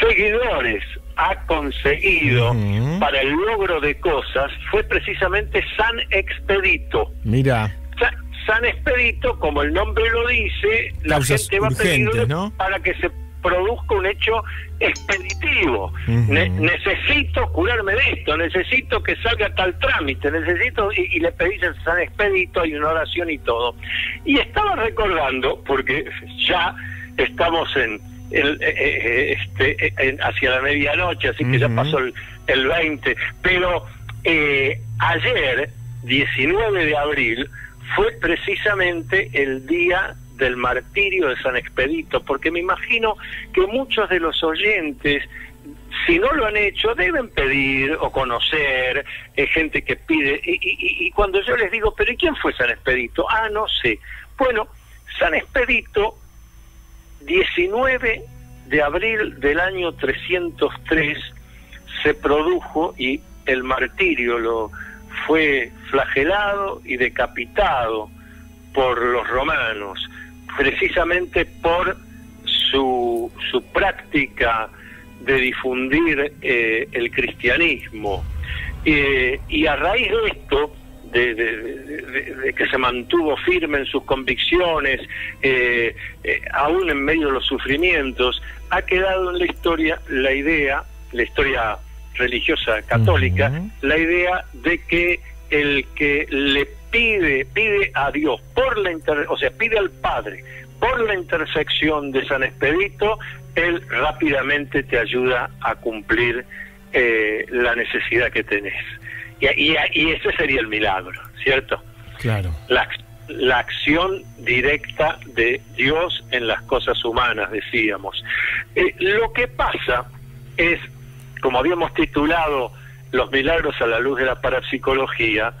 S32: seguidores ha conseguido para el logro de cosas fue precisamente San Expedito.
S2: Mira.
S32: San Expedito, como el nombre lo dice, la gente va a pedirle para que se produzca un hecho expeditivo. necesito curarme de esto, necesito que salga tal trámite, necesito, y, y le pedís a San Expedito, hay una oración y todo. Y estaba recordando, porque ya estamos en, el, eh, eh, este, hacia la medianoche, así que ya pasó el, el 20. Pero eh, ayer, 19 de abril, fue precisamente el día del martirio de San Expedito, porque me imagino que muchos de los oyentes, si no lo han hecho, deben pedir o conocer, gente que pide, y, y, y, cuando yo les digo, pero ¿y quién fue San Expedito? Ah, no sé. Bueno, San Expedito 19 de abril del año 303 se produjo y el martirio lo fue flagelado y decapitado por los romanos, precisamente por su, su práctica de difundir eh, el cristianismo. Eh, y a raíz de esto, de, que se mantuvo firme en sus convicciones, eh, eh, aún en medio de los sufrimientos, ha quedado en la historia la idea, la historia religiosa católica, la idea de que el que le pide, pide a Dios por la inter, o sea, pide al Padre por la intersección de San Expedito, él rápidamente te ayuda a cumplir eh, la necesidad que tenés. Y, y, ese sería el milagro, ¿cierto?
S2: Claro.
S32: La, la acción directa de Dios en las cosas humanas, decíamos. Eh, lo que pasa es, como habíamos titulado Los milagros a la luz de la parapsicología,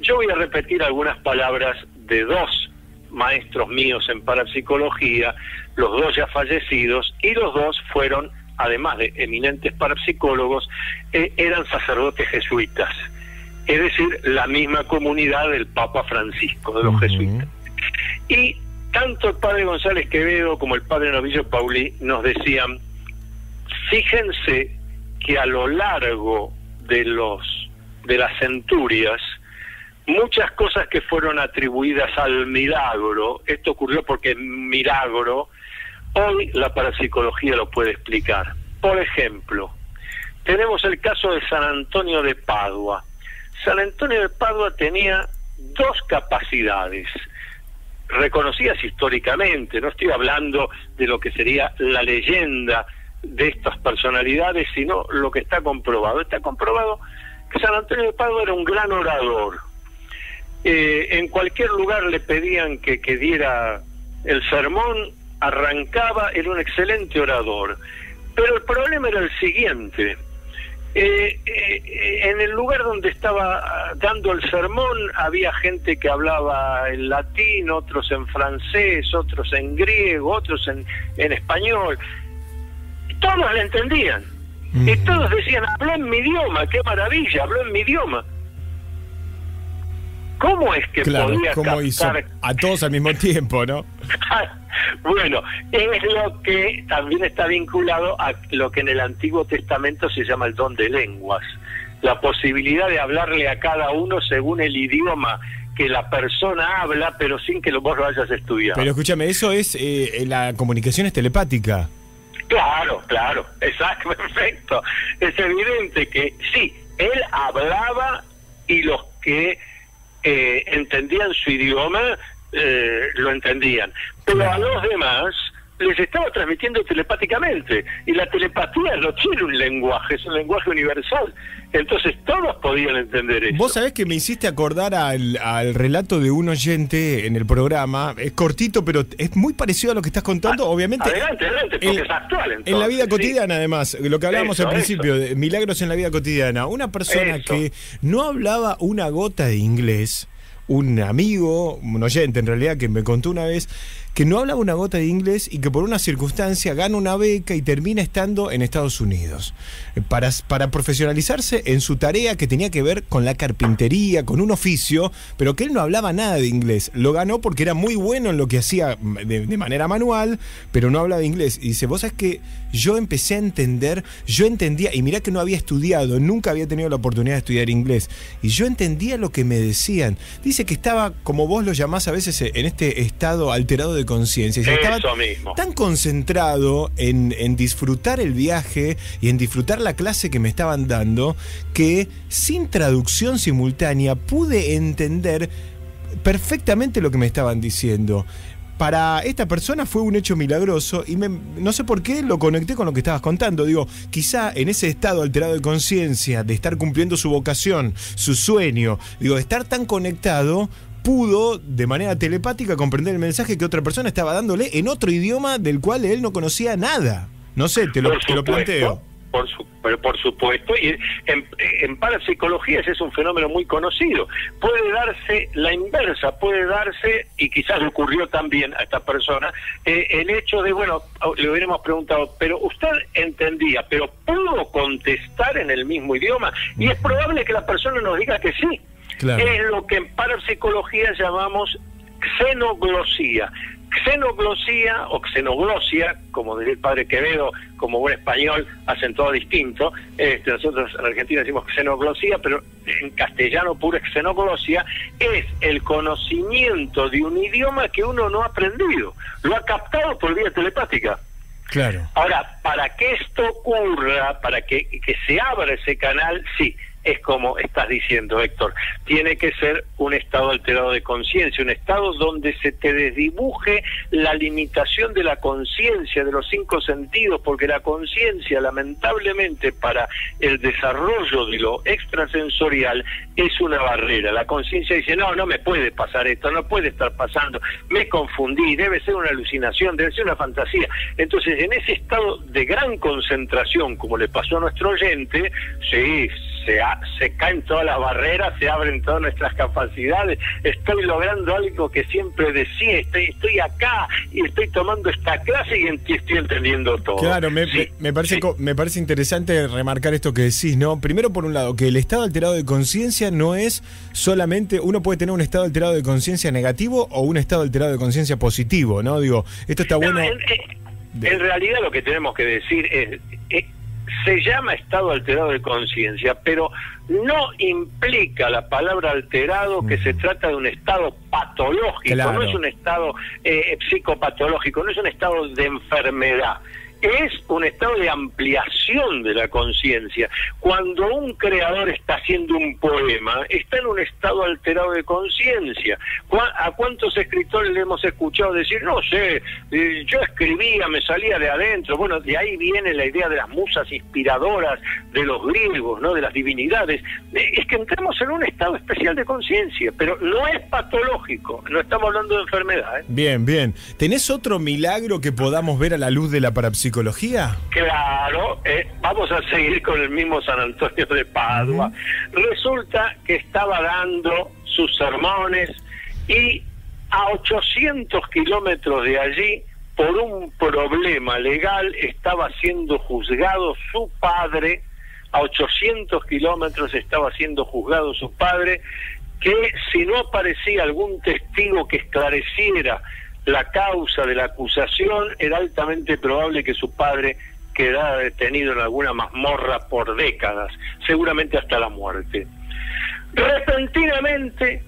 S32: yo voy a repetir algunas palabras de dos maestros míos en parapsicología, los dos ya fallecidos, y los dos fueron, además de eminentes parapsicólogos, eh, eran sacerdotes jesuitas es decir, la misma comunidad del Papa Francisco, de los jesuitas. Y tanto el padre González Quevedo como el padre Novillo Pauli nos decían, fíjense que a lo largo de los de las centurias, muchas cosas que fueron atribuidas al milagro, esto ocurrió porque milagro, hoy la parapsicología lo puede explicar. Por ejemplo, tenemos el caso de San Antonio de Padua. San Antonio de Padua tenía dos capacidades reconocidas históricamente, no estoy hablando de lo que sería la leyenda de estas personalidades, sino lo que está comprobado. Está comprobado que San Antonio de Padua era un gran orador. Eh, en cualquier lugar le pedían que, que diera el sermón, arrancaba, era un excelente orador. Pero el problema era el siguiente, eh, eh, en el lugar donde estaba dando el sermón había gente que hablaba en latín, otros en francés, otros en griego, otros en, en español. Todos le entendían. Y todos decían, habló en mi idioma, qué maravilla, habló en mi idioma. ¿Cómo es que
S2: Claro,
S32: podía
S2: ¿cómo hizo? A todos al mismo tiempo, ¿no?
S32: bueno, es lo que también está vinculado a lo que en el Antiguo Testamento se llama el don de lenguas. La posibilidad de hablarle a cada uno según el idioma que la persona habla, pero sin que vos lo hayas estudiado.
S2: Pero escúchame, eso es, eh, la comunicación es telepática.
S32: Claro, claro, exacto, perfecto. Es evidente que sí, él hablaba y los que eh, entendían su idioma eh, lo entendían. Pero a los demás les estaba transmitiendo telepáticamente. Y la telepatía no tiene un lenguaje, es un lenguaje universal. Entonces todos podían entender eso.
S2: Vos sabés que me hiciste acordar al, al relato de un oyente en el programa. Es cortito, pero es muy parecido a lo que estás contando. Obviamente,
S32: Adelante, adelante, porque es actual entonces.
S2: en la vida
S32: sí.
S2: cotidiana, además, lo que hablábamos
S32: Eso,
S2: al principio, de milagros en la vida cotidiana. Una persona
S32: Eso.
S2: que no hablaba una gota de inglés, un amigo, un oyente en realidad, que me contó una vez que no hablaba una gota de inglés y que por una circunstancia gana una beca y termina estando en Estados Unidos eh, para, para profesionalizarse en su tarea que tenía que ver con la carpintería, con un oficio, pero que él no hablaba nada de inglés. Lo ganó porque era muy bueno en lo que hacía de, de manera manual, pero no hablaba inglés. Y dice, vos sabés que yo empecé a entender, yo entendía, y mirá que no había estudiado, nunca había tenido la oportunidad de estudiar inglés, y yo entendía lo que me decían. Dice que estaba, como vos lo llamás a veces, en este estado alterado de conciencia. Estaba
S32: mismo.
S2: tan concentrado en, en disfrutar el viaje y en disfrutar la clase que me estaban dando que sin traducción simultánea pude entender perfectamente lo que me estaban diciendo. Para esta persona fue un hecho milagroso y me- no sé por qué lo conecté con lo que estabas contando. Digo, quizá en ese estado alterado de conciencia, de estar cumpliendo su vocación, su sueño, digo, de estar tan conectado, pudo de manera telepática comprender el mensaje que otra persona estaba dándole en otro idioma del cual él no conocía nada. No sé, te lo, te planteo.
S32: Por, su- pero por supuesto, y en, en parapsicología ese es un fenómeno muy conocido. Puede darse la inversa, puede darse, y quizás le ocurrió también a esta persona, eh, el hecho de, bueno, le hubiéramos preguntado, pero usted entendía, pero pudo contestar en el mismo idioma, y es probable que la persona nos diga que sí.
S2: Claro.
S32: Es lo que en parapsicología llamamos xenoglosía. Xenoglosía o xenoglosia, como diría el padre Quevedo, como buen español, hacen todo distinto. Este, nosotros en Argentina decimos xenoglosía, pero en castellano pura xenoglosia es el conocimiento de un idioma que uno no ha aprendido, lo ha captado por vía telepática.
S2: Claro.
S32: Ahora, para que esto ocurra, para que, que se abra ese canal, sí, es como estás diciendo, Héctor, tiene que ser un estado alterado de conciencia, un estado donde se te desdibuje la limitación de la conciencia, de los cinco sentidos, porque la conciencia, lamentablemente, para el desarrollo de lo extrasensorial es una barrera. La conciencia dice, no, no me puede pasar esto, no puede estar pasando, me confundí, debe ser una alucinación, debe ser una fantasía. Entonces, en ese estado de gran concentración, como le pasó a nuestro oyente, sí, se, ha- se caen todas las barreras, se abren todas nuestras capacidades, estoy logrando algo que siempre decía, estoy, estoy acá y estoy tomando esta clase y en- estoy entendiendo todo.
S2: Claro, me,
S32: Sí,
S2: me- me parece, me parece interesante remarcar esto que decís, ¿no? Primero, por un lado, que el estado alterado de conciencia no es solamente, uno puede tener un estado alterado de conciencia negativo o un estado alterado de conciencia positivo, ¿no? Digo, esto está bueno.
S32: En, en- en realidad lo que tenemos que decir es, eh, se llama estado alterado de conciencia, pero no implica la palabra alterado que se trata de un estado patológico,
S2: Claro.
S32: no es un estado eh, psicopatológico, no es un estado de enfermedad. Es un estado de ampliación de la conciencia. Cuando un creador está haciendo un poema, está en un estado alterado de conciencia. ¿Cuá- ¿A cuántos escritores le hemos escuchado decir, no sé, eh, yo escribía, me salía de adentro? Bueno, de ahí viene la idea de las musas inspiradoras de los griegos, ¿no? De las divinidades. Eh, Es que entramos en un estado especial de conciencia, pero no es patológico, no estamos hablando de enfermedad. ¿eh?
S2: Bien, bien. ¿Tenés otro milagro que podamos ver a la luz de la parapsicología?
S32: Claro, eh, vamos a seguir con el mismo San Antonio de Padua. Resulta que estaba dando sus sermones y a 800 kilómetros de allí, por un problema legal, estaba siendo juzgado su padre, a 800 kilómetros estaba siendo juzgado su padre, que si no aparecía algún testigo que esclareciera la causa de la acusación, era altamente probable que su padre quedara detenido en alguna mazmorra por décadas, seguramente hasta la muerte. Repentinamente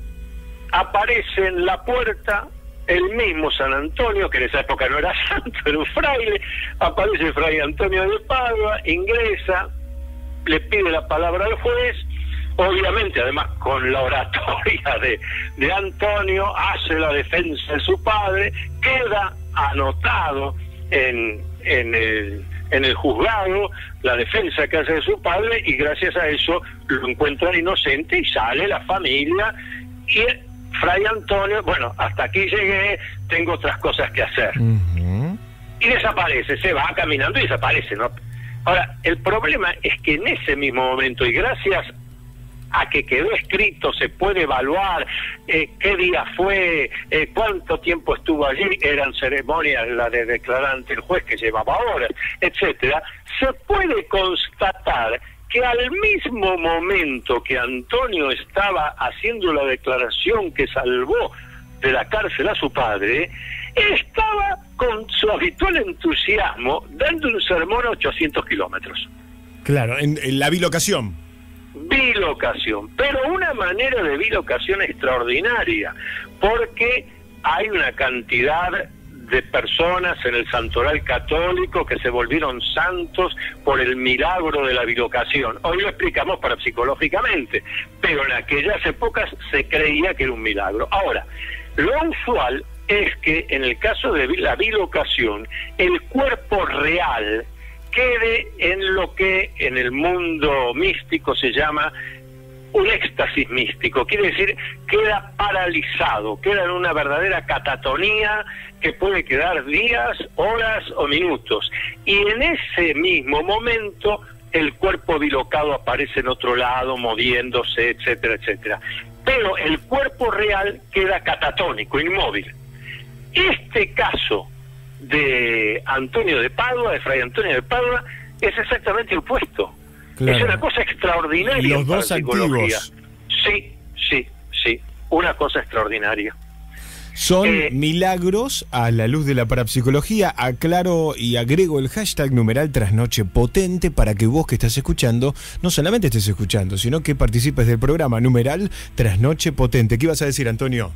S32: aparece en la puerta el mismo San Antonio, que en esa época no era santo, era un fraile, aparece el fray Antonio de Padua, ingresa, le pide la palabra al juez, obviamente además con la oratoria de, de Antonio, hace la defensa de su padre, queda anotado en, en el en el juzgado la defensa que hace de su padre y gracias a eso lo encuentran inocente y sale la familia y Fray Antonio, bueno, hasta aquí llegué, tengo otras cosas que hacer. Y desaparece, se va caminando y desaparece, ¿no? Ahora, el problema es que en ese mismo momento, y gracias a que quedó escrito, se puede evaluar eh, qué día fue, eh, cuánto tiempo estuvo allí, eran ceremonias la de declarante el juez que llevaba horas, etcétera, se puede constatar que al mismo momento que Antonio estaba haciendo la declaración que salvó de la cárcel a su padre, estaba con su habitual entusiasmo dando un sermón a 800 kilómetros.
S2: Claro, en, en la bilocación.
S32: Bilocación, pero una manera de bilocación extraordinaria, porque hay una cantidad de personas en el santoral católico que se volvieron santos por el milagro de la bilocación. Hoy lo explicamos parapsicológicamente, pero en aquellas épocas se creía que era un milagro. Ahora, lo usual es que en el caso de la bilocación, el cuerpo real quede en lo que en el mundo místico se llama un éxtasis místico, quiere decir queda paralizado, queda en una verdadera catatonía que puede quedar días, horas o minutos. Y en ese mismo momento el cuerpo bilocado aparece en otro lado, moviéndose, etcétera, etcétera. Pero el cuerpo real queda catatónico, inmóvil. Este caso de Antonio de Padua, de Fray Antonio de Padua, es exactamente opuesto. Es una cosa extraordinaria.
S2: Los dos antiguos.
S32: Sí, sí, sí. Una cosa extraordinaria.
S2: Son
S32: Eh,
S2: milagros a la luz de la parapsicología. Aclaro y agrego el hashtag numeral trasnoche potente para que vos que estás escuchando, no solamente estés escuchando, sino que participes del programa numeral trasnoche potente. ¿Qué ibas a decir, Antonio?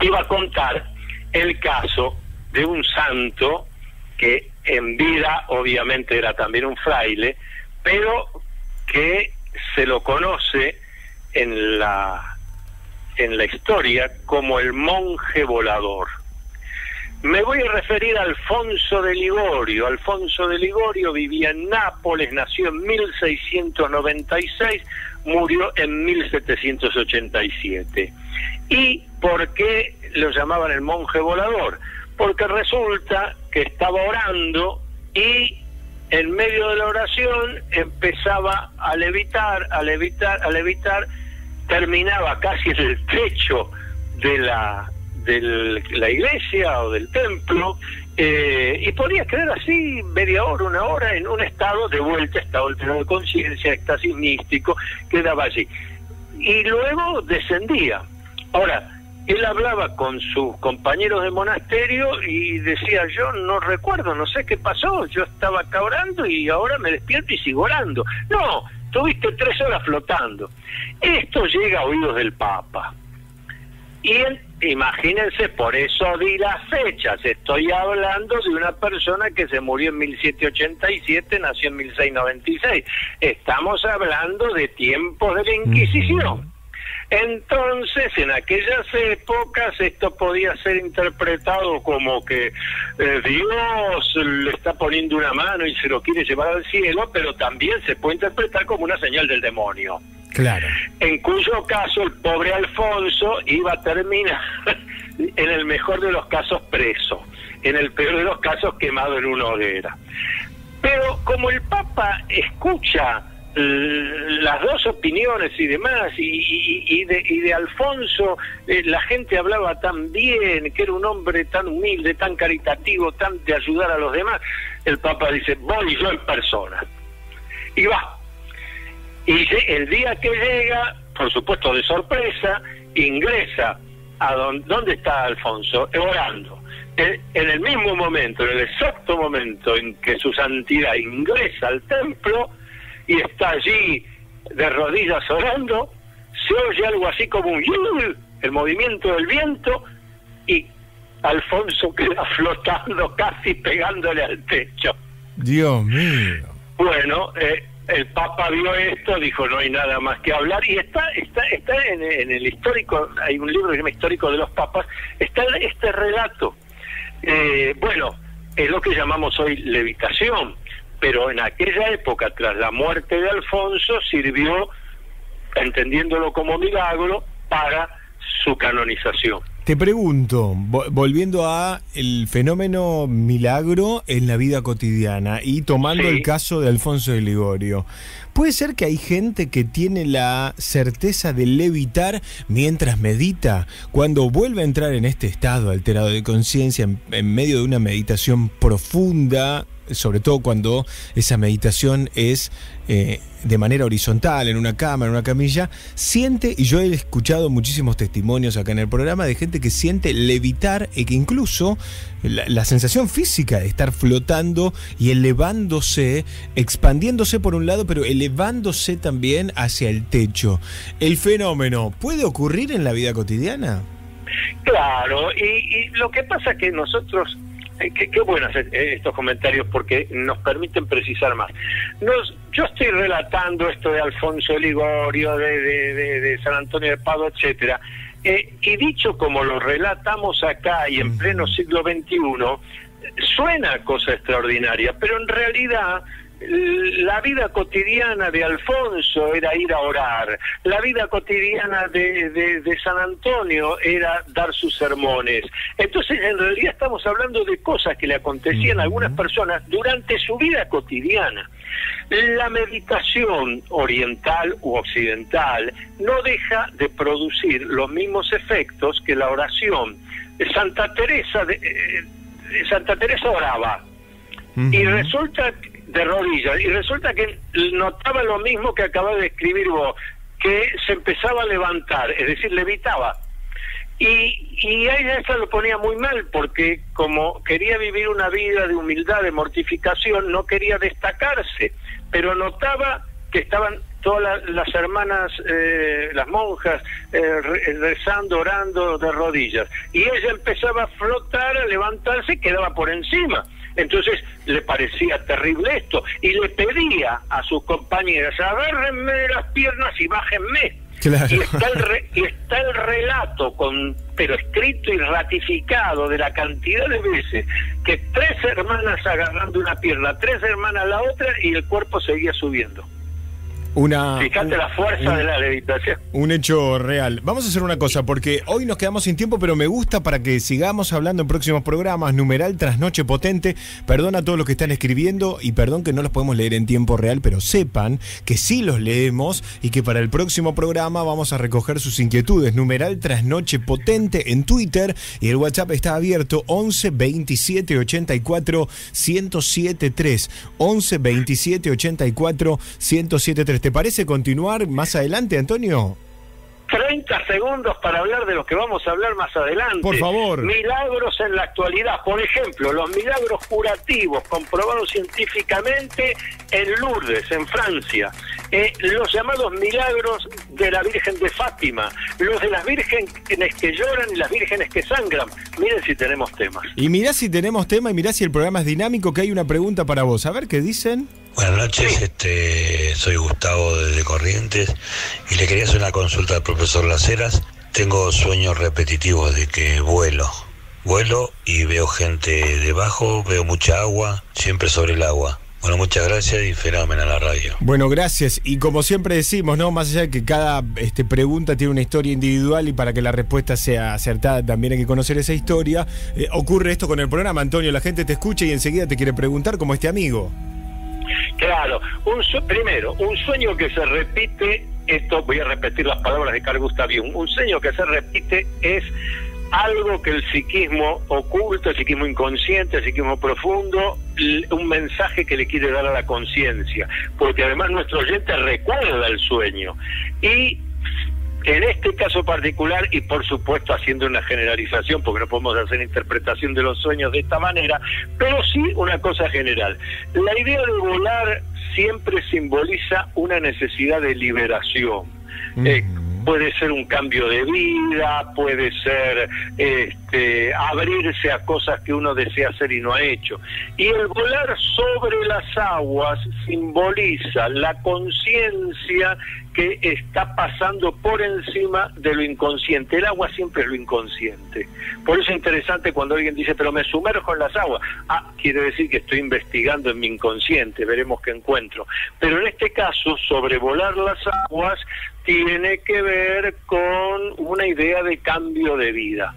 S32: iba a contar el caso de un santo que en vida obviamente era también un fraile, pero que se lo conoce en la en la historia como el monje volador. Me voy a referir a Alfonso de Ligorio. Alfonso de Ligorio vivía en Nápoles, nació en 1696, murió en 1787. ¿Y por qué lo llamaban el monje volador? Porque resulta que estaba orando y en medio de la oración empezaba a levitar, a levitar, a levitar, terminaba casi en el techo de la, de la iglesia o del templo eh, y podía quedar así media hora, una hora en un estado de vuelta, estado alterado de conciencia, éxtasis místico, quedaba allí. Y luego descendía. Ahora, él hablaba con sus compañeros de monasterio y decía, yo no recuerdo, no sé qué pasó, yo estaba acá orando y ahora me despierto y sigo orando. No, tuviste tres horas flotando. Esto llega a oídos del Papa. Y él, imagínense, por eso di las fechas. Estoy hablando de una persona que se murió en 1787, nació en 1696. Estamos hablando de tiempos de la Inquisición. Entonces, en aquellas épocas esto podía ser interpretado como que eh, Dios le está poniendo una mano y se lo quiere llevar al cielo, pero también se puede interpretar como una señal del demonio.
S2: Claro.
S32: En cuyo caso el pobre Alfonso iba a terminar, en el mejor de los casos, preso. en el peor de los casos quemado en una hoguera. Pero como el Papa escucha las dos opiniones y demás, y, de, y de, Alfonso eh, la gente hablaba tan bien, que era un hombre tan humilde, tan caritativo, tan de ayudar a los demás, el Papa dice, voy yo en persona. Y va. Y el día que llega, por supuesto de sorpresa, ingresa a donde, está Alfonso, orando. En, en el mismo momento, en el exacto momento en que su santidad ingresa al templo, y está allí de rodillas orando, se oye algo así como un el movimiento del viento y Alfonso queda flotando casi pegándole al techo.
S2: Dios mío.
S32: Bueno, eh, el Papa vio esto, dijo no hay nada más que hablar y está está está en, el histórico, hay un libro que se llama Histórico de los Papas, está este relato. Eh, bueno, es lo que llamamos hoy levitación pero en aquella época, tras la muerte de Alfonso, sirvió, entendiéndolo como milagro, para su canonización.
S2: Te pregunto, volviendo a el fenómeno milagro en la vida cotidiana y tomando el caso de Alfonso de Ligorio, ¿puede ser que hay gente que tiene la certeza de levitar mientras medita? Cuando vuelve a entrar en este estado alterado de conciencia en medio de una meditación profunda, sobre todo cuando esa meditación es eh, de manera horizontal, en una cama, en una camilla, siente, y yo he escuchado muchísimos testimonios acá en el programa de gente que siente levitar y que incluso la, sensación física de estar flotando y elevándose, expandiéndose por un lado, pero elevándose también hacia el techo. ¿El fenómeno puede ocurrir en la vida cotidiana?
S32: Claro, y, y lo que pasa es que nosotros qué, qué bueno hacer eh, estos comentarios porque nos permiten precisar más. Nos, yo estoy relatando esto de Alfonso Ligorio, de, de, San Antonio de Pado, etcétera, eh, y dicho como lo relatamos acá y en pleno siglo XXI, suena cosa extraordinaria, pero en realidad la vida cotidiana de Alfonso era ir a orar, la vida cotidiana de, de, San Antonio era dar sus sermones. Entonces, en realidad estamos hablando de cosas que le acontecían a algunas personas durante su vida cotidiana. La meditación oriental u occidental no deja de producir los mismos efectos que la oración. Santa Teresa, de, eh, Santa Teresa oraba y resulta de rodillas. Y resulta que notaba lo mismo que acabas de escribir vos, que se empezaba a levantar, es decir, levitaba. Y, y ella eso lo ponía muy mal, porque como quería vivir una vida de humildad, de mortificación, no quería destacarse, pero notaba que estaban todas las, hermanas, eh, las monjas, eh, rezando, orando de rodillas. Y ella empezaba a flotar, a levantarse, quedaba por encima. Entonces le parecía terrible esto y le pedía a sus compañeras, agárrenme las piernas y bájenme. Y, está el y está el relato, con, pero escrito y ratificado de la cantidad de veces que tres hermanas agarrando una pierna, tres hermanas la otra y el cuerpo seguía subiendo.
S2: Una,
S32: Fíjate la fuerza de la levitación.
S2: Un hecho real. Vamos a hacer una cosa, porque hoy nos quedamos sin tiempo, pero me gusta para que sigamos hablando en próximos programas. Numeral Trasnoche Potente. Perdón a todos los que están escribiendo y perdón que no los podemos leer en tiempo real, pero sepan que sí los leemos y que para el próximo programa vamos a recoger sus inquietudes. Numeral Trasnoche Potente en Twitter y el WhatsApp está abierto 11 27 84 107 3. 11 27 84 107 3. ¿Te parece continuar más adelante, Antonio?
S32: 30 segundos para hablar de lo que vamos a hablar más adelante.
S2: Por favor.
S32: Milagros en la actualidad. Por ejemplo, los milagros curativos comprobados científicamente en Lourdes, en Francia. Eh, los llamados milagros de la Virgen de Fátima. Los de las vírgenes que lloran y las vírgenes que sangran. Miren si tenemos temas.
S2: Y mirá si tenemos tema y mirá si el programa es dinámico, que hay una pregunta para vos. A ver qué dicen.
S39: Buenas noches, este, soy Gustavo desde Corrientes y le quería hacer una consulta al profesor Laceras. Tengo sueños repetitivos de que vuelo, vuelo y veo gente debajo, veo mucha agua, siempre sobre el agua. Bueno, muchas gracias y fenómeno a la radio.
S2: Bueno, gracias. Y como siempre decimos, ¿no? Más allá de que cada este, pregunta tiene una historia individual y para que la respuesta sea acertada también hay que conocer esa historia. eh, ocurre esto con el programa, Antonio. La gente te escucha y enseguida te quiere preguntar como este amigo.
S32: Claro, un sue- primero, un sueño que se repite, esto voy a repetir las palabras de Carl Gustav Jung, un sueño que se repite es algo que el psiquismo oculto, el psiquismo inconsciente, el psiquismo profundo, un mensaje que le quiere dar a la conciencia, porque además nuestro oyente recuerda el sueño. Y en este caso particular, y por supuesto haciendo una generalización, porque no podemos hacer interpretación de los sueños de esta manera, pero sí una cosa general. La idea de volar siempre simboliza una necesidad de liberación. Eh, puede ser un cambio de vida, puede ser este, abrirse a cosas que uno desea hacer y no ha hecho. Y el volar sobre las aguas simboliza la conciencia que está pasando por encima de lo inconsciente. El agua siempre es lo inconsciente. Por eso es interesante cuando alguien dice, pero me sumerjo en las aguas. Ah, quiere decir que estoy investigando en mi inconsciente, veremos qué encuentro. Pero en este caso, sobrevolar las aguas tiene que ver con una idea de cambio de vida.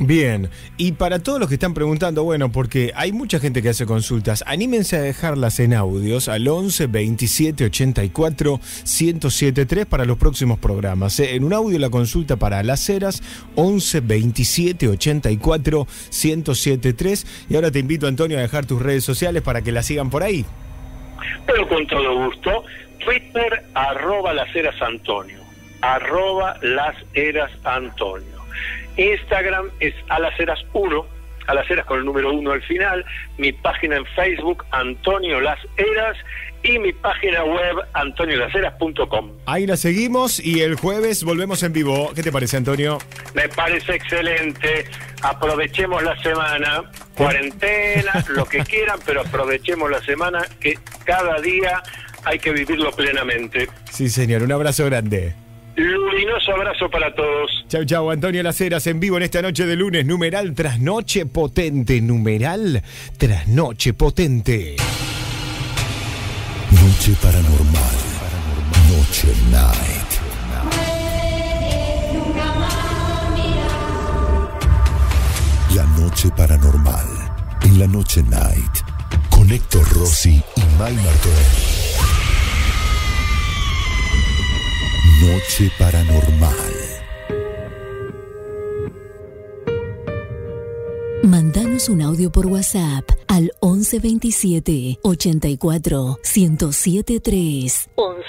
S2: Bien, y para todos los que están preguntando, bueno, porque hay mucha gente que hace consultas, anímense a dejarlas en audios al 11 27 84 1073 para los próximos programas. ¿eh? En un audio la consulta para las eras 11 27 84 1073 y ahora te invito Antonio a dejar tus redes sociales para que la sigan por ahí.
S32: Pero con todo gusto, Twitter, arroba las eras Antonio, arroba las eras Antonio. Instagram es a las eras 1, a las eras con el número 1 al final, mi página en Facebook, Antonio Las Eras, y mi página web, antoniolaseras.com.
S2: Ahí la seguimos y el jueves volvemos en vivo. ¿Qué te parece Antonio?
S32: Me parece excelente. Aprovechemos la semana, cuarentena, lo que quieran, pero aprovechemos la semana que cada día hay que vivirlo plenamente.
S2: Sí señor, un abrazo grande.
S32: Luminoso abrazo para todos.
S2: Chau, chau, Antonio Laceras en vivo en esta noche de lunes, numeral tras noche potente, numeral tras noche potente.
S20: Noche paranormal. Noche night. La noche paranormal. En la noche night. Con Héctor Rossi y May Martorell. Noche paranormal.
S1: Mandanos un audio por WhatsApp al 1127 84 1073. 11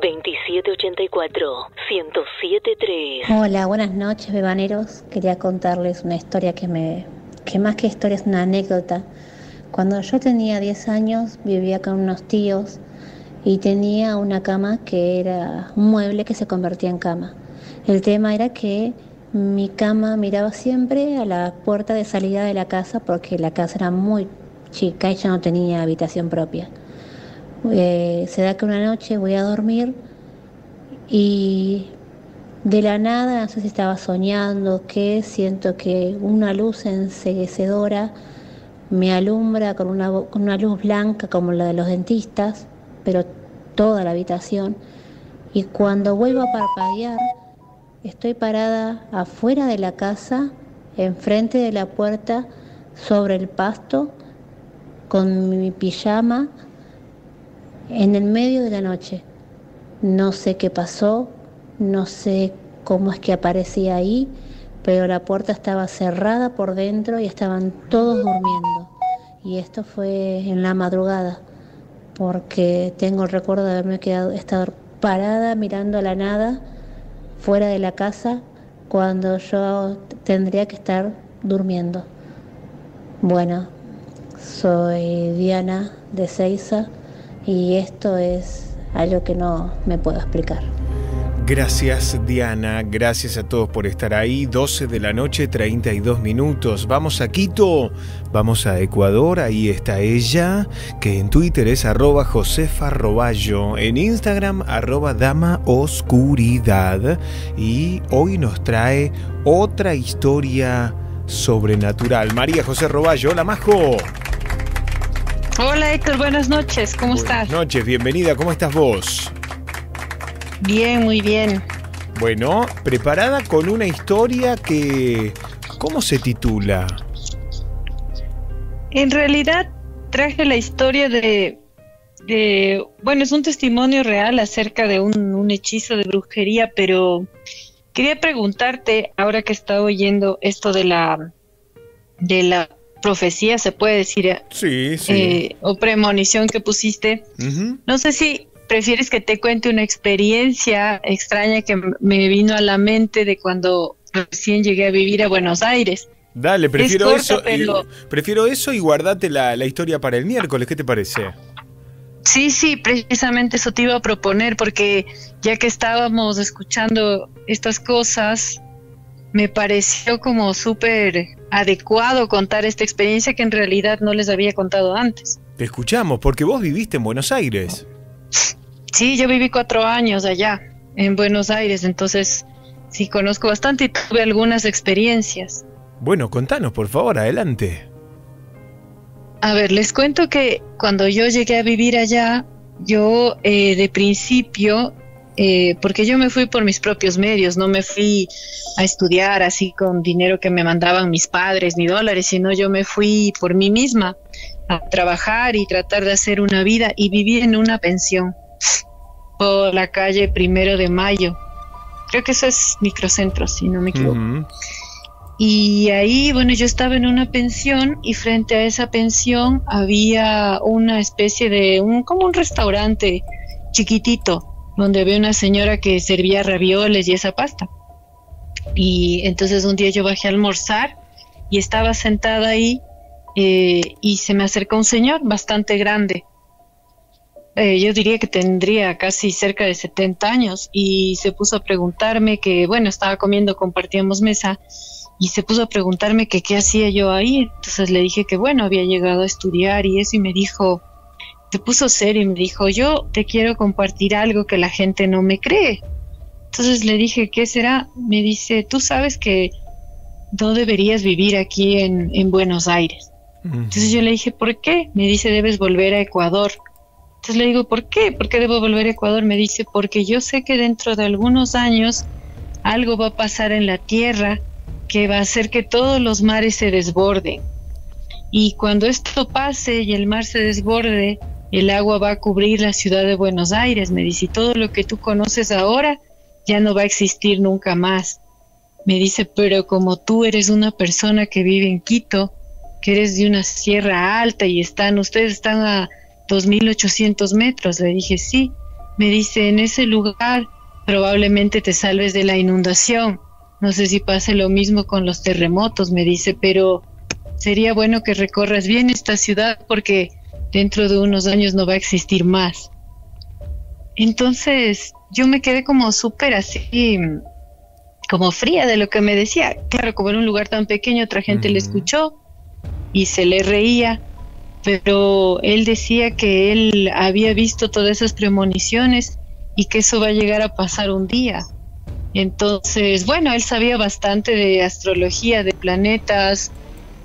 S1: 27 84 1073.
S35: Hola, buenas noches, bebaneros. Quería contarles una historia que me que más que historia es una anécdota. Cuando yo tenía 10 años, vivía con unos tíos y tenía una cama que era un mueble que se convertía en cama. El tema era que mi cama miraba siempre a la puerta de salida de la casa porque la casa era muy chica y yo no tenía habitación propia. Eh, se da que una noche voy a dormir y de la nada, no sé si estaba soñando, que siento que una luz enseguecedora me alumbra con una, con una luz blanca como la de los dentistas, pero toda la habitación. Y cuando vuelvo a parpadear, estoy parada afuera de la casa, enfrente de la puerta, sobre el pasto, con mi pijama, en el medio de la noche. No sé qué pasó, no sé cómo es que aparecía ahí, pero la puerta estaba cerrada por dentro y estaban todos durmiendo. Y esto fue en la madrugada, porque tengo el recuerdo de haberme quedado, estar parada mirando a la nada fuera de la casa cuando yo tendría que estar durmiendo. Bueno, soy Diana de Seiza y esto es algo que no me puedo explicar.
S2: Gracias Diana, gracias a todos por estar ahí. 12 de la noche, 32 minutos. Vamos a Quito, vamos a Ecuador, ahí está ella, que en Twitter es arroba Josefa Roballo, en Instagram arroba Dama Oscuridad y hoy nos trae otra historia sobrenatural. María José Roballo, hola Majo.
S40: Hola Héctor, buenas noches, ¿cómo estás?
S2: Buenas noches, bienvenida, ¿cómo estás vos?
S40: Bien, muy bien.
S2: Bueno, preparada con una historia que... ¿Cómo se titula?
S40: En realidad traje la historia de, de bueno, es un testimonio real acerca de un, un hechizo de brujería, pero quería preguntarte, ahora que estaba oyendo esto de la, de la profecía, se puede decir,
S2: Sí, sí.
S40: eh, o premonición que pusiste, no sé si prefieres que te cuente una experiencia extraña que me vino a la mente de cuando recién llegué a vivir a Buenos Aires.
S2: Dale, prefiero
S40: corta,
S2: eso. y- prefiero eso y guardate la, la historia para el miércoles. ¿Qué te parece?
S40: Sí, sí, precisamente eso te iba a proponer porque ya que estábamos escuchando estas cosas, me pareció como súper adecuado contar esta experiencia que en realidad no les había contado antes.
S2: Te escuchamos, porque vos viviste en Buenos Aires.
S40: Sí, yo viví cuatro años allá, en Buenos Aires, entonces sí conozco bastante y tuve algunas experiencias.
S2: Bueno, contanos, por favor, adelante.
S40: A ver, les cuento que cuando yo llegué a vivir allá, yo eh, de principio, eh, porque yo me fui por mis propios medios, no me fui a estudiar así con dinero que me mandaban mis padres ni dólares, sino yo me fui por mí misma a trabajar y tratar de hacer una vida y viví en una pensión por la calle Primero de Mayo. Creo que eso es microcentro, si no me equivoco. Y ahí, bueno, yo estaba en una pensión y frente a esa pensión había una especie de, un, como un restaurante chiquitito, donde había una señora que servía ravioles y esa pasta. Y entonces un día yo bajé a almorzar y estaba sentada ahí eh, y se me acercó un señor bastante grande. Eh, yo diría que tendría casi cerca de 70 años y se puso a preguntarme que, bueno, estaba comiendo, compartíamos mesa y se puso a preguntarme que qué hacía yo ahí. Entonces le dije que bueno, había llegado a estudiar y eso y me dijo, se puso serio y me dijo, yo te quiero compartir algo que la gente no me cree. Entonces le dije, ¿qué será? Me dice, tú sabes que no deberías vivir aquí en, en Buenos Aires. Entonces yo le dije, ¿por qué? Me dice, debes volver a Ecuador. Entonces le digo, ¿por qué? ¿Por qué debo volver a Ecuador? Me dice, porque yo sé que dentro de algunos años algo va a pasar en la tierra que va a hacer que todos los mares se desborden. Y cuando esto pase y el mar se desborde, el agua va a cubrir la ciudad de Buenos Aires. Me dice, y todo lo que tú conoces ahora ya no va a existir nunca más. Me dice, pero como tú eres una persona que vive en Quito, que eres de una sierra alta y están, ustedes están a 2.800 metros. Le dije, sí. Me dice, en ese lugar probablemente te salves de la inundación. No sé si pase lo mismo con los terremotos, me dice, pero sería bueno que recorras bien esta ciudad porque dentro de unos años no va a existir más. Entonces yo me quedé como súper así, como fría de lo que me decía. Claro, como en un lugar tan pequeño, otra gente le escuchó y se le reía, pero él decía que él había visto todas esas premoniciones y que eso va a llegar a pasar un día. Entonces, bueno, él sabía bastante de astrología, de planetas,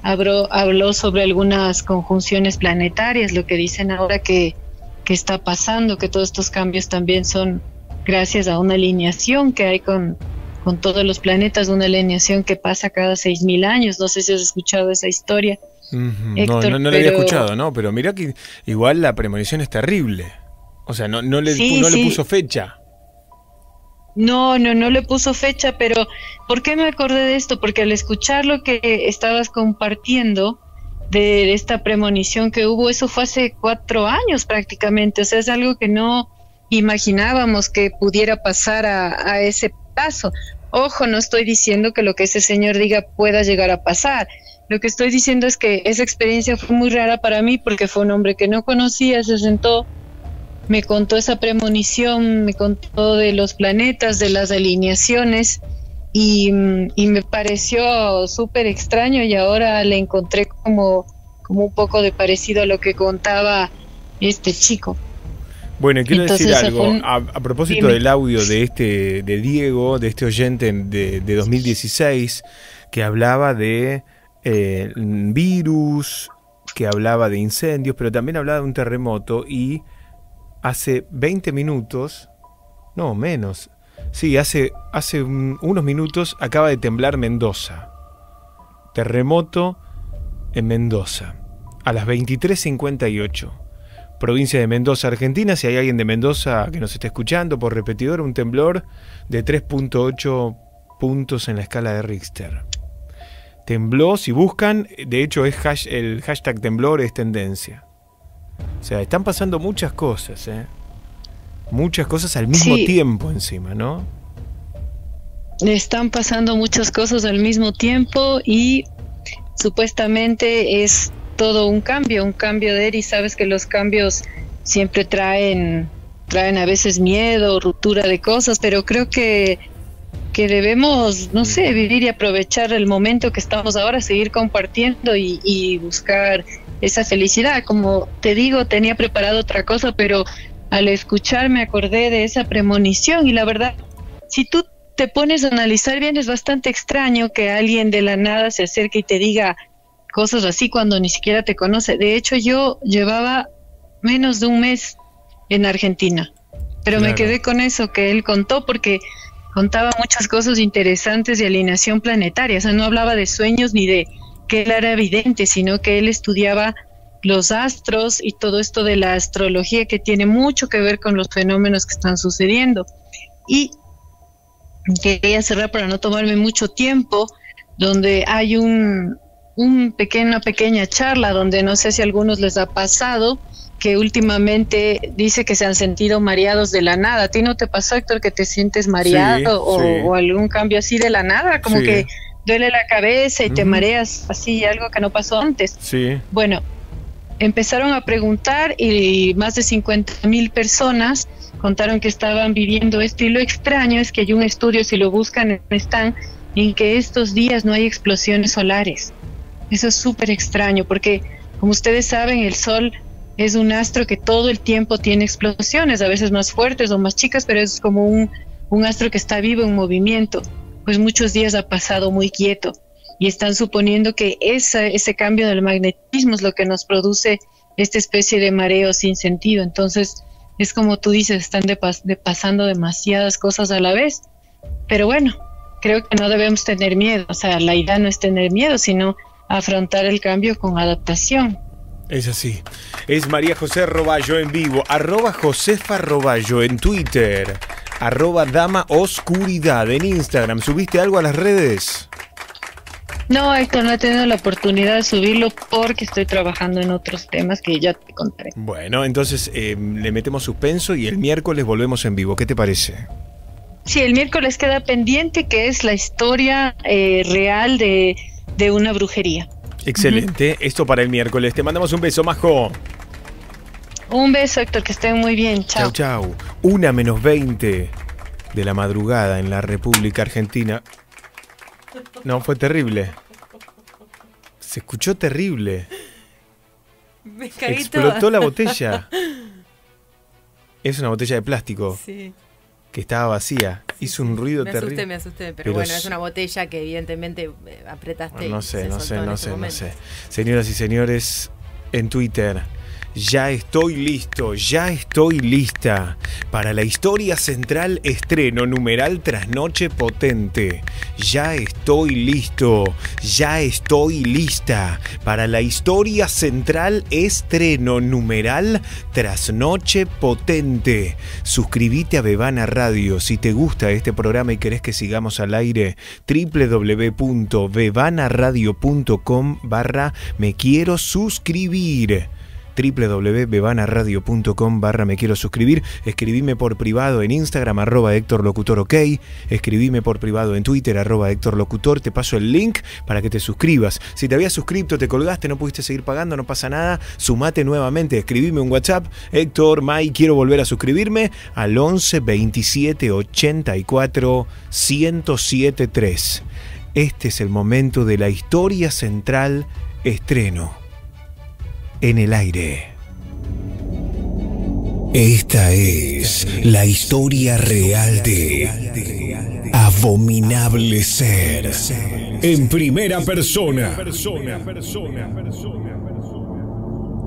S40: habló, habló sobre algunas conjunciones planetarias, lo que dicen ahora que, que está pasando, que todos estos cambios también son gracias a una alineación que hay con, con todos los planetas, una alineación que pasa cada 6.000 años. No sé si has escuchado esa historia.
S2: No,
S40: Héctor,
S2: no, no lo había
S40: pero-
S2: escuchado, ¿no? Pero mira que igual la premonición es terrible. O sea, no, no, le,
S40: Sí,
S2: no le puso fecha.
S40: No, no, no le puso fecha, pero ¿por qué me acordé de esto? Porque al escuchar lo que estabas compartiendo de, de esta premonición que hubo, eso fue hace cuatro años prácticamente, o sea, es algo que no imaginábamos que pudiera pasar a, a ese paso. Ojo, no estoy diciendo que lo que ese señor diga pueda llegar a pasar. Lo que estoy diciendo es que esa experiencia fue muy rara para mí porque fue un hombre que no conocía, se sentó, me contó esa premonición, me contó de los planetas, de las alineaciones y, mm, y me pareció súper extraño y ahora le encontré como, como un poco de parecido a lo que contaba este chico.
S2: Bueno, quiero
S40: Entonces,
S2: decir algo.
S40: un-
S2: A, a propósito
S40: Dime.
S2: del audio de este, de Diego, de este oyente de, de 2016, que hablaba de eh, virus, que hablaba de incendios, pero también hablaba de un terremoto y hace 20 minutos, no menos, sí, hace, hace unos minutos acaba de temblar Mendoza. Terremoto en Mendoza, a las 23.58 provincia de Mendoza, Argentina. Si hay alguien de Mendoza que nos está escuchando por repetidor, un temblor de 3.8 puntos en la escala de Richter. Tembló, si buscan, de hecho es el hashtag temblor es tendencia. O sea, están pasando muchas cosas, ¿eh? Muchas cosas al mismo tiempo encima, ¿no?
S40: Están pasando muchas cosas al mismo tiempo y supuestamente es todo un cambio, un cambio de él y sabes que los cambios siempre traen, traen a veces miedo, ruptura de cosas, pero creo que, que debemos, no sé, vivir y aprovechar el momento que estamos ahora, seguir compartiendo y, y buscar esa felicidad. Como te digo, tenía preparado otra cosa, pero al escuchar me acordé de esa premonición y la verdad, si tú te pones a analizar bien, es bastante extraño que alguien de la nada se acerque y te diga, cosas así cuando ni siquiera te conoce. De hecho, yo llevaba menos de un mes en Argentina, pero me quedé con eso que él contó porque contaba muchas cosas interesantes de alineación planetaria, o sea, no hablaba de sueños ni de que él era evidente, sino que él estudiaba los astros y todo esto de la astrología que tiene mucho que ver con los fenómenos que están sucediendo. Y quería cerrar para no tomarme mucho tiempo, donde hay un, un pequeño, una pequeña charla donde no sé si a algunos les ha pasado que últimamente dice que se han sentido mareados de la nada. ¿A ti no te pasó, Héctor, que te sientes mareado o, algún cambio así de la nada? Como que duele la cabeza y te mareas así, algo que no pasó antes.
S2: Sí.
S40: Bueno, empezaron a preguntar y más de 50 mil personas contaron que estaban viviendo esto y lo extraño es que hay un estudio, si lo buscan, están en que estos días no hay explosiones solares. Eso es súper extraño porque, como ustedes saben, el Sol es un astro que todo el tiempo tiene explosiones, a veces más fuertes o más chicas, pero es como un, un astro que está vivo en movimiento. Pues muchos días ha pasado muy quieto y están suponiendo que esa, ese cambio del magnetismo es lo que nos produce esta especie de mareo sin sentido. Entonces, es como tú dices, están de pasando demasiadas cosas a la vez. Pero bueno, creo que no debemos tener miedo. O sea, la idea no es tener miedo, sino afrontar el cambio con adaptación.
S2: Es así. Es María José Roballo en vivo, arroba Josefa Roballo en Twitter, arroba Dama Oscuridad en Instagram. ¿Subiste algo a las redes?
S40: No, Héctor, no he tenido la oportunidad de subirlo porque estoy trabajando en otros temas que ya te contaré.
S2: Bueno, entonces eh, le metemos suspenso y el miércoles volvemos en vivo. ¿Qué te parece?
S40: Sí, el miércoles queda pendiente que es la historia eh, real de de una brujería.
S2: Excelente. Esto para el miércoles. Te mandamos un beso, Majo.
S40: Un beso, Héctor, que estén muy bien. Chao.
S2: Chao, chao. Una menos 20 de la madrugada en la República Argentina. No, fue terrible. Se escuchó terrible.
S31: Me
S2: Explotó la botella. Es una botella de plástico. Sí que estaba vacía. Hizo un ruido terrible.
S31: Me asusté, me asusté, pero, bueno, es una botella que evidentemente eh, apretaste.
S2: No sé, no sé, no sé, no sé. Señoras y señores, en Twitter ya estoy listo, ya estoy lista para la historia central estreno numeral trasnoche potente. Ya estoy listo, ya estoy lista para la historia central estreno numeral trasnoche potente. Suscríbete a Bebana Radio si te gusta este programa y querés que sigamos al aire www.bebanaradio.com barra me quiero suscribir www.bebanaradio.com barra me quiero suscribir. Escribime por privado en Instagram arroba Héctor Locutor OK. Escribime por privado en Twitter arroba Héctor Locutor. Te paso el link para que te suscribas. Si te habías suscrito, te colgaste, no pudiste seguir pagando, no pasa nada. Sumate nuevamente. Escribime un WhatsApp. Héctor, May, quiero volver a suscribirme al 11 27 84 107 3. Este es el momento de la historia central estreno en el aire.
S41: Esta es la historia real de Abominable Ser en primera persona.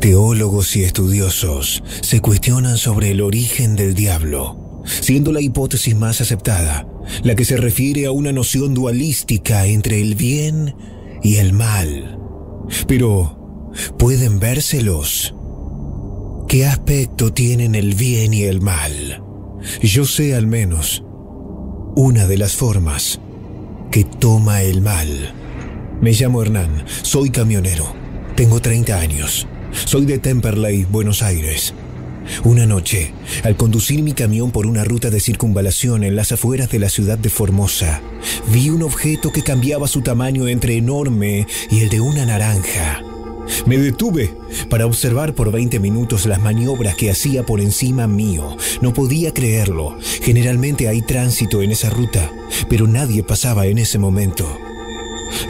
S2: Teólogos y estudiosos se cuestionan sobre el origen del diablo, siendo la hipótesis más aceptada la que se refiere a una noción dualística entre el bien y el mal. Pero, ¿pueden vérselos? ¿Qué aspecto tienen el bien y el mal? Yo sé al menos una de las formas que toma el mal. Me llamo Hernán, soy camionero, tengo 30 años, soy de Temperley, Buenos Aires. Una noche, al conducir mi camión por una ruta de circunvalación en las afueras de la ciudad de Formosa, vi un objeto que cambiaba su tamaño entre enorme y el de una naranja. Me detuve para observar por 20 minutos las maniobras que hacía por encima mío. No podía creerlo. Generalmente hay tránsito en esa ruta, pero nadie pasaba en ese momento.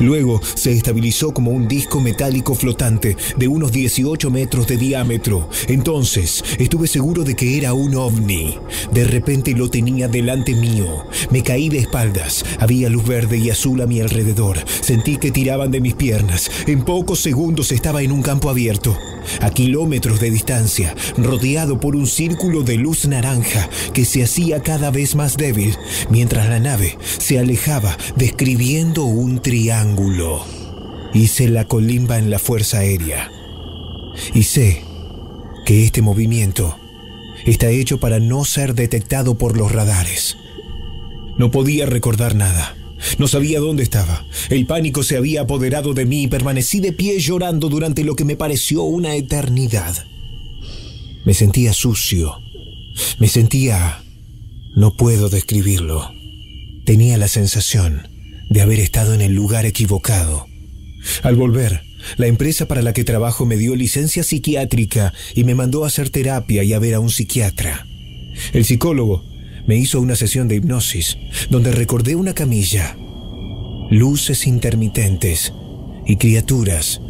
S2: Luego se estabilizó como un disco metálico flotante de unos 18 metros de diámetro. Entonces estuve seguro de que era un ovni. De repente lo tenía delante mío. Me caí de espaldas. Había luz verde y azul a mi alrededor. Sentí que tiraban de mis piernas. En pocos segundos estaba en un campo abierto a kilómetros de distancia, rodeado por un círculo de luz naranja que se hacía cada vez más débil, mientras la nave se alejaba describiendo un triángulo. Hice la colimba en la Fuerza Aérea. Y sé que este movimiento está hecho para no ser detectado por los radares. No podía recordar nada. No sabía dónde estaba. El pánico se había apoderado de mí y permanecí de pie llorando durante lo que me pareció una eternidad. Me sentía sucio. Me sentía... No puedo describirlo. Tenía la sensación de haber estado en el lugar equivocado. Al volver, la empresa para la que trabajo me dio licencia psiquiátrica y me mandó a hacer terapia y a ver a un psiquiatra. El psicólogo me hizo una sesión de hipnosis donde recordé una camilla, luces intermitentes y criaturas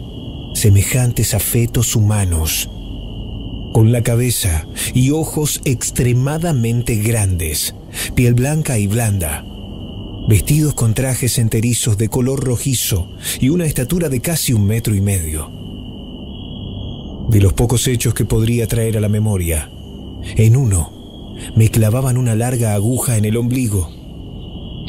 S2: semejantes a fetos humanos, con la cabeza y ojos extremadamente grandes, piel blanca y blanda, vestidos con trajes enterizos de color rojizo y una estatura de casi un metro y medio. De los pocos hechos que podría traer a la memoria, en uno me clavaban una larga aguja en el ombligo.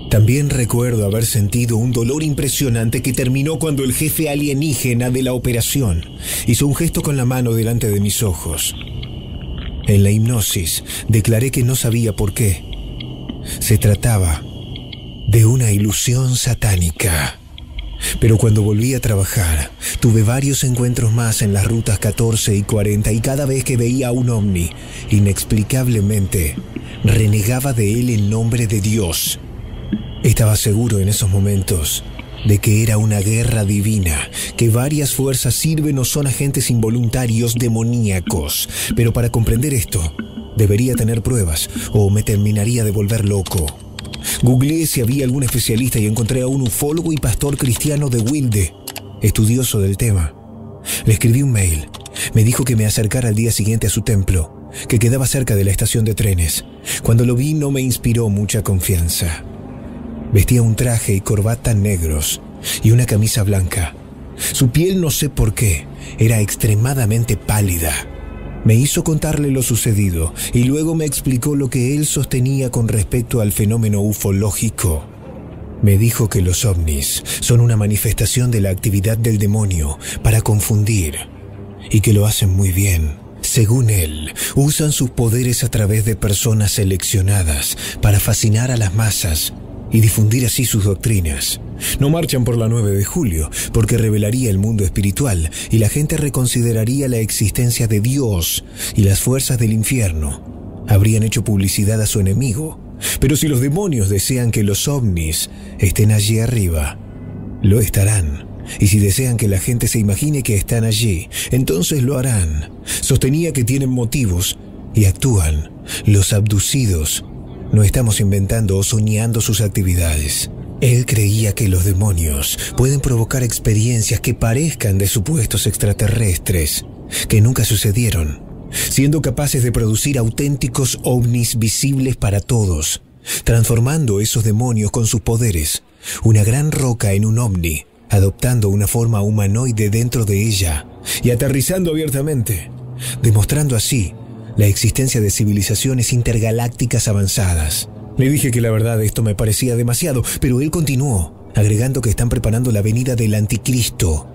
S2: También recuerdo haber sentido un dolor impresionante que terminó cuando el jefe alienígena de la operación hizo un gesto con la mano delante de mis ojos. En la hipnosis declaré que no sabía por qué. Se trataba de una ilusión satánica. Pero cuando volví a trabajar, tuve varios encuentros más en las rutas 14 y 40 y cada vez que veía un ovni, inexplicablemente, renegaba de él en nombre de Dios. Estaba seguro en esos momentos de que era una guerra divina, que varias fuerzas sirven o son agentes involuntarios demoníacos. Pero para comprender esto, debería tener pruebas o me terminaría de volver loco. Googleé si había algún especialista y encontré a un ufólogo y pastor cristiano de Wilde, estudioso del tema. Le escribí un mail. Me dijo que me acercara al día siguiente a su templo, que quedaba cerca de la estación de trenes. Cuando lo vi no me inspiró mucha confianza. Vestía un traje y corbata negros y una camisa blanca. Su piel no sé por qué, era extremadamente pálida. Me hizo contarle lo sucedido y luego me explicó lo que él sostenía con respecto al fenómeno ufológico. Me dijo que los ovnis son una manifestación de la actividad del demonio para confundir y que lo hacen muy bien. Según él, usan sus poderes a través de personas seleccionadas para fascinar a las masas y difundir así sus doctrinas. No marchan por la 9 de julio, porque revelaría el mundo espiritual y la gente reconsideraría la existencia de Dios y las fuerzas del infierno. Habrían hecho publicidad a su enemigo. Pero si los demonios desean que los ovnis estén allí arriba, lo estarán. Y si desean que la gente se imagine que están allí, entonces lo harán. Sostenía que tienen motivos y actúan. Los abducidos no estamos inventando o soñando sus actividades. Él creía que los demonios pueden provocar experiencias que parezcan de supuestos extraterrestres, que nunca sucedieron, siendo capaces de producir auténticos ovnis visibles para todos, transformando esos demonios con sus poderes, una gran roca en un ovni, adoptando una forma humanoide dentro de ella y aterrizando abiertamente, demostrando así la existencia de civilizaciones intergalácticas avanzadas. Le dije que la verdad esto me parecía demasiado, pero él continuó, agregando que están preparando la venida del anticristo.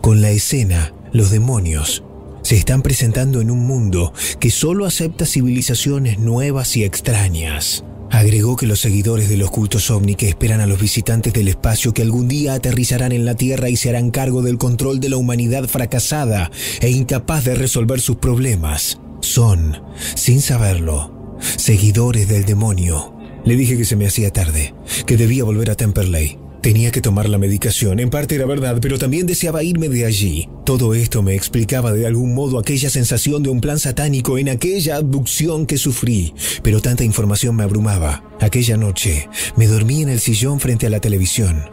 S2: Con la escena, los demonios se están presentando en un mundo que solo acepta civilizaciones nuevas y extrañas. Agregó que los seguidores de los cultos ovni que esperan a los visitantes del espacio que algún día aterrizarán en la Tierra y se harán cargo del control de la humanidad fracasada e incapaz de resolver sus problemas son, sin saberlo, seguidores del demonio. Le dije que se me hacía tarde, que debía volver a Temperley. Tenía que tomar la medicación, en parte era verdad, pero también deseaba irme de allí. Todo esto me explicaba de algún modo aquella sensación de un plan satánico en aquella abducción que sufrí, pero tanta información me abrumaba. Aquella noche me dormí en el sillón frente a la televisión.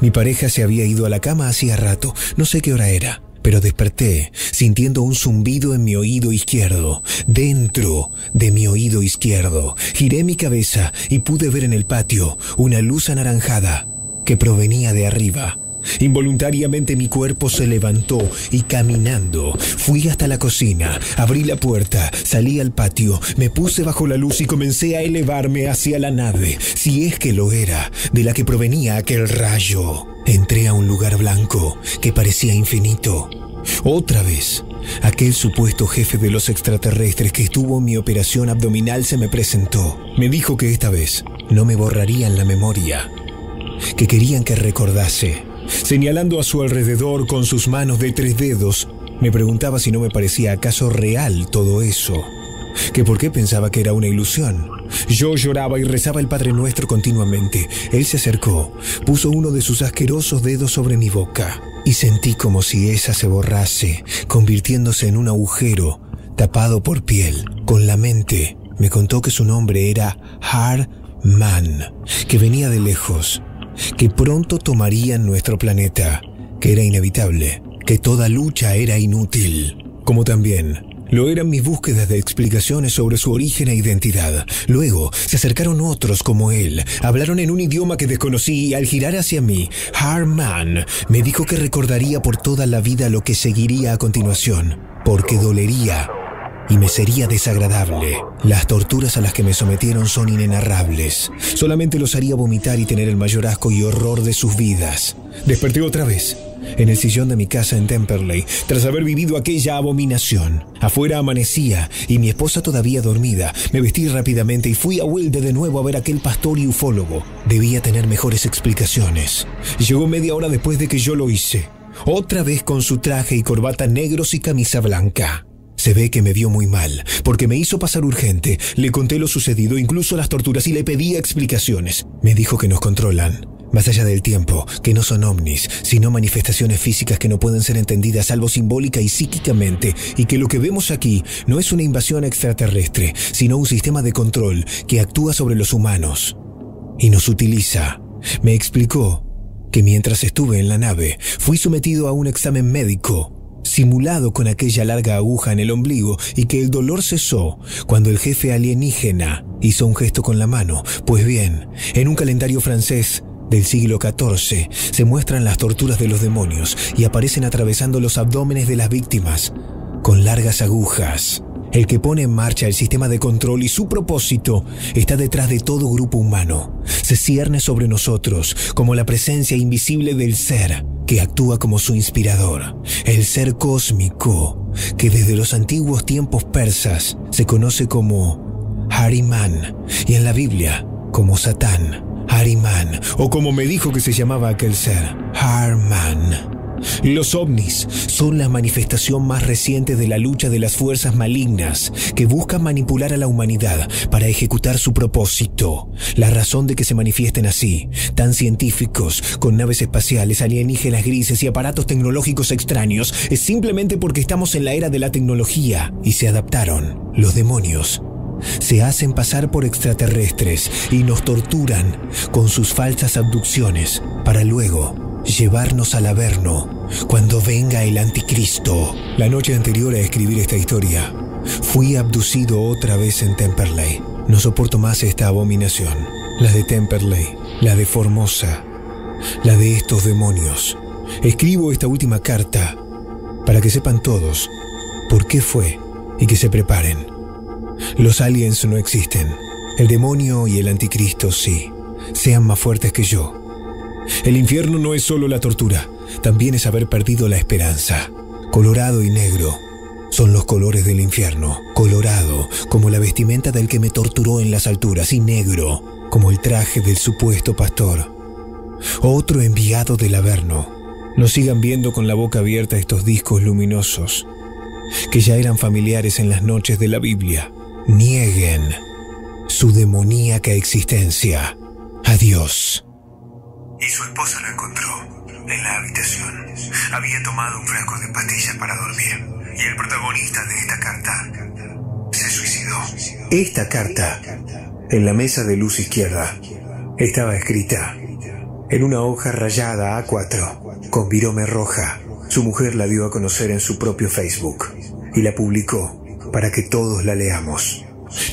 S2: Mi pareja se había ido a la cama hacía rato, no sé qué hora era pero desperté sintiendo un zumbido en mi oído izquierdo, dentro de mi oído izquierdo. Giré mi cabeza y pude ver en el patio una luz anaranjada que provenía de arriba. Involuntariamente mi cuerpo se levantó y caminando fui hasta la cocina, abrí la puerta, salí al patio, me puse bajo la luz y comencé a elevarme hacia la nave, si es que lo era, de la que provenía aquel rayo. Entré a un lugar blanco que parecía infinito. Otra vez, aquel supuesto jefe de los extraterrestres que estuvo en mi operación abdominal se me presentó. Me dijo que esta vez no me borrarían la memoria que querían que recordase. Señalando a su alrededor con sus manos de tres dedos, me preguntaba si no me parecía acaso real todo eso, que por qué pensaba que era una ilusión. Yo lloraba y rezaba el Padre Nuestro continuamente. Él se acercó, puso uno de sus asquerosos dedos sobre mi boca y sentí como si esa se borrase, convirtiéndose en un agujero tapado por piel. Con la mente me contó que su nombre era Har Man, que venía de lejos que pronto tomarían nuestro planeta, que era inevitable, que toda lucha era inútil, como también lo eran mis búsquedas de explicaciones sobre su origen e identidad. Luego se acercaron otros como él, hablaron en un idioma que desconocí y al girar hacia mí, Harman me dijo que recordaría por toda la vida lo que seguiría a continuación, porque dolería y me sería desagradable. Las torturas a las que me sometieron son inenarrables. Solamente los haría vomitar y tener el mayor asco y horror de sus vidas. Desperté otra vez, en el sillón de mi casa en Temperley, tras haber vivido aquella abominación. Afuera amanecía y mi esposa todavía dormida. Me vestí rápidamente y fui a Wilde de nuevo a ver aquel pastor y ufólogo. Debía tener mejores explicaciones. Llegó media hora después de que yo lo hice. Otra vez con su traje y corbata negros y camisa blanca. Se ve que me vio muy mal, porque me hizo pasar urgente. Le conté lo sucedido, incluso las torturas, y le pedí explicaciones. Me dijo que nos controlan, más allá del tiempo, que no son ovnis, sino manifestaciones físicas que no pueden ser entendidas salvo simbólica y psíquicamente, y que lo que vemos aquí no es una invasión extraterrestre, sino un sistema de control que actúa sobre los humanos y nos utiliza. Me explicó que mientras estuve en la nave, fui sometido a un examen médico simulado con aquella larga aguja en el ombligo y que el dolor cesó cuando el jefe alienígena hizo un gesto con la mano. Pues bien, en un calendario francés del siglo XIV se muestran las torturas de los demonios y aparecen atravesando los abdómenes de las víctimas con largas agujas. El que pone en marcha el sistema de control y su propósito está detrás de todo grupo humano. Se cierne sobre nosotros como la presencia invisible del ser que actúa como su inspirador. El ser cósmico que desde los antiguos tiempos persas se conoce como Hariman y en la Biblia como Satán. Hariman, o como me dijo que se llamaba aquel ser, Harman. Los ovnis son la manifestación más reciente de la lucha de las fuerzas malignas que buscan manipular a la humanidad para ejecutar su propósito. La razón de que se manifiesten así, tan científicos, con naves espaciales, alienígenas grises y aparatos tecnológicos extraños, es simplemente porque estamos en la era de la tecnología y se adaptaron. Los demonios se hacen pasar por extraterrestres y nos torturan con sus falsas abducciones para luego llevarnos al Averno cuando venga el anticristo. La noche anterior a escribir esta historia, fui abducido otra vez en Temperley. No soporto más esta abominación. La de Temperley, la de Formosa, la de estos demonios.
S41: Escribo esta última carta para que sepan todos por qué fue y que se preparen. Los aliens no existen. El demonio y el anticristo sí. Sean más fuertes que yo. El infierno no es solo la tortura, también es haber perdido la esperanza. Colorado y negro son los colores del infierno. Colorado como la vestimenta del que me torturó en las alturas y negro como el traje del supuesto pastor. Otro enviado del Averno. No sigan viendo con la boca abierta estos discos luminosos que ya eran familiares en las noches de la Biblia. Nieguen su demoníaca existencia. Adiós.
S42: Y su esposa lo encontró en la habitación. Había tomado un frasco de pastillas para dormir. Y el protagonista de esta carta se suicidó.
S41: Esta carta, en la mesa de luz izquierda, estaba escrita en una hoja rayada A4 con virome roja. Su mujer la dio a conocer en su propio Facebook y la publicó para que todos la leamos.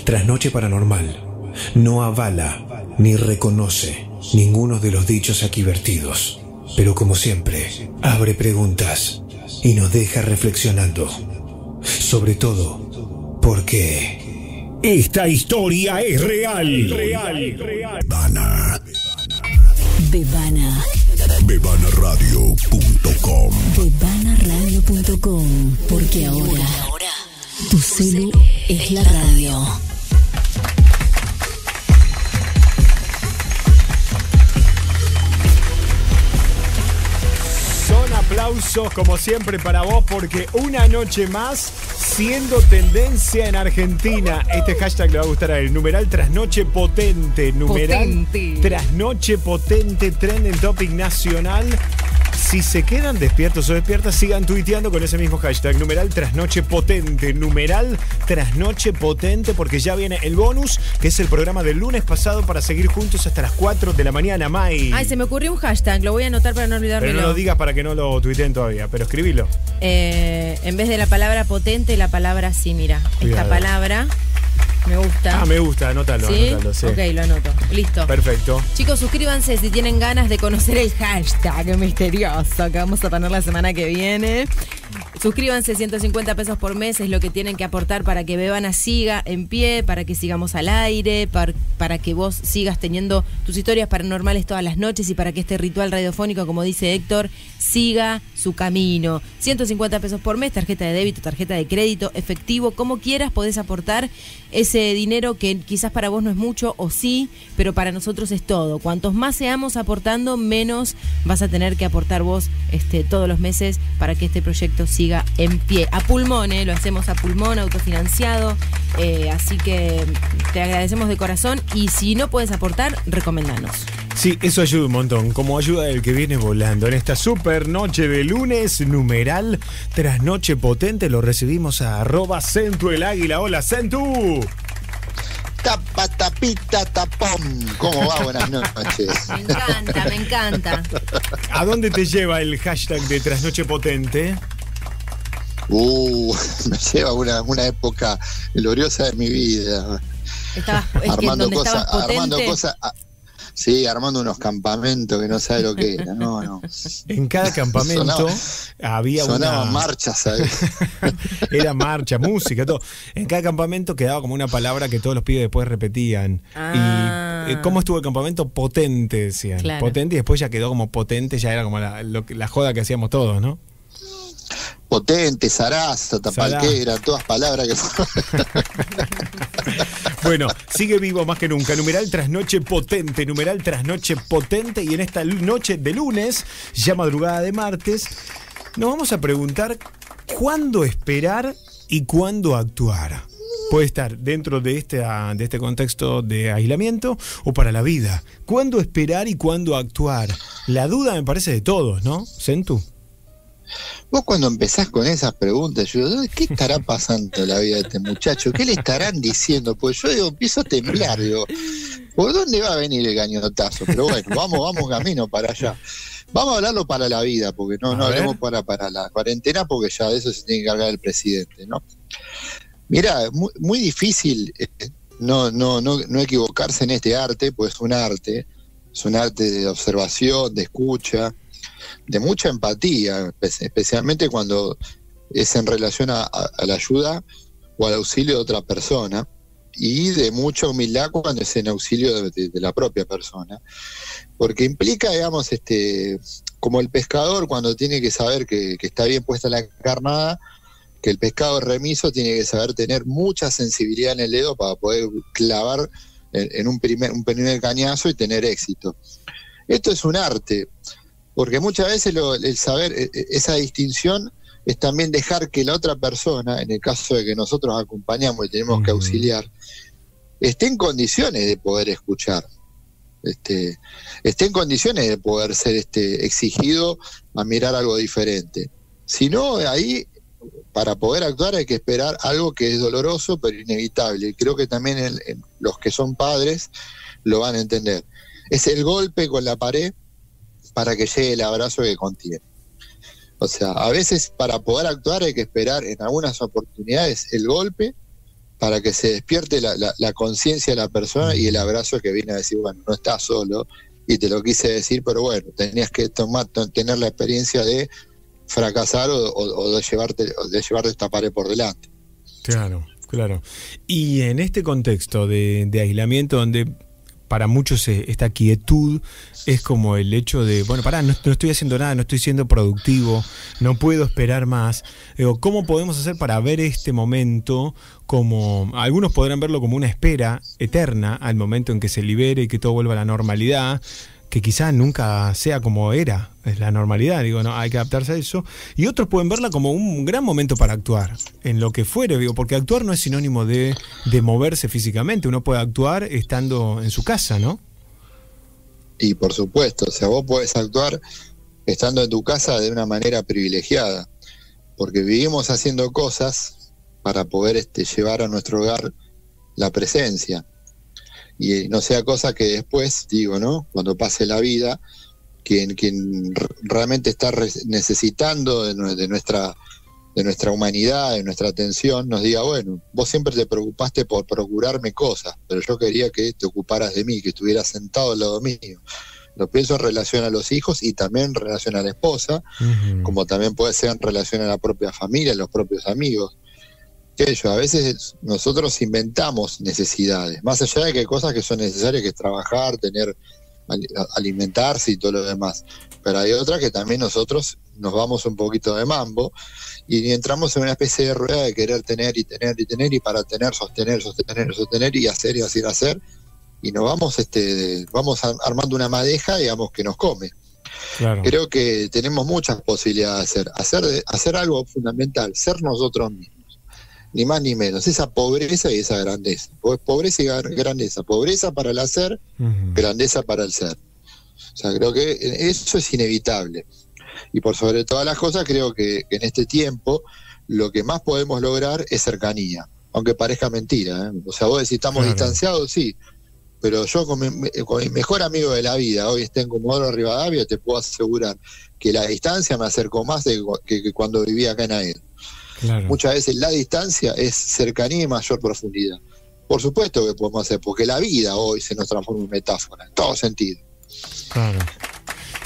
S41: Trasnoche Paranormal no avala ni reconoce ninguno de los dichos aquí vertidos, pero como siempre, abre preguntas y nos deja reflexionando. Sobre todo, porque esta historia es real.
S20: Real, real.
S1: Bebana.
S20: Bebanaradio.com
S1: Bebanaradio.com. Porque ahora tu celu es la radio.
S2: Aplausos como siempre para vos porque una noche más siendo tendencia en Argentina. Este hashtag le va a gustar a él. Numeral trasnoche potente. Numeral
S31: Potente.
S2: trasnoche potente. Trend en topic nacional. Si se quedan despiertos o despiertas, sigan tuiteando con ese mismo hashtag. Numeral trasnoche potente. Numeral trasnoche potente porque ya viene el bonus, que es el programa del lunes pasado para seguir juntos hasta las 4 de la mañana, Mai.
S31: Ay, se me ocurrió un hashtag, lo voy a anotar para no
S2: Pero
S31: olvidármelo.
S2: no lo digas para que no lo tuiteen todavía, pero escribilo.
S31: Eh, en vez de la palabra potente, la palabra sí, mira. Esta
S2: Cuidado.
S31: palabra me gusta.
S2: Ah, me gusta, anótalo,
S31: ¿Sí?
S2: anótalo, sí.
S31: Ok, lo anoto. Listo.
S2: Perfecto.
S31: Chicos, suscríbanse si tienen ganas de conocer el hashtag misterioso que vamos a poner la semana que viene. Suscríbanse 150 pesos por mes, es lo que tienen que aportar para que Bebana siga en pie, para que sigamos al aire, par- para, que vos sigas teniendo tus historias paranormales todas las noches y para que este ritual radiofónico, como dice Héctor, siga su camino. 150 pesos por mes, tarjeta de débito, tarjeta de crédito, efectivo, como quieras, podés aportar ese dinero que quizás para vos no es mucho o sí, pero para nosotros es todo. Cuantos más seamos aportando, menos vas a tener que aportar vos este, todos los meses para que este proyecto siga en pie. A pulmón, ¿eh? lo hacemos a pulmón, autofinanciado. eh, así que te agradecemos de corazón y si no puedes aportar, recomendanos.
S2: Sí, eso ayuda un montón, como ayuda el que viene volando. En esta super noche de lunes, numeral, tras noche potente, lo recibimos a arroba Centu el Águila. Hola, Centu.
S43: Tapa, tapita, tapón. ¿Cómo va? Buenas noches.
S31: Me encanta, me encanta.
S2: ¿A dónde te lleva el hashtag de trasnoche potente?
S43: Uh, me lleva a una, una época gloriosa de mi vida.
S31: Estabas, es que
S43: armando
S31: donde
S43: cosas,
S31: estabas potente.
S43: armando cosas. Sí, armando unos campamentos que no sabe lo que era. No, no.
S2: En cada campamento
S43: Sonaba-
S2: había una.
S43: Sonaban marchas, ¿sabes?
S2: Era marcha, música, todo. En cada campamento quedaba como una palabra que todos los pibes después repetían.
S31: Ah.
S2: Y eh, ¿cómo estuvo el campamento? Potente, decían.
S31: Claro.
S2: Potente y después ya quedó como potente, ya era como la, lo que- la joda que hacíamos todos, ¿no?
S43: Potente, zaraza, tapalquera, todas palabras que
S2: Bueno, sigue vivo más que nunca. Numeral trasnoche potente, numeral trasnoche potente. Y en esta noche de lunes, ya madrugada de martes, nos vamos a preguntar cuándo esperar y cuándo actuar. Puede estar dentro de este, ah, de este contexto de aislamiento o para la vida. ¿Cuándo esperar y cuándo actuar? La duda me parece de todos, ¿no? Sentu.
S43: Vos cuando empezás con esas preguntas, yo digo, ¿qué estará pasando en la vida de este muchacho? ¿Qué le estarán diciendo? Pues yo digo, empiezo a temblar, digo, ¿por dónde va a venir el gañotazo? Pero bueno, vamos, vamos camino para allá. Vamos a hablarlo para la vida, porque no, no
S2: ver.
S43: hablemos para, para la cuarentena, porque ya de eso se tiene que cargar el presidente, ¿no? Mira, muy, muy difícil eh, no, no, no, no equivocarse en este arte, pues es un arte, es un arte de observación, de escucha, de mucha empatía, espe- especialmente cuando es en relación a, la ayuda o al auxilio de otra persona, y de mucha humildad cuando es en auxilio de, la propia persona, porque implica, digamos, este, como el pescador cuando tiene que saber que, que está bien puesta la carnada, que el pescado remiso tiene que saber tener mucha sensibilidad en el dedo para poder clavar en, en un, primer, un primer cañazo y tener éxito. Esto es un arte, porque muchas veces lo- el saber eh, eh, esa distinción es también dejar que la otra persona, en el caso de que nosotros acompañamos y tenemos que auxiliar, esté en condiciones de poder escuchar, este, esté en condiciones de poder ser este, exigido a mirar algo diferente. Si no, ahí para poder actuar hay que esperar algo que es doloroso pero inevitable. Y Creo que también el- los que son padres lo van a entender. Es el golpe con la pared para que llegue el abrazo que contiene. O sea, a veces para poder actuar hay que esperar en algunas oportunidades el golpe para que se despierte la, conciencia de la persona y el abrazo que viene a decir, bueno, no estás solo y te lo quise decir, pero bueno, tenías que tomar, tener la experiencia de fracasar o de llevarte o de llevarte esta pared por delante.
S2: Claro, claro. Y en este contexto de, de aislamiento donde para muchos esta quietud es como el hecho de, bueno, pará, no, no estoy haciendo nada, no estoy siendo productivo, no puedo esperar más. Digo, ¿cómo podemos hacer para ver este momento como, algunos podrán verlo como una espera eterna al momento en que se libere y que todo vuelva a la normalidad? Que quizá nunca sea como era, es la normalidad, digo, no, hay que adaptarse a eso. Y otros pueden verla como un gran momento para actuar, en lo que fuere, digo, porque actuar no es sinónimo de, de moverse físicamente, uno puede actuar estando en su casa, ¿no?
S43: Y por supuesto, o sea, vos podés actuar estando en tu casa de una manera privilegiada, porque vivimos haciendo cosas para poder este, llevar a nuestro hogar la presencia. Y no sea cosa que después, digo, ¿no? Cuando pase la vida, quien, quien realmente está necesitando de nuestra de nuestra humanidad, de nuestra atención, nos diga, bueno, vos siempre te preocupaste por procurarme cosas, pero yo quería que te ocuparas de mí, que estuvieras sentado al lado mío. Lo pienso en relación a los hijos y también en relación a la esposa, como también puede ser en relación a la propia familia, a los propios amigos. A veces nosotros inventamos necesidades, más allá de que hay cosas que son necesarias, que es trabajar, tener, ali- alimentarse y todo lo demás. Pero hay otras que también nosotros nos vamos un poquito de mambo y entramos en una especie de rueda de querer tener y tener y tener y para tener, sostener, sostener, sostener y hacer y hacer, hacer. Y nos vamos este vamos ar- armando una madeja digamos que nos come.
S2: Claro.
S43: creo que tenemos muchas posibilidades de hacer. Hacer hacer algo fundamental ser nosotros mismos ni más ni menos. Esa pobreza y esa grandeza. Po- pobreza y grandeza. Pobreza para el hacer grandeza para el ser. O sea creo que eso es inevitable. Y por sobre todas las cosas creo que, en este tiempo lo que más podemos lograr es cercanía. Aunque parezca mentira ¿eh? o sea vos decís estamos
S2: Claro.
S43: distanciados sí. Pero yo con mi, con mi mejor amigo de la vida, hoy está en Comodoro Rivadavia, te puedo asegurar que la distancia me acercó más de, que, que cuando vivía acá en Aed.
S2: Claro.
S43: Muchas veces la distancia es cercanía y mayor profundidad. Por supuesto que podemos hacer, porque la vida hoy se nos transforma en metáfora, en todo sentido.
S2: Claro.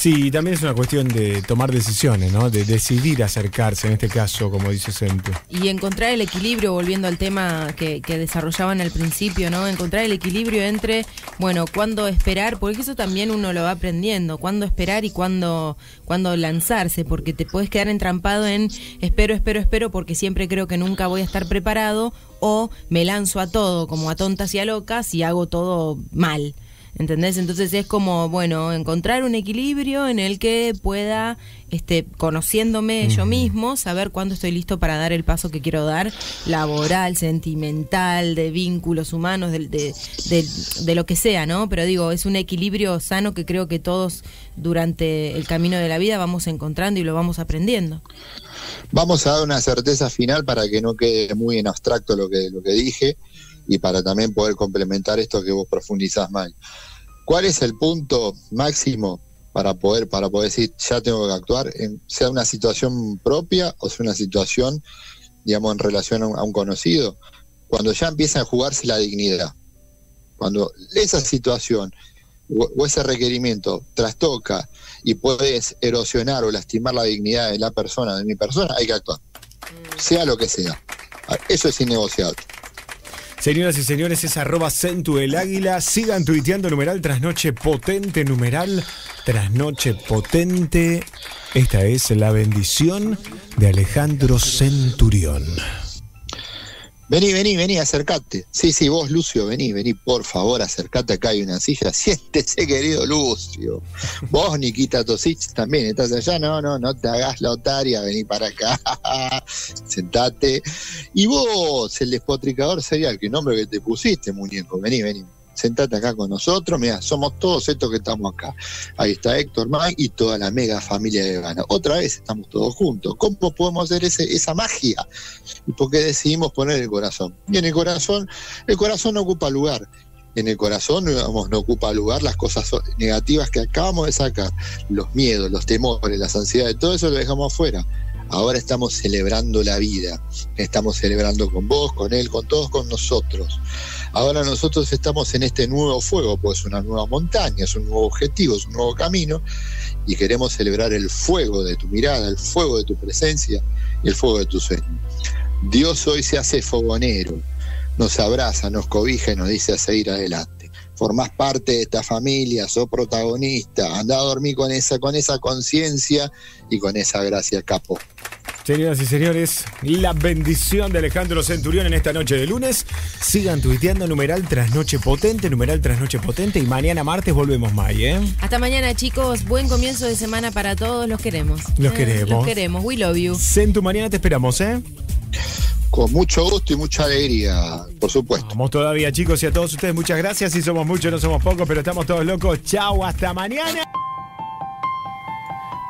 S2: Sí, también es una cuestión de tomar decisiones, ¿no? De decidir acercarse, en este caso, como dice Sente.
S31: Y encontrar el equilibrio, volviendo al tema que, que desarrollaban al principio, ¿no? Encontrar el equilibrio entre, bueno, cuándo esperar, porque eso también uno lo va aprendiendo, cuándo esperar y cuándo, cuándo lanzarse, porque te puedes quedar entrampado en espero, espero, espero, porque siempre creo que nunca voy a estar preparado, o me lanzo a todo, como a tontas y a locas, y hago todo mal. ¿Entendés? Entonces es como, bueno, encontrar un equilibrio en el que pueda, este, conociéndome yo mismo, saber cuándo estoy listo para dar el paso que quiero dar, laboral, sentimental, de vínculos humanos, de, de, de- de lo que sea, ¿no? Pero digo, es un equilibrio sano que creo que todos durante el camino de la vida vamos encontrando y lo vamos aprendiendo.
S43: Vamos a dar una certeza final para que no quede muy en abstracto lo que, lo que dije y para también poder complementar esto que vos profundizás mal. ¿Cuál es el punto máximo para poder, para poder decir ya tengo que actuar, en, sea una situación propia o sea una situación, digamos, en relación a un, a un conocido? Cuando ya empieza a jugarse la dignidad. Cuando esa situación o, o ese requerimiento trastoca y puedes erosionar o lastimar la dignidad de la persona, de mi persona, hay que actuar. Sea lo que sea. Eso es innegociable.
S2: Señoras y señores, es arroba Centu el Águila. Sigan tuiteando numeral trasnoche potente, numeral trasnoche potente. Esta es la bendición de Alejandro Centurión.
S43: Vení, vení, vení, acercate. Sí, sí, vos, Lucio, vení, vení, por favor, acercate acá, hay una silla. Siéntese, querido Lucio. Vos, Nikita Tosich, también estás allá. No, no, no te hagas la otaria, vení para acá. Sentate. Y vos, el despotricador serial, que nombre que te pusiste, muñeco. Vení, vení. Sentate acá con nosotros, mira, somos todos estos que estamos acá. Ahí está Héctor May y toda la mega familia de Gana. Otra vez estamos todos juntos. ¿Cómo podemos hacer esa magia? Y por qué decidimos poner el corazón. Y en el corazón, el corazón no ocupa lugar. En el corazón digamos, no ocupa lugar las cosas negativas que acabamos de sacar, los miedos, los temores, las ansiedades, todo eso lo dejamos afuera. Ahora estamos celebrando la vida, estamos celebrando con vos, con él, con todos, con nosotros. Ahora nosotros estamos en este nuevo fuego, pues es una nueva montaña, es un nuevo objetivo, es un nuevo camino, y queremos celebrar el fuego de tu mirada, el fuego de tu presencia y el fuego de tu sueño. Dios hoy se hace fogonero, nos abraza, nos cobija y nos dice a seguir adelante. Formás parte de esta familia, sos protagonista, anda a dormir con esa, con esa conciencia y con esa gracia, capo.
S2: Señoras y señores, la bendición de Alejandro Centurión en esta noche de lunes. Sigan tuiteando numeral trasnoche potente, numeral trasnoche potente y mañana martes volvemos más, ¿eh?
S31: Hasta mañana, chicos. Buen comienzo de semana para todos. Los queremos.
S2: Los
S31: Eh,
S2: queremos.
S31: Los queremos. We love you.
S2: Centu, mañana te esperamos, ¿eh?
S43: Con mucho gusto y mucha alegría, por supuesto.
S2: Vamos todavía, chicos, y a todos ustedes muchas gracias. Si somos muchos, no somos pocos, pero estamos todos locos. Chau, hasta mañana.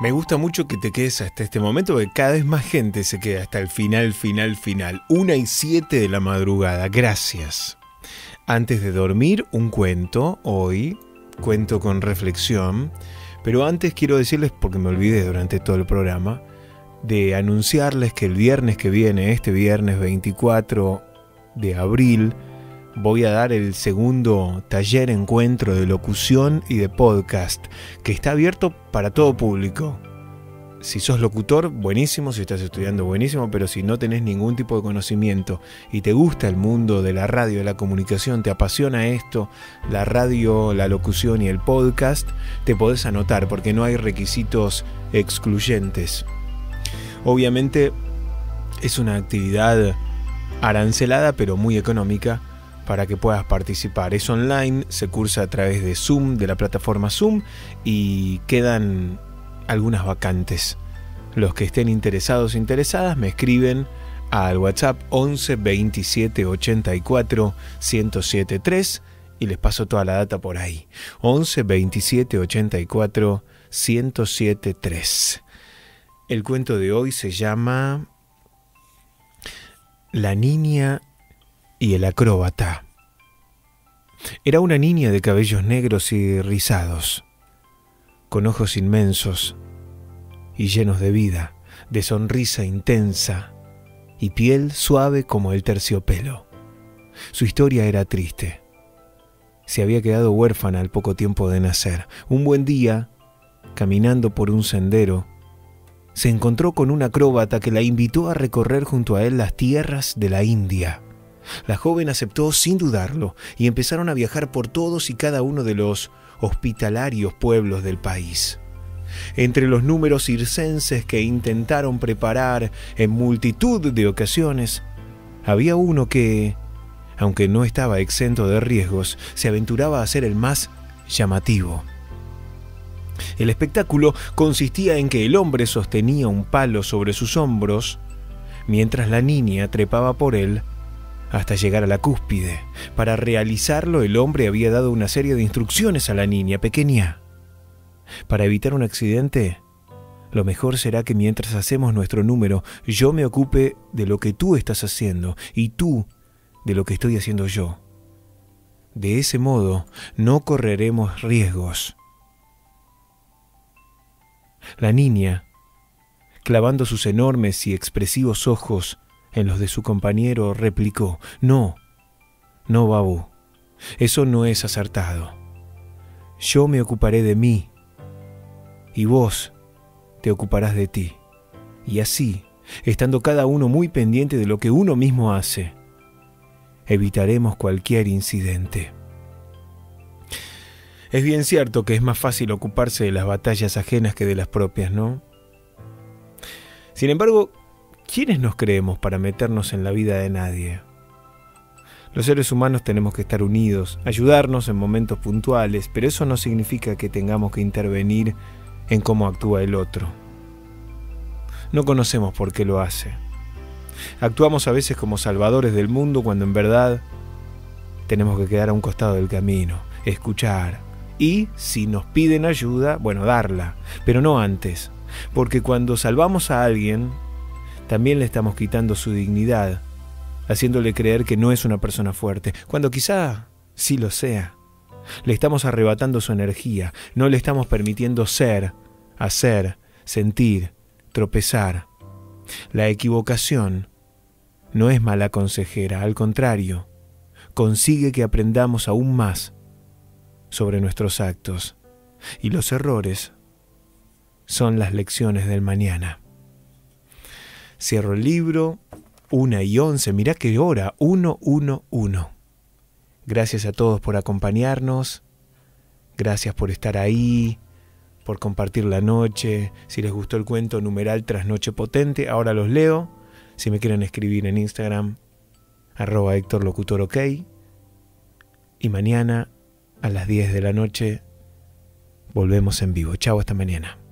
S2: Me gusta mucho que te quedes hasta este momento porque cada vez más gente se queda hasta el final, final, final. Una y siete de la madrugada. Gracias. Antes de dormir, un cuento hoy. Cuento con reflexión. Pero antes quiero decirles, porque me olvidé durante todo el programa, de anunciarles que el viernes que viene, este viernes 24 de abril, voy a dar el segundo taller encuentro de locución y de podcast, que está abierto para todo público. Si sos locutor, buenísimo, si estás estudiando, buenísimo, pero si no tenés ningún tipo de conocimiento y te gusta el mundo de la radio, de la comunicación, te apasiona esto, la radio, la locución y el podcast, te podés anotar porque no hay requisitos excluyentes. Obviamente es una actividad arancelada pero muy económica para que puedas participar. Es online, se cursa a través de Zoom, de la plataforma Zoom y quedan algunas vacantes. Los que estén interesados interesadas me escriben al WhatsApp 11 27 84 107 3 y les paso toda la data por ahí. 11 27 84 107 3. El cuento de hoy se llama La niña y el acróbata. Era una niña de cabellos negros y rizados, con ojos inmensos y llenos de vida, de sonrisa intensa y piel suave como el terciopelo. Su historia era triste. Se había quedado huérfana al poco tiempo de nacer. Un buen día, caminando por un sendero, se encontró con un acróbata que la invitó a recorrer junto a él las tierras de la India. La joven aceptó sin dudarlo y empezaron a viajar por todos y cada uno de los hospitalarios pueblos del país. Entre los números circenses que intentaron preparar en multitud de ocasiones, había uno que, aunque no estaba exento de riesgos, se aventuraba a ser el más llamativo. El espectáculo consistía en que el hombre sostenía un palo sobre sus hombros, mientras la niña trepaba por él hasta llegar a la cúspide. Para realizarlo el hombre había dado una serie de instrucciones a la niña pequeña. Para evitar un accidente, lo mejor será que mientras hacemos nuestro número, yo me ocupe de lo que tú estás haciendo y tú de lo que estoy haciendo yo. De ese modo, no correremos riesgos. La niña, clavando sus enormes y expresivos ojos en los de su compañero, replicó, No, no, Babu, eso no es acertado. yo me ocuparé de mí y vos te ocuparás de ti. Y así, estando cada uno muy pendiente de lo que uno mismo hace, evitaremos cualquier incidente. Es bien cierto que es más fácil ocuparse de las batallas ajenas que de las propias, ¿no? Sin embargo, ¿quiénes nos creemos para meternos en la vida de nadie? Los seres humanos tenemos que estar unidos, ayudarnos en momentos puntuales, pero eso no significa que tengamos que intervenir en cómo actúa el otro. No conocemos por qué lo hace. Actuamos a veces como salvadores del mundo cuando en verdad tenemos que quedar a un costado del camino, escuchar y, si nos piden ayuda, bueno, darla, pero no antes, porque cuando salvamos a alguien, también le estamos quitando su dignidad, haciéndole creer que no es una persona fuerte, cuando quizá sí lo sea. Le estamos arrebatando su energía, no le estamos permitiendo ser, hacer, sentir, tropezar. La equivocación no es mala consejera, al contrario, consigue que aprendamos aún más sobre nuestros actos. Y los errores son las lecciones del mañana. Cierro el libro, una y once, mirá qué hora, uno, uno, uno. Gracias a todos por acompañarnos, gracias por estar ahí, por compartir la noche. Si les gustó el cuento, numeral tras noche potente, ahora los leo. Si me quieren escribir en Instagram, arroba Héctor Locutor OK. Y mañana a las 10 de la noche volvemos en vivo. Chao, hasta mañana.